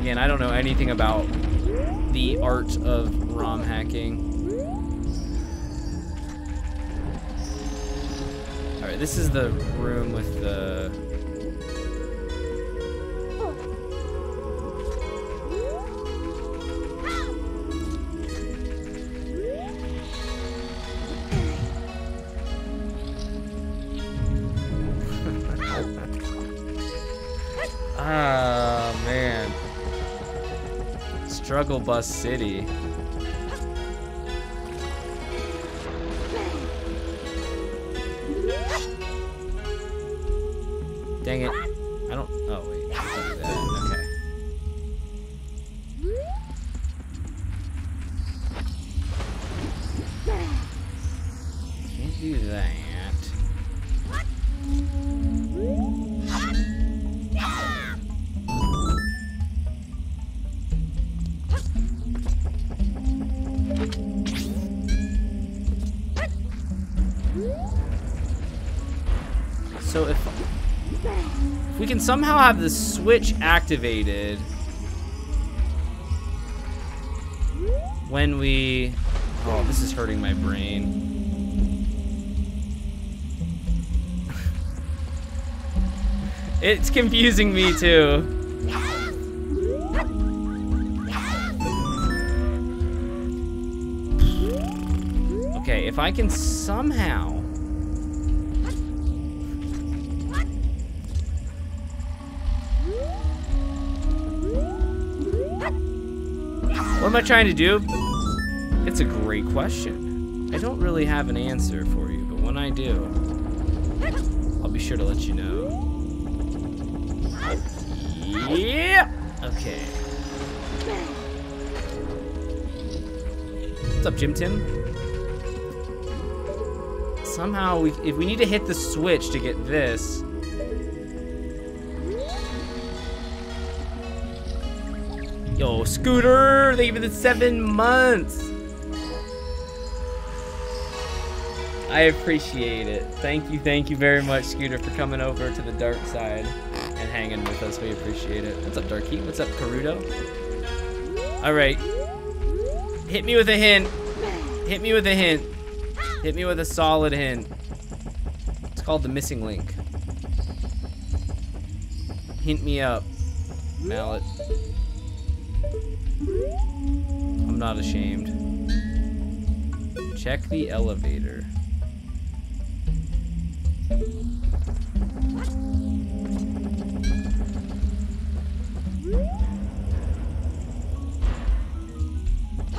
Again, I don't know anything about the art of ROM hacking. This is the room with the... Ah, man. Struggle Bus City. Somehow have the switch activated when we... Oh, this is hurting my brain. it's confusing me too. Okay, if I can somehow... What am I trying to do? It's a great question. I don't really have an answer for you, but when I do, I'll be sure to let you know. Yeah! Okay. What's up, Jim Tim? Somehow, we, if we need to hit the switch to get this... Yo, Scooter! Thank you for the seven months! I appreciate it. Thank you, thank you very much, Scooter, for coming over to the dark side and hanging with us. We appreciate it. What's up, Darky? What's up, Karudo? Alright. Hit me with a hint. Hit me with a hint. Hit me with a solid hint. It's called the missing link. Hint me up, Mallet. I'm not ashamed. Check the elevator.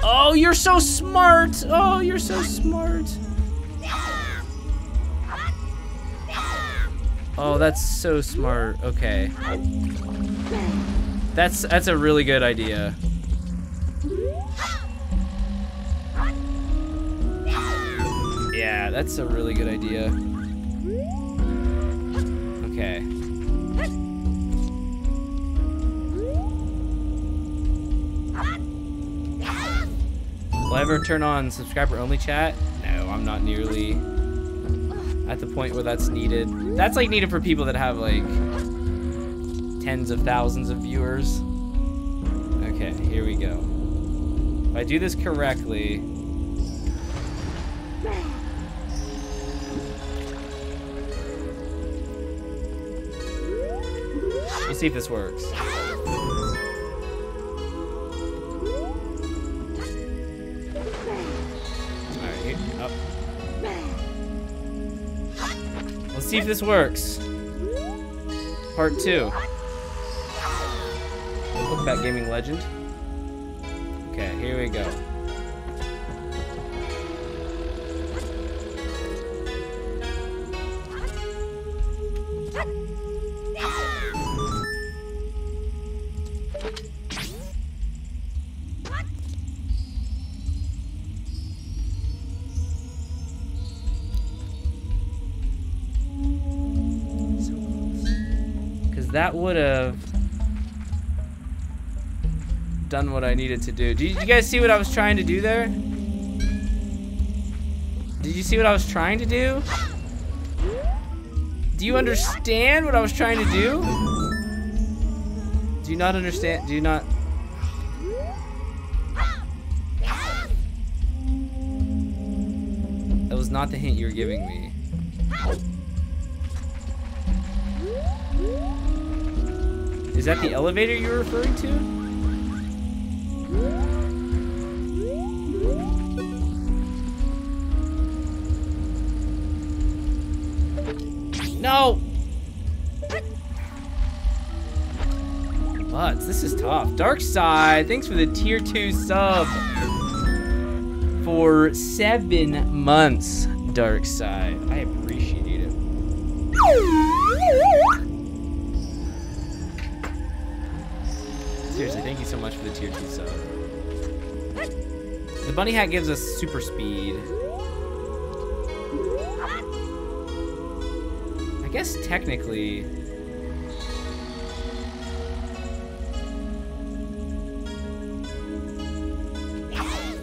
Oh, you're so smart. Oh, you're so smart. Oh, that's so smart. Okay. That's that's a really good idea. Yeah, that's a really good idea. Okay. Will I ever turn on subscriber only chat? No, I'm not nearly at the point where that's needed. That's like needed for people that have like tens of thousands of viewers. Okay, here we go. If I do this correctly, Let's see if this works. Let's see if this works. Part two. Look back gaming legend. Okay, here we go. Would have done what I needed to do. Did you guys see what I was trying to do there? Did you see what I was trying to do? Do you understand what I was trying to do? Do you not understand? Do you not? That was not the hint you were giving me. Is that the elevator you're referring to? No! Butts, this is tough. Dark Side, thanks for the tier 2 sub. For seven months, Dark Side. I appreciate it. Thank you so much for the tier 2 sub. The bunny hat gives us super speed. I guess technically...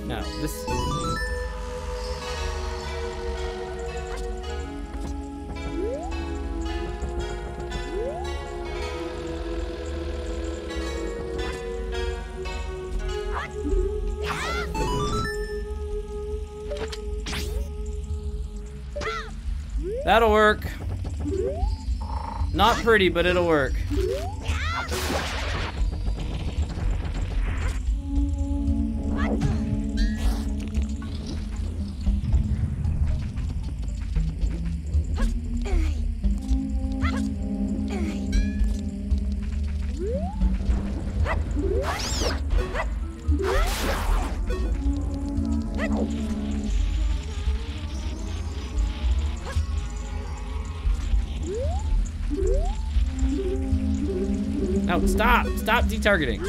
No, this... Pretty, but it'll work. Stop detargeting.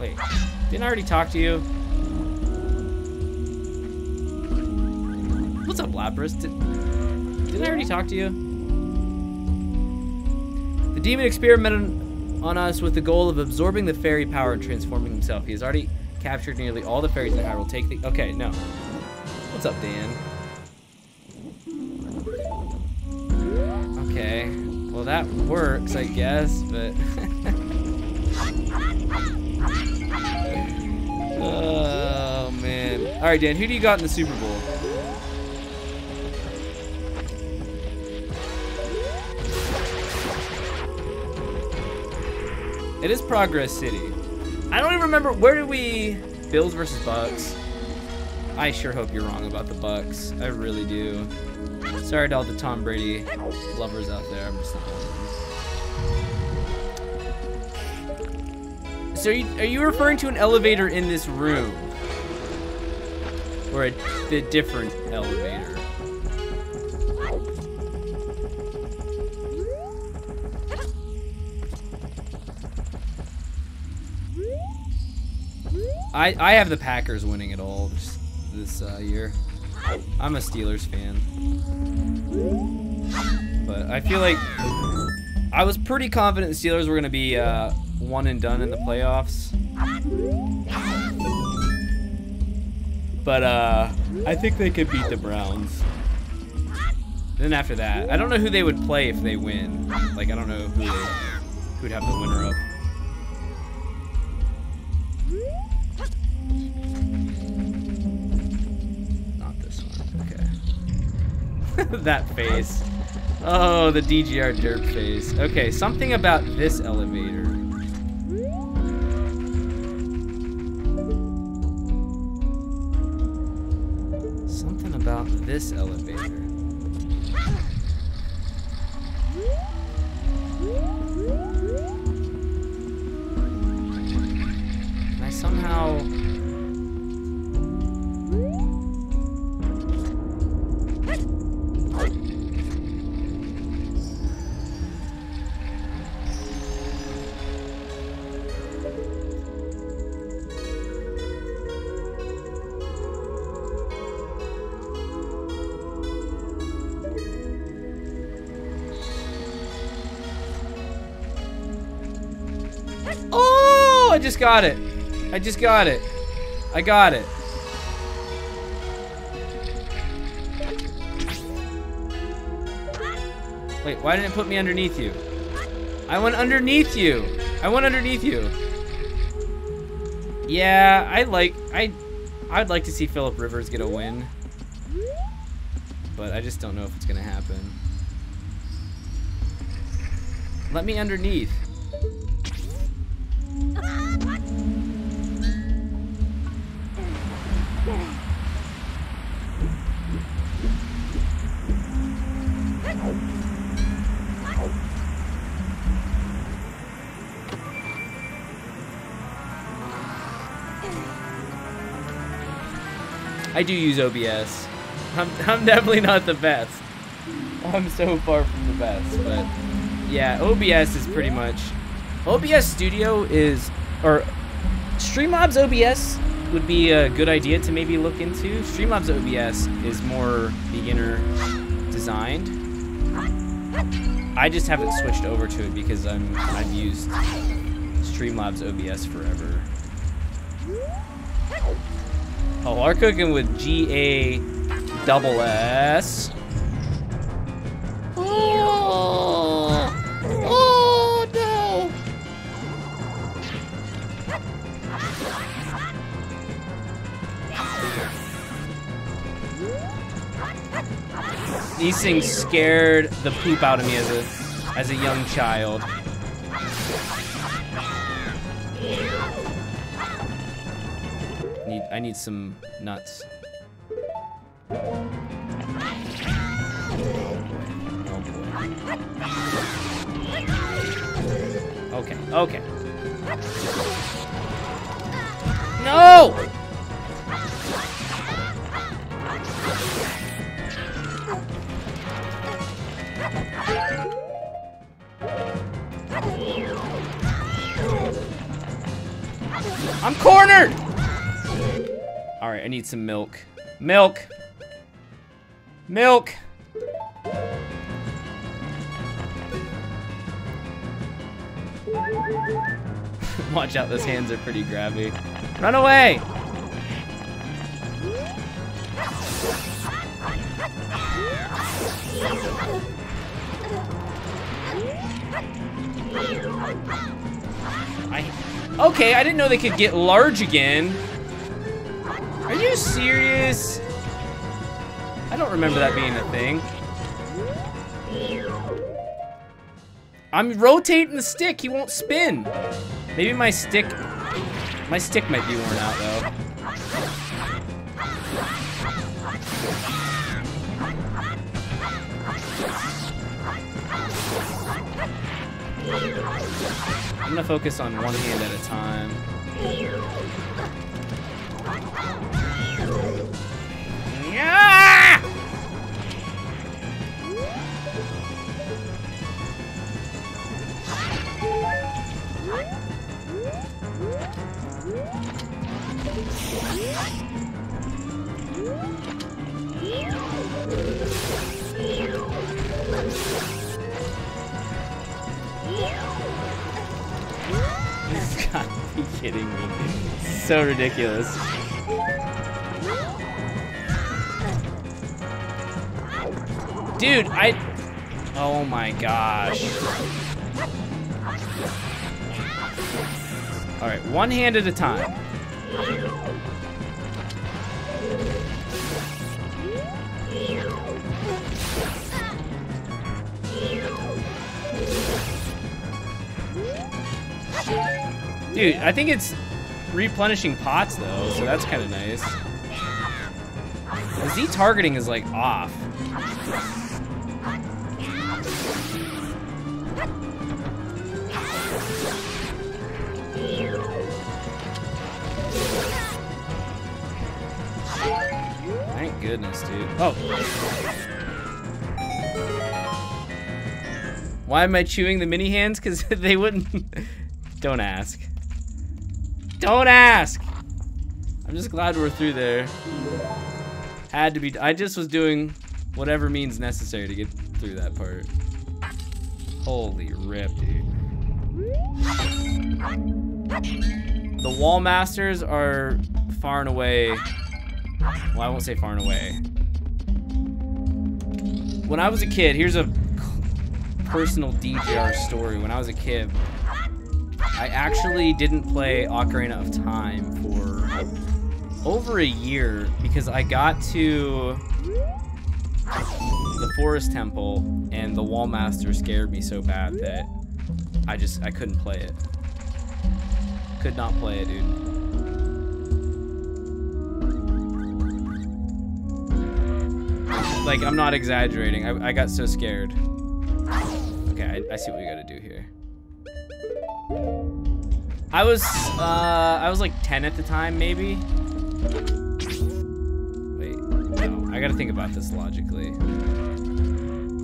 Wait, didn't I already talk to you? What's up, Lapras? Did, didn't I already talk to you? The demon experimented on us with the goal of absorbing the fairy power and transforming himself. He has already captured nearly all the fairies in Hyrule. Take the... Okay, no. What's up, Dan? Works, I guess, but... oh, man. All right, Dan, who do you got in the Super Bowl? It is Progress City. I don't even remember, where did we... Bills versus Bucks. I sure hope you're wrong about the Bucks. I really do. Sorry to all the Tom Brady lovers out there. I'm just not So are you, are you referring to an elevator in this room? Or a, a different elevator? I, I have the Packers winning it all this, this uh, year. I'm a Steelers fan. But I feel like I was pretty confident the Steelers were going to be uh, one and done in the playoffs. But uh, I think they could beat the Browns. Then after that, I don't know who they would play if they win. Like, I don't know who they, who'd have the winner up. Not this one. Okay. that face. Oh, the DGR derp face. Okay, something about this elevator. This elevator. Can I somehow... just got it. I just got it. I got it. Wait, why didn't it put me underneath you? I went underneath you. I went underneath you. Yeah, I like I I'd like to see Philip Rivers get a win. But I just don't know if it's gonna happen. Let me underneath. I do use OBS. I'm, I'm definitely not the best. I'm so far from the best, but yeah, OBS is pretty much OBS Studio is or Streamlabs OBS would be a good idea to maybe look into. Streamlabs OBS is more beginner designed. I just haven't switched over to it because I'm I've used Streamlabs OBS forever. Oh, we're cooking with G A double S. Oh, oh these things scared the poop out of me as a as a young child. Need I need some nuts. Oh. Okay, okay. No! I'm cornered! Alright, I need some milk. Milk! Milk! Watch out, those hands are pretty grabby. Run away! I... Okay, I didn't know they could get large again. Are you serious? I don't remember that being a thing. I'm rotating the stick. He won't spin. Maybe my stick... My stick might be worn out, though. I'm gonna focus on one hand at a time. Yeah! You've got to be kidding me. So ridiculous. Dude, I... Oh my gosh. Alright, one hand at a time. Dude, I think it's replenishing pots though, so that's kind of nice. The Z targeting is like off. Thank goodness, dude. Oh. Why am I chewing the mini hands? Because they wouldn't. Don't ask. Don't ask! I'm just glad we're through there. Had to be. I just was doing whatever means necessary to get through that part. Holy rip, dude. The wall masters are far and away. Well, I won't say far and away. When I was a kid, here's a personal DGR story. When I was a kid, I actually didn't play Ocarina of Time for over a year because I got to the Forest Temple and the Wall Master scared me so bad that I just I couldn't play it. Could not play it, dude. Like, I'm not exaggerating. I, I got so scared. Okay, I, I see what we gotta do here. I was, uh, I was like 10 at the time, maybe. Wait, no, I gotta think about this logically.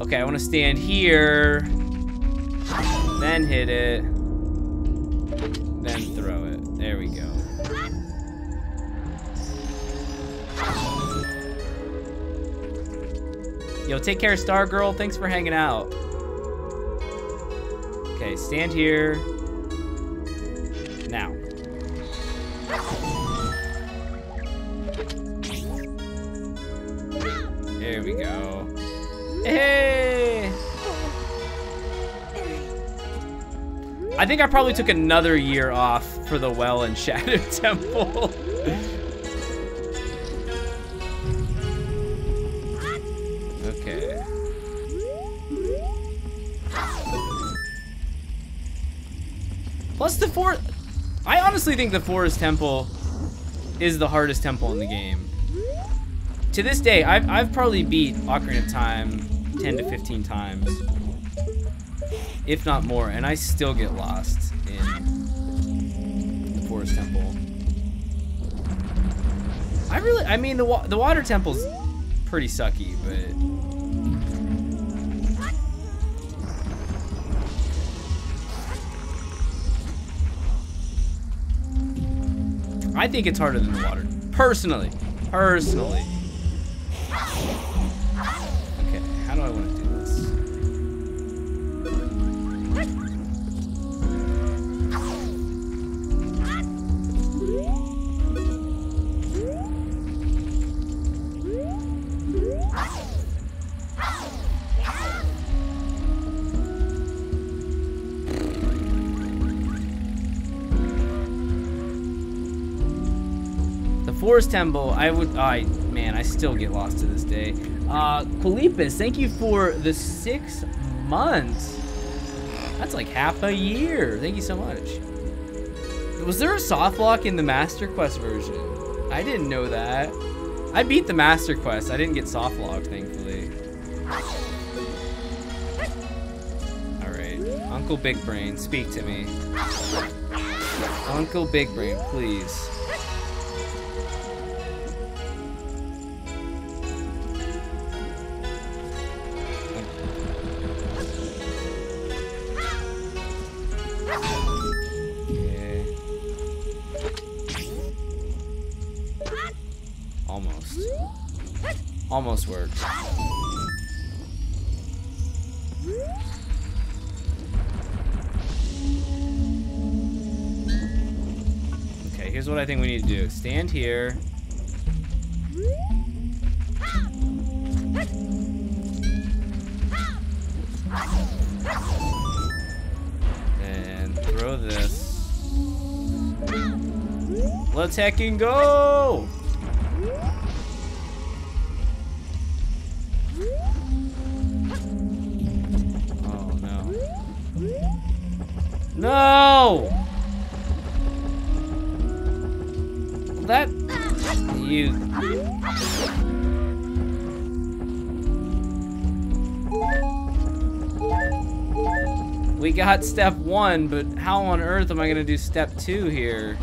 Okay, I wanna stand here, then hit it, then throw it. There we go. Yo, take care, Star Girl. Thanks for hanging out. Okay, stand here now. There we go. Hey! I think I probably took another year off for the well and Shadow Temple. okay. Plus the fourth, I honestly think the forest temple is the hardest temple in the game. To this day, I've, I've probably beat Ocarina of Time 10 to 15 times. If not more, and I still get lost in the forest temple. I really, I mean, the, wa the water temple's pretty sucky, but... I think it's harder than the water. Personally. Personally. Okay, how do I want to Forest Temple, I would, I, man, I still get lost to this day. Uh, Quilipus, thank you for the six months. That's like half a year. Thank you so much. Was there a soft lock in the Master Quest version? I didn't know that. I beat the Master Quest. I didn't get soft locked, thankfully. Alright. Uncle Big Brain, speak to me. Uncle Big Brain, please. Almost worked. Okay, here's what I think we need to do. Stand here. And throw this. Let's heckin' go! No! That you We got step one, but how on earth am I gonna do step two here?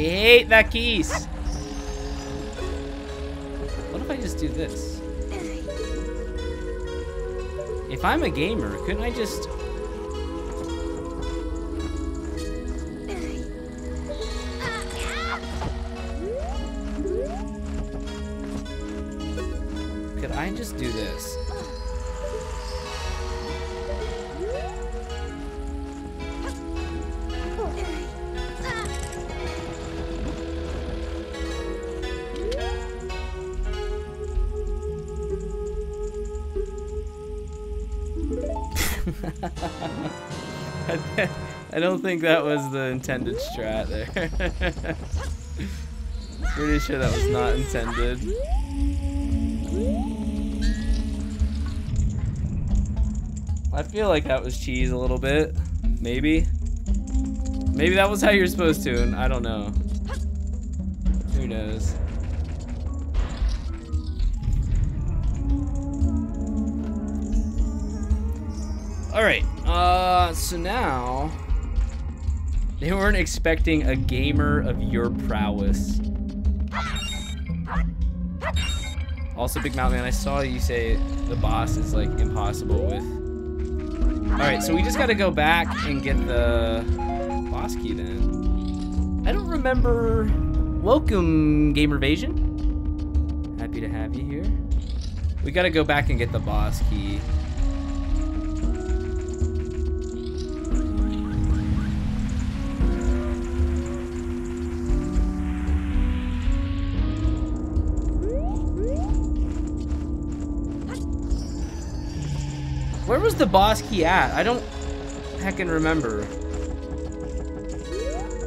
Hate that keys. What if I just do this? If I'm a gamer, couldn't I just... don't think that was the intended strat there. Pretty sure that was not intended. I feel like that was cheese a little bit. Maybe. Maybe that was how you're supposed to, and I don't know. Who knows? Alright, uh, so now... They weren't expecting a gamer of your prowess. Also, Big Mouth Man, I saw you say the boss is, like, impossible with... Alright, so we just gotta go back and get the boss key then. I don't remember... Welcome, Gamervasion. Happy to have you here. We gotta go back and get the boss key. Where was the boss key at? I don't heckin' remember.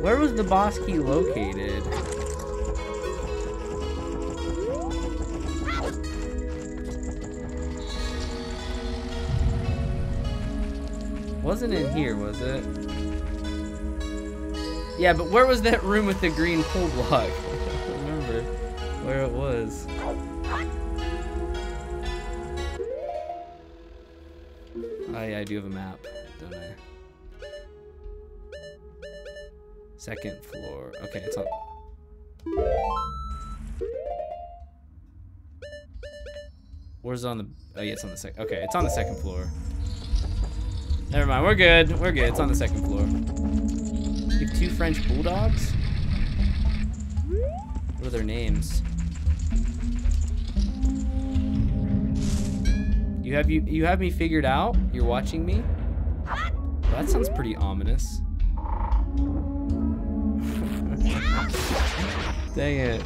Where was the boss key located? Wasn't in here, was it? Yeah, but where was that room with the green pull block? I don't remember where it was. I do have a map, don't I? Second floor. Okay, it's on. Where's on the? Oh yeah, it's on the second. Okay, it's on the second floor. Never mind. We're good. We're good. It's on the second floor. You have two French bulldogs. What are their names? You have you you have me figured out? You're watching me? Well, that sounds pretty ominous. Dang it.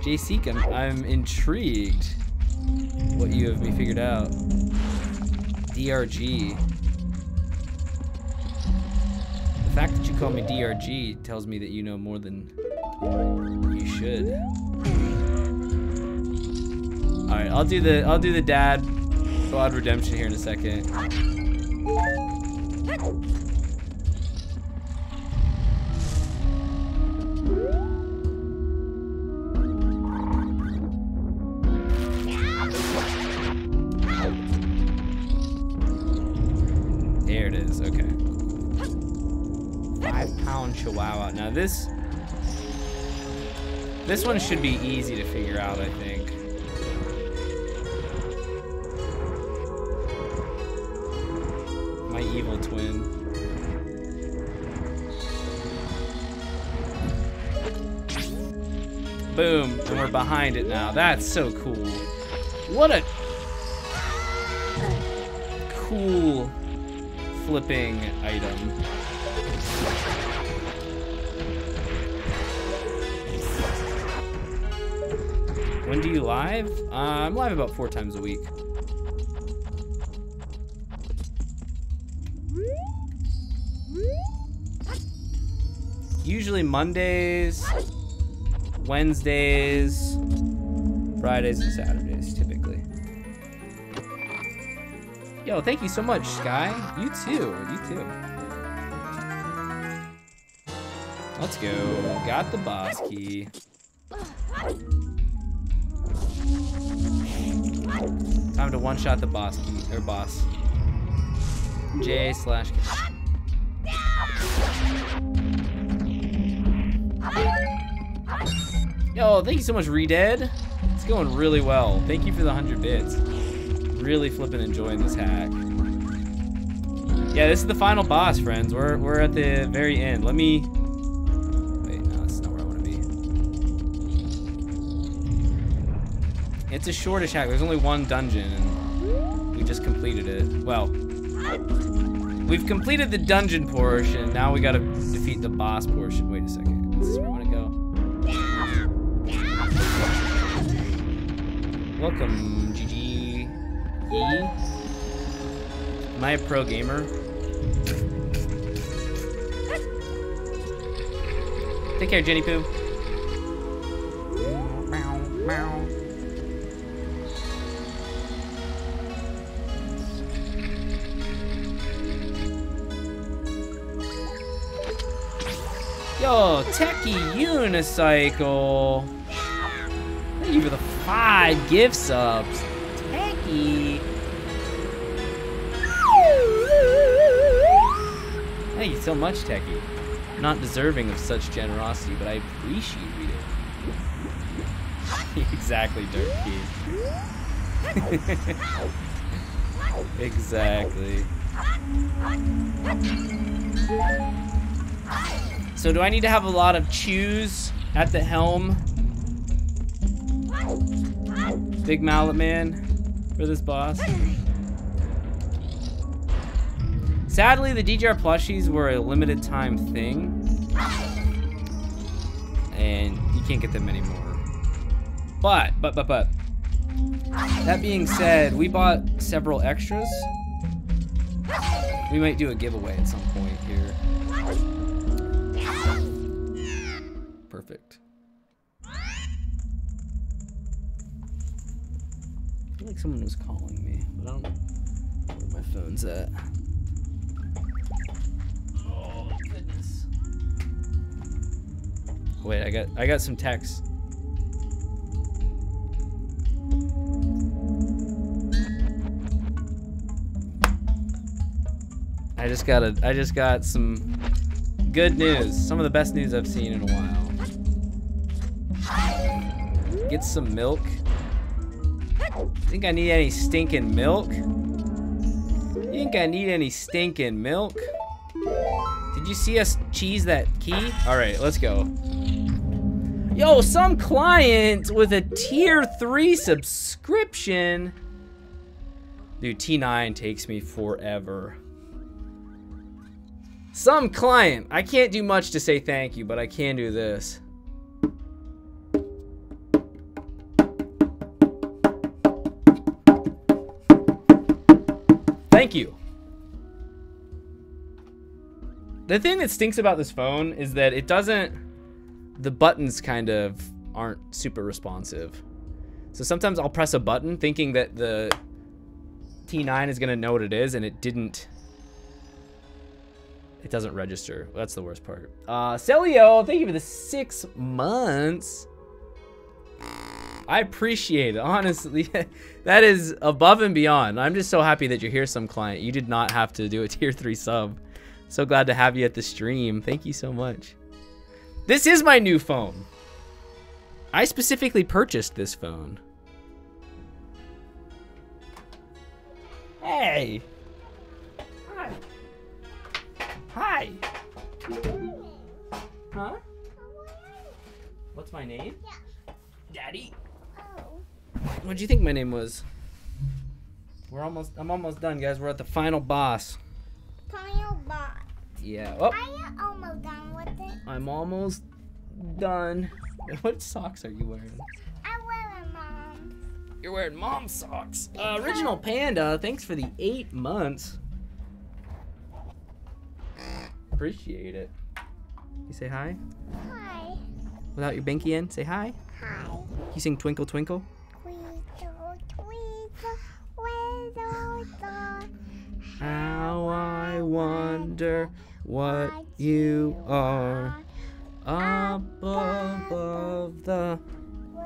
JC, I'm, I'm intrigued what you have me figured out. DRG. The fact that you call me DRG tells me that you know more than you should. All right, I'll do the I'll do the dad bod redemption here in a second. There it is. Okay. Five pound chihuahua. Now this this one should be easy to figure out, I think. Behind it now. That's so cool. What a cool flipping item. When do you live? Uh, I'm live about four times a week. Usually Mondays, Wednesdays, Fridays, and Saturdays, typically. Yo, thank you so much, Sky. You too. You too. Let's go. Got the boss key. Time to one-shot the boss key, or boss. J slash. Yo, thank you so much, Redead. Going really well. Thank you for the 100 bits. Really flipping enjoying this hack. Yeah, this is the final boss, friends. We're, we're at the very end. Let me... Wait, no, that's not where I want to be. It's a shortish hack. There's only one dungeon, and we just completed it. Well, we've completed the dungeon portion. Now we gotta defeat the boss portion. Wait a second. Welcome, GG. E. Am I a pro gamer? Take care, Jenny Poo. Yo, Techie Unicycle. Thank you for the five gift subs. Techie. Thank you so much, Techie. Not deserving of such generosity, but I appreciate it. exactly, Dirt Key. exactly. So do I need to have a lot of chews at the helm? Big mallet man for this boss. Sadly, the DGR plushies were a limited time thing. And you can't get them anymore. But, but, but, but. That being said, we bought several extras. We might do a giveaway at some point here. Perfect. I feel like someone was calling me, but I don't know where my phone's at. Oh goodness. Wait, I got I got some text. I just got a I just got some good news. Some of the best news I've seen in a while. Get some milk. Think I need any stinking milk? Think I need any stinking milk? Did you see us cheese that key? All right, let's go. Yo, some client with a tier three subscription. Dude, T9 takes me forever. Some client. I can't do much to say thank you, but I can do this. Thank you. The thing that stinks about this phone is that it doesn't the buttons kind of aren't super responsive. So sometimes I'll press a button thinking that the T9 is going to know what it is and it didn't it doesn't register. That's the worst part. Uh, Celio, thank you for the six months. I appreciate it, honestly. that is above and beyond. I'm just so happy that you're here, some client. You did not have to do a tier three sub. So glad to have you at the stream. Thank you so much. This is my new phone. I specifically purchased this phone. Hey. Hi. Hi. Huh? What's my name? Daddy. Oh. What'd you think my name was? We're almost I'm almost done, guys. We're at the final boss. Final box. Yeah. Oh, Are you almost done with it? I'm almost done. What socks are you wearing? I'm a mom. You're wearing mom socks. Uh, Original Panda, thanks for the eight months. Appreciate it. You say hi? Hi. Without your binky in, say hi. Hi. You sing Twinkle? Twinkle, twinkle, little star. How I wonder what you are above the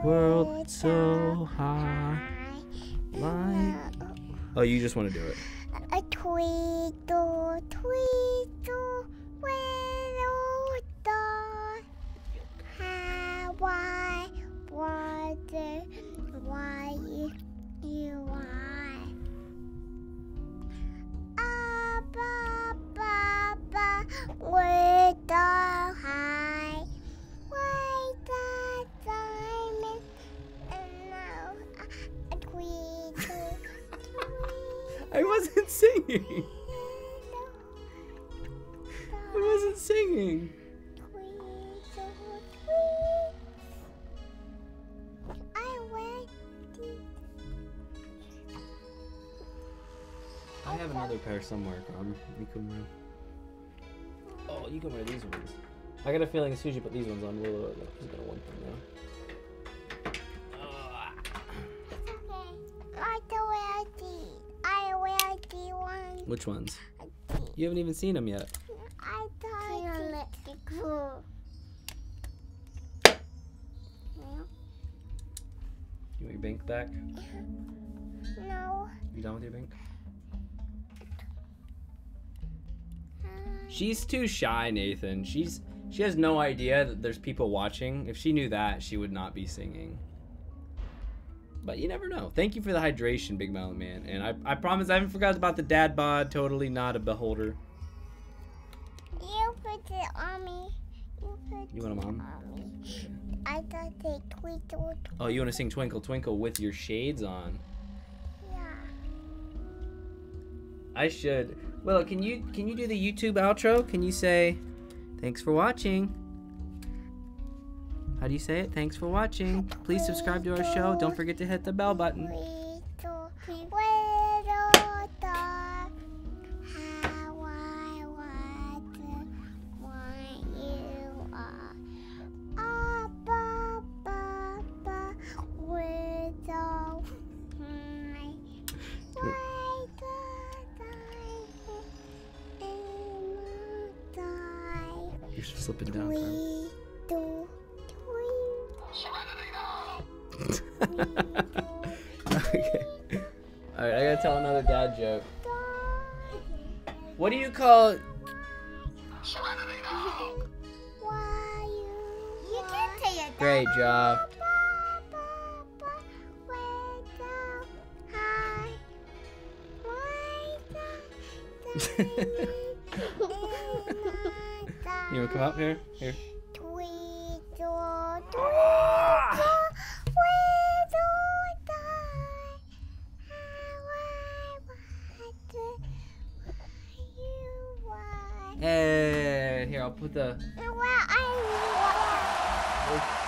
world so high. Like. Oh, you just want to do it. A twinkle, twinkle, little star. How I wonder why you are. I wasn't singing. I wasn't singing. I have another pair somewhere, Carm. You can wear. Oh, you can wear these ones. I got a feeling as soon as you put these ones on, we'll, uh, he's gonna want them now. I don't wear the I wear the one. Which ones? You haven't even seen them yet. I thought it's cool. You want your bank back? No. You done with your bank? She's too shy, Nathan. She's she has no idea that there's people watching. If she knew that, she would not be singing. But you never know. Thank you for the hydration, Big Melon Man. And I, I promise I haven't forgot about the dad bod. Totally not a beholder. You put it on me. You put You want a it mom? on me. I thought they twinkle. Oh, you want to sing Twinkle Twinkle with your shades on? I should. Willow, can you can you do the YouTube outro? Can you say, "Thanks for watching"? How do you say it? Thanks for watching. Please subscribe to our show. Don't forget to hit the bell button. Down. Okay. All right, I gotta tell another dad joke. What do you call? Why you? You can say. Great job. You wanna come up here? Here. Hey, here I'll put the. We're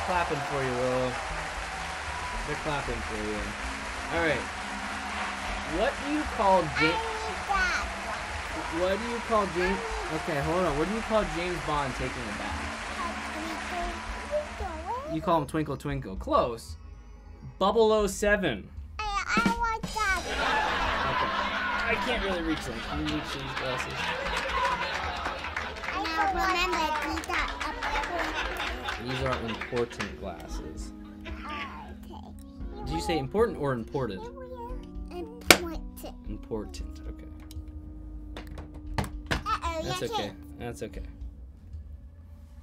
clapping for you, Willow. They're clapping for you. All right. What do you call James? What do you call James? Okay, hold on. What do you call James Bond taking a bath? You call him Twinkle Twinkle. Close. Bubble 07. I want that. Okay. I can't really reach them. Can you reach these glasses? Now remember, these are up These are important glasses. Okay. Did you say important or imported? Important. Important. Okay. That's okay. That's okay.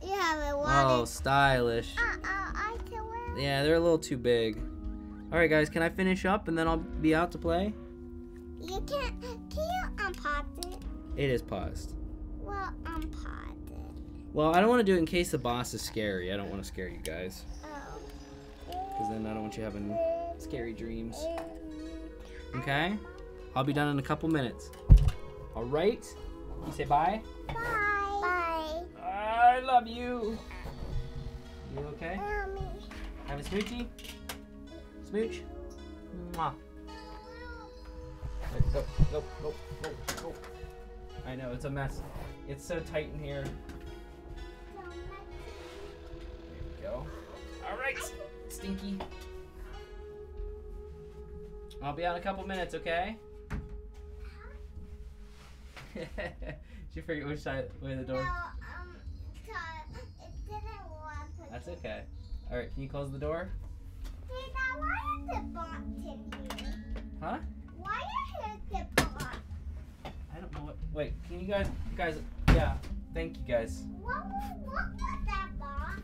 You have a Oh, stylish. Can wear Yeah, they're a little too big. All right, guys, can I finish up and then I'll be out to play? You can't. Can you unpause it? It is paused. Well, unpause it. Well, I don't want to do it in case the boss is scary. I don't want to scare you guys. Oh. Because then I don't want you having scary dreams. Mm. Okay? I'll be done in a couple minutes. All right? You say bye? Bye. Bye. I love you. You okay? Mommy. Have a smoochie? Smooch? Mwah. Go, go, go, go, go. I know, it's a mess. It's so tight in here. There we go. Alright, Stinky. I'll be out in a couple minutes, okay? Did you forget which side, way of the No, door? um, so it didn't want to. That's okay. Alright, can you close the door? Dad, why is the box in here? Huh? Why is the box? I don't know what. Wait, can you guys, guys, yeah. Thank you guys. What what was that box?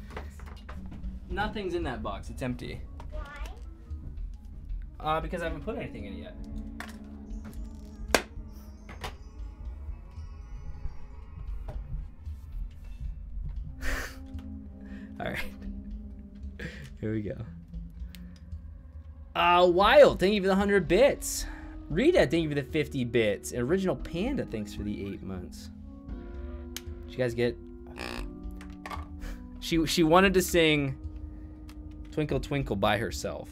Nothing's in that box. It's empty. Why? Uh, because I haven't put anything in it yet. All right. Here we go. Uh, Wild, thank you for the 100 bits. Rita, thank you for the 50 bits. And Original Panda, thanks for the 8 months. Did you guys get... She, she wanted to sing Twinkle Twinkle by herself.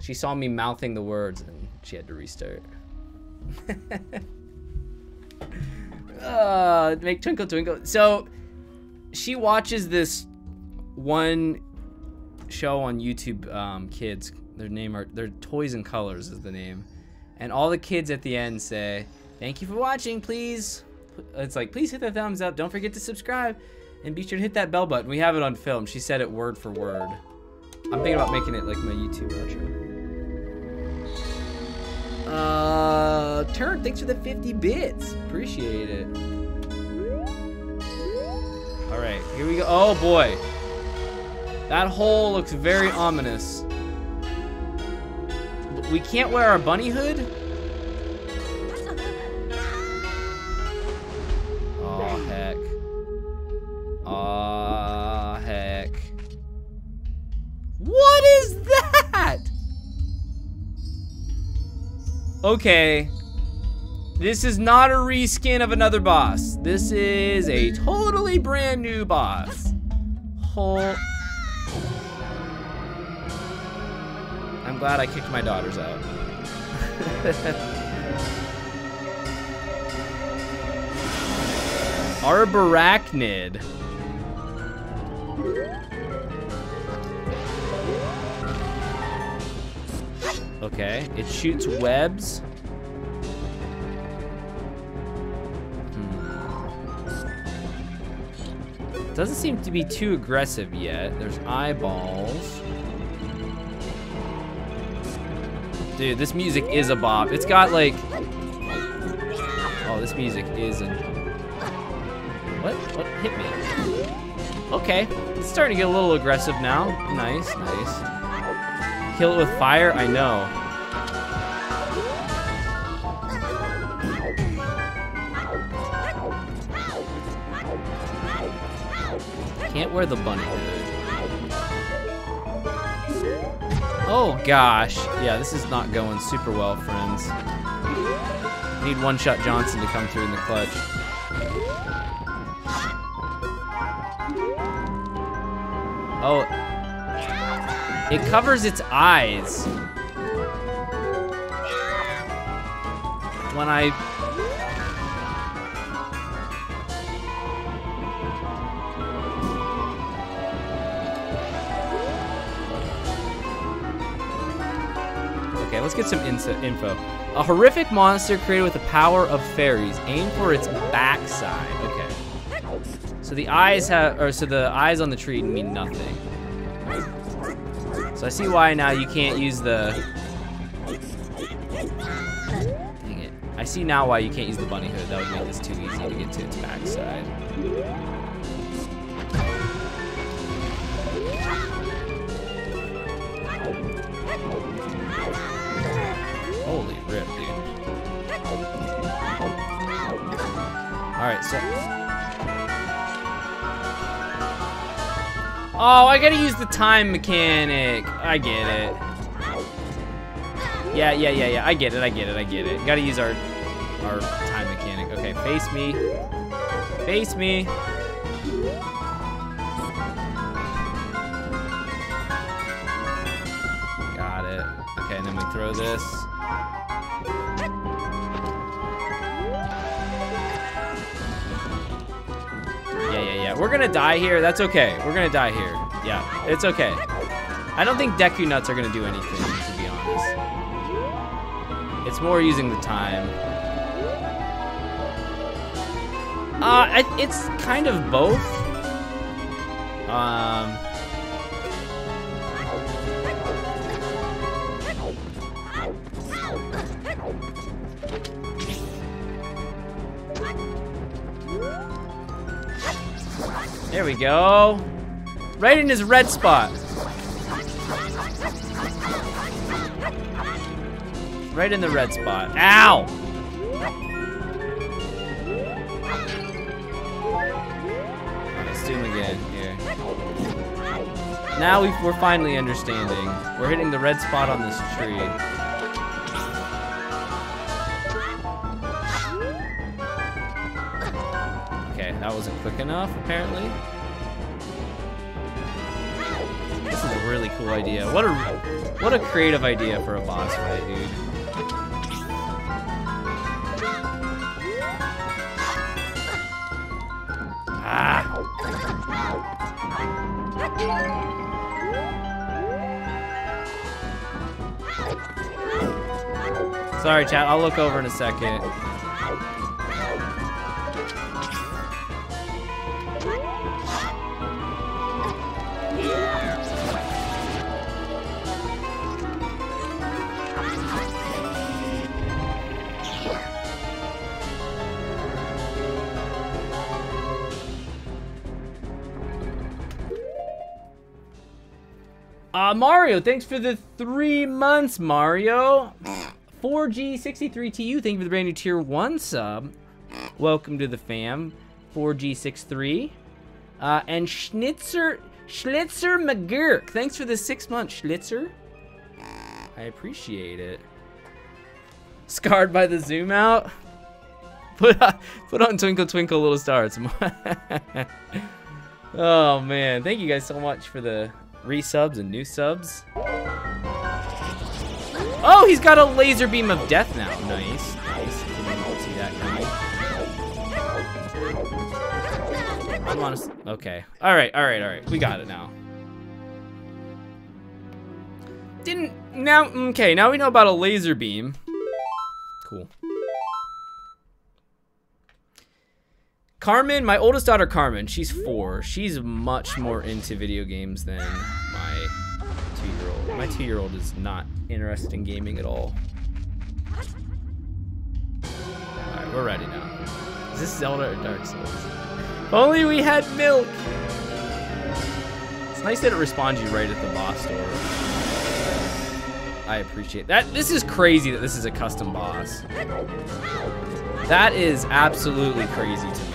She saw me mouthing the words and she had to restart. uh, make Twinkle Twinkle. So she watches this one show on YouTube, um, kids. Their name are their Toys and Colors is the name, and all the kids at the end say, "Thank you for watching. Please." It's like, please hit the thumbs up. Don't forget to subscribe, and be sure to hit that bell button. We have it on film. She said it word for word. I'm thinking about making it like my YouTube outro. Uh, Turn, thanks for the 50 bits. Appreciate it. All right, here we go. Oh boy. That hole looks very ominous. We can't wear our bunny hood? Oh heck. Oh heck. What is that? Okay. This is not a reskin of another boss. This is a totally brand new boss. Whole. I'm glad I kicked my daughters out. Arborachnid. Okay, it shoots webs. Doesn't seem to be too aggressive yet. There's eyeballs. Dude, this music is a bop. It's got like... Oh, this music is. What? What hit me? Okay. It's starting to get a little aggressive now. Nice, nice. Kill it with fire? I know. Can't wear the bunny. Oh gosh. Yeah, this is not going super well, friends. Need one shot Johnson to come through in the clutch. Oh. It covers its eyes. When I Okay, let's get some info. A horrific monster created with the power of fairies. Aim for its backside. Okay. So the eyes have, or so the eyes on the tree mean nothing. So I see why now you can't use the. Dang it. I see now why you can't use the bunny hood. That would make this too easy to get to its backside. Holy rip, dude. Alright, so. Oh, I gotta use the time mechanic. I get it. Yeah, yeah, yeah, yeah. I get it, I get it, I get it. Gotta use our our time mechanic. Okay, face me. Face me. Got it. Okay, and then we throw this. Yeah, yeah, yeah. We're gonna die here. That's okay. We're gonna die here. Yeah, it's okay. I don't think Deku Nuts are gonna do anything, to be honest. It's more using the time. Uh, it's kind of both. Um. There we go. Right in his red spot. Right in the red spot. Ow! Let's do him again here. Now we we're finally understanding. We're hitting the red spot on this tree. Okay, that wasn't quick enough, apparently. This is a really cool idea. What a what a creative idea for a boss fight, dude. Ah! Sorry, chat. I'll look over in a second. Uh, Mario, thanks for the three months, Mario. 4G63TU, thank you for the brand new tier 1 sub. Welcome to the fam. 4G63. Uh, and Schnitzer, Schlitzer McGurk, thanks for the six months, Schlitzer. I appreciate it. Scarred by the zoom out. Put on, put on Twinkle Twinkle Little Stars. oh man, thank you guys so much for the resubs and new subs. Oh, he's got a laser beam of death now. Nice, nice. Didn't see that coming. I'm honest. Okay. All right, all right, all right. We got it now. Didn't now? Okay, now we know about a laser beam. Cool. Carmen, my oldest daughter Carmen, she's four. She's much more into video games than my two-year-old. My two-year-old is not interested in gaming at all. Alright, we're ready now. Is this Zelda or Dark Souls? Only we had milk! It's nice that it responds you right at the boss door. I appreciate that. This is crazy that this is a custom boss. That is absolutely crazy to me.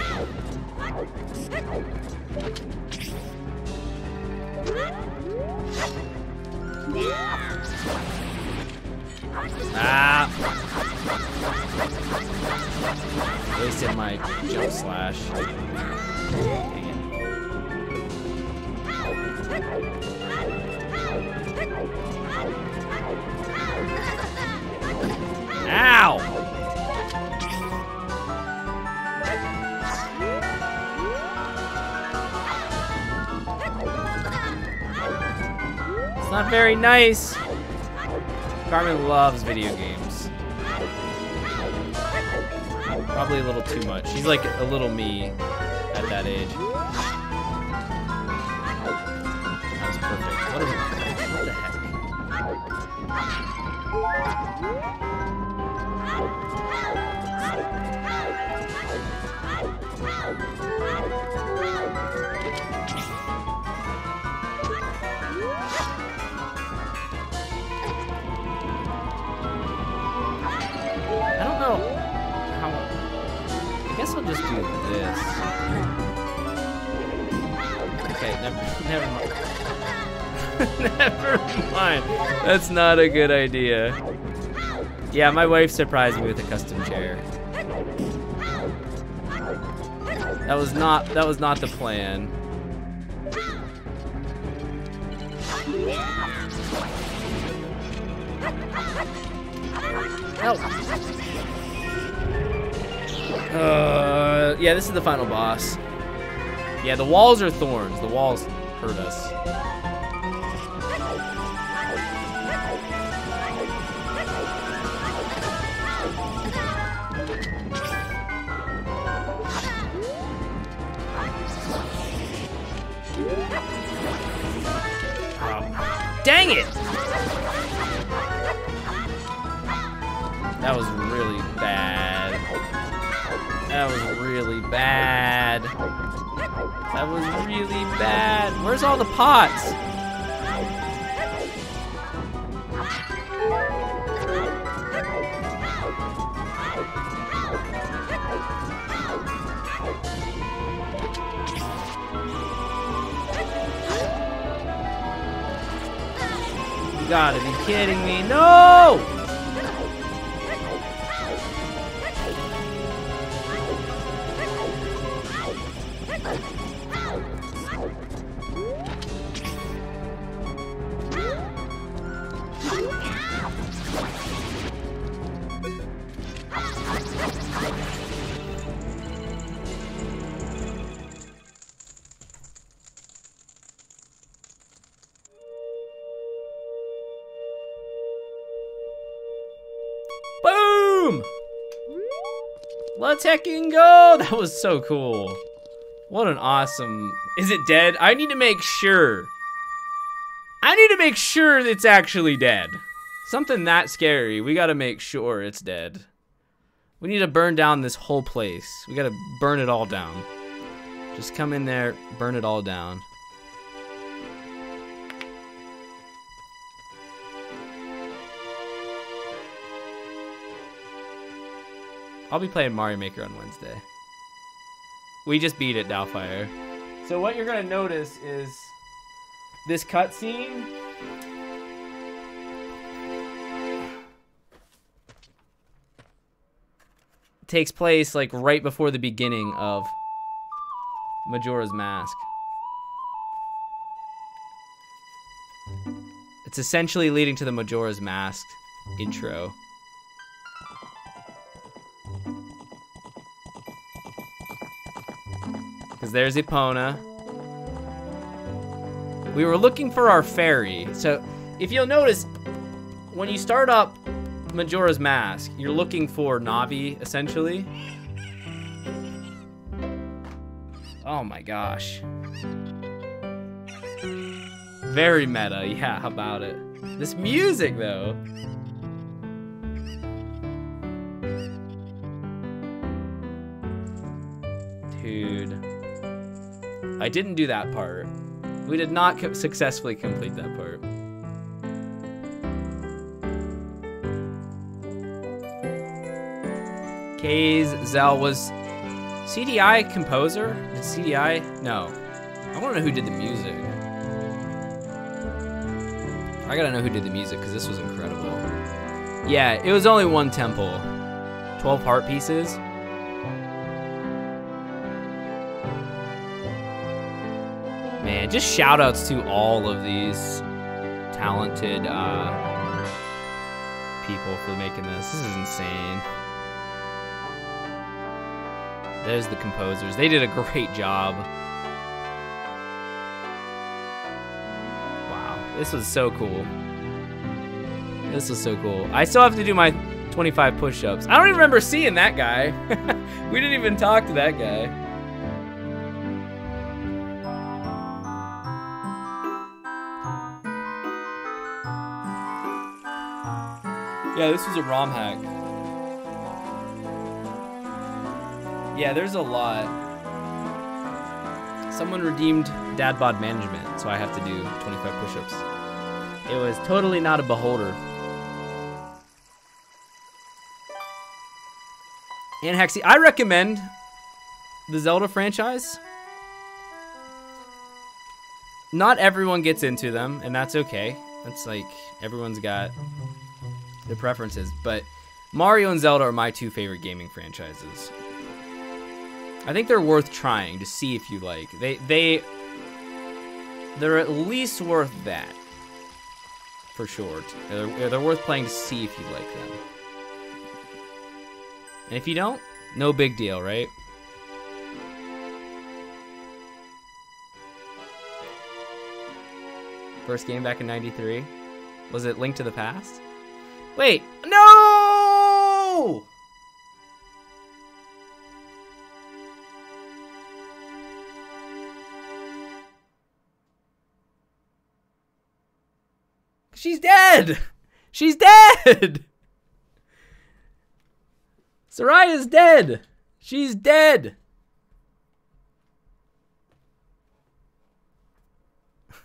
Ah! My jump slash. Ow! Not very nice. Carmen loves video games. Probably a little too much. She's like a little me at that age. That was perfect. What, is, what the heck? Never, never mind. never mind. That's not a good idea. Yeah, my wife surprised me with a custom chair. That was not. That was not the plan. Help. Uh, yeah, this is the final boss. Yeah, the walls are thorns. The walls hurt us. Dang it! That was really bad. That was really bad. That was really bad. Where's all the pots? You gotta be kidding me. No! Let's go! That was so cool. What an awesome... Is it dead? I need to make sure. I need to make sure it's actually dead. Something that scary, we gotta make sure it's dead. We need to burn down this whole place. We gotta burn it all down. Just come in there, burn it all down. I'll be playing Mario Maker on Wednesday. We just beat it, Doubtfire. So what you're gonna notice is this cutscene. Takes place like right before the beginning of Majora's Mask. It's essentially leading to the Majora's Mask intro. Because there's Epona. We were looking for our fairy. So, if you'll notice, when you start up Majora's Mask, you're looking for Navi, essentially. Oh my gosh. Very meta. Yeah, how about it? This music though. Dude. I didn't do that part. We did not co- successfully complete that part. Kaze Zel was CDI composer? Did CDI? No. I want to know who did the music. I gotta know who did the music because this was incredible. Yeah, it was only one temple. 12 heart pieces. Just shout outs to all of these talented uh, people for making this. This is insane. There's the composers. They did a great job. Wow, this was so cool. This was so cool. I still have to do my 25 push-ups. I don't even remember seeing that guy. we didn't even talk to that guy. Yeah, this was a ROM hack. Yeah, there's a lot. Someone redeemed dad bod management, so I have to do 25 push-ups. It was totally not a beholder. And Hexy, I recommend the Zelda franchise. Not everyone gets into them, and that's okay. That's like everyone's got their preferences, but Mario and Zelda are my two favorite gaming franchises. I think they're worth trying to see if you like. They they they're at least worth that. For sure. They're, they're worth playing to see if you like them. And if you don't, no big deal, right? First game back in 93. Was it Link to the Past? Wait, no! She's dead! She's dead! Saria's dead! She's dead!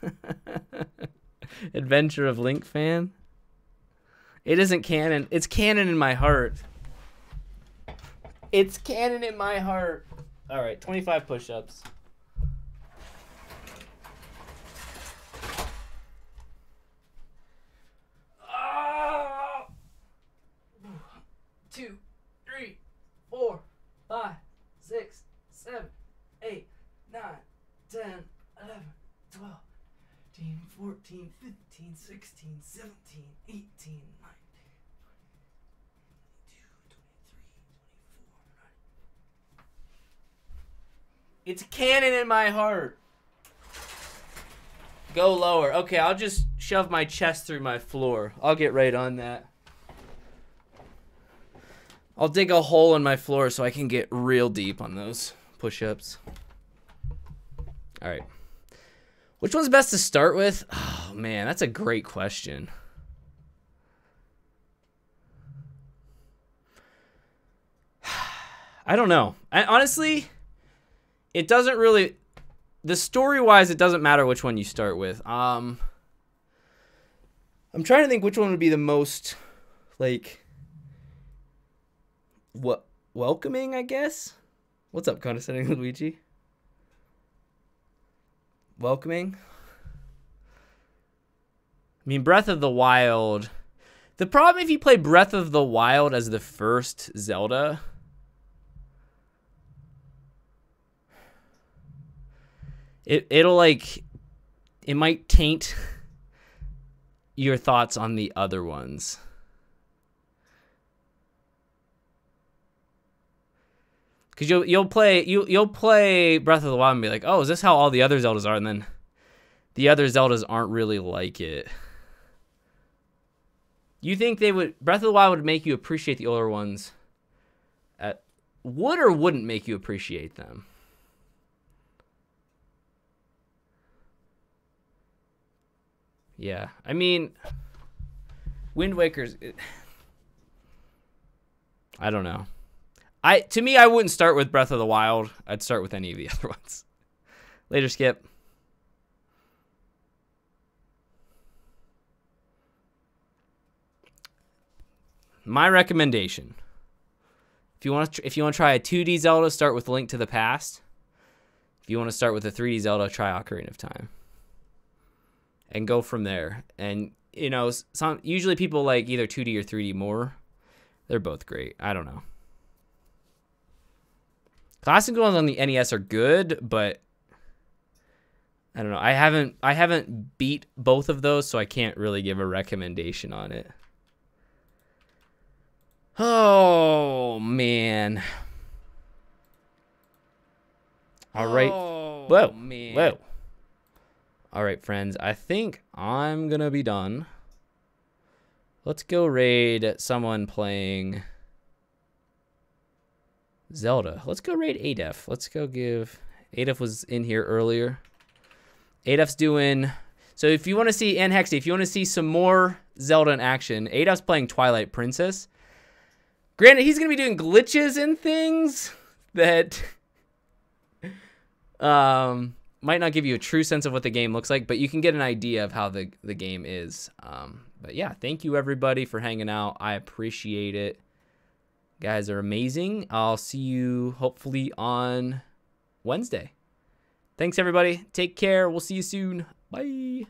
Adventure of Link fan? It isn't canon. It's canon in my heart. It's canon in my heart. All right, 25 push-ups. Ah! Two, three, four, five, six, seven, eight, nine, ten, eleven, twelve, thirteen, fourteen, fifteen, sixteen, seventeen, eighteen, It's canon in my heart. Go lower. Okay, I'll just shove my chest through my floor. I'll get right on that. I'll dig a hole in my floor so I can get real deep on those push-ups. All right. Which one's best to start with? Oh man, that's a great question. I don't know. I, honestly, it doesn't really the story wise it doesn't matter which one you start with. Um i'm trying to think which one would be the most like what welcoming i guess? What's up condescending luigi? Welcoming? I mean breath of the wild. The problem if you play breath of the wild as the first zelda it it'll like it might taint your thoughts on the other ones. Cause you'll you'll play you you'll play Breath of the Wild and be like, oh, is this how all the other Zeldas are? And then the other Zeldas aren't really like it. You think they would Breath of the Wild would make you appreciate the older ones? At, would or wouldn't make you appreciate them? Yeah. I mean, Wind Waker's. It, I don't know. I to me, I wouldn't start with Breath of the Wild. I'd start with any of the other ones. Later, Skip. My recommendation: if you want to, if you want to try a 2D Zelda, start with Link to the Past. If you want to start with a 3D Zelda, try Ocarina of Time. And go from there. And you know, some usually people like either 2D or 3D more. They're both great. I don't know. Classic ones on the NES are good, but I don't know. I haven't I haven't beat both of those, so I can't really give a recommendation on it. Oh man. All right. Oh, Whoa. man. Whoa. All right, friends. I think I'm gonna be done. Let's go raid someone playing Zelda. Let's go raid Adef. Let's go give Adef was in here earlier. Adef's doing so if you want to see and Hexy, if you want to see some more Zelda in action, Adef's playing Twilight Princess. Granted, he's gonna be doing glitches and things that um might not give you a true sense of what the game looks like, but you can get an idea of how the the game is. Um, but yeah, thank you everybody for hanging out. I appreciate it. guys are amazing. I'll see you hopefully on Wednesday. Thanks everybody. Take care. We'll see you soon. Bye.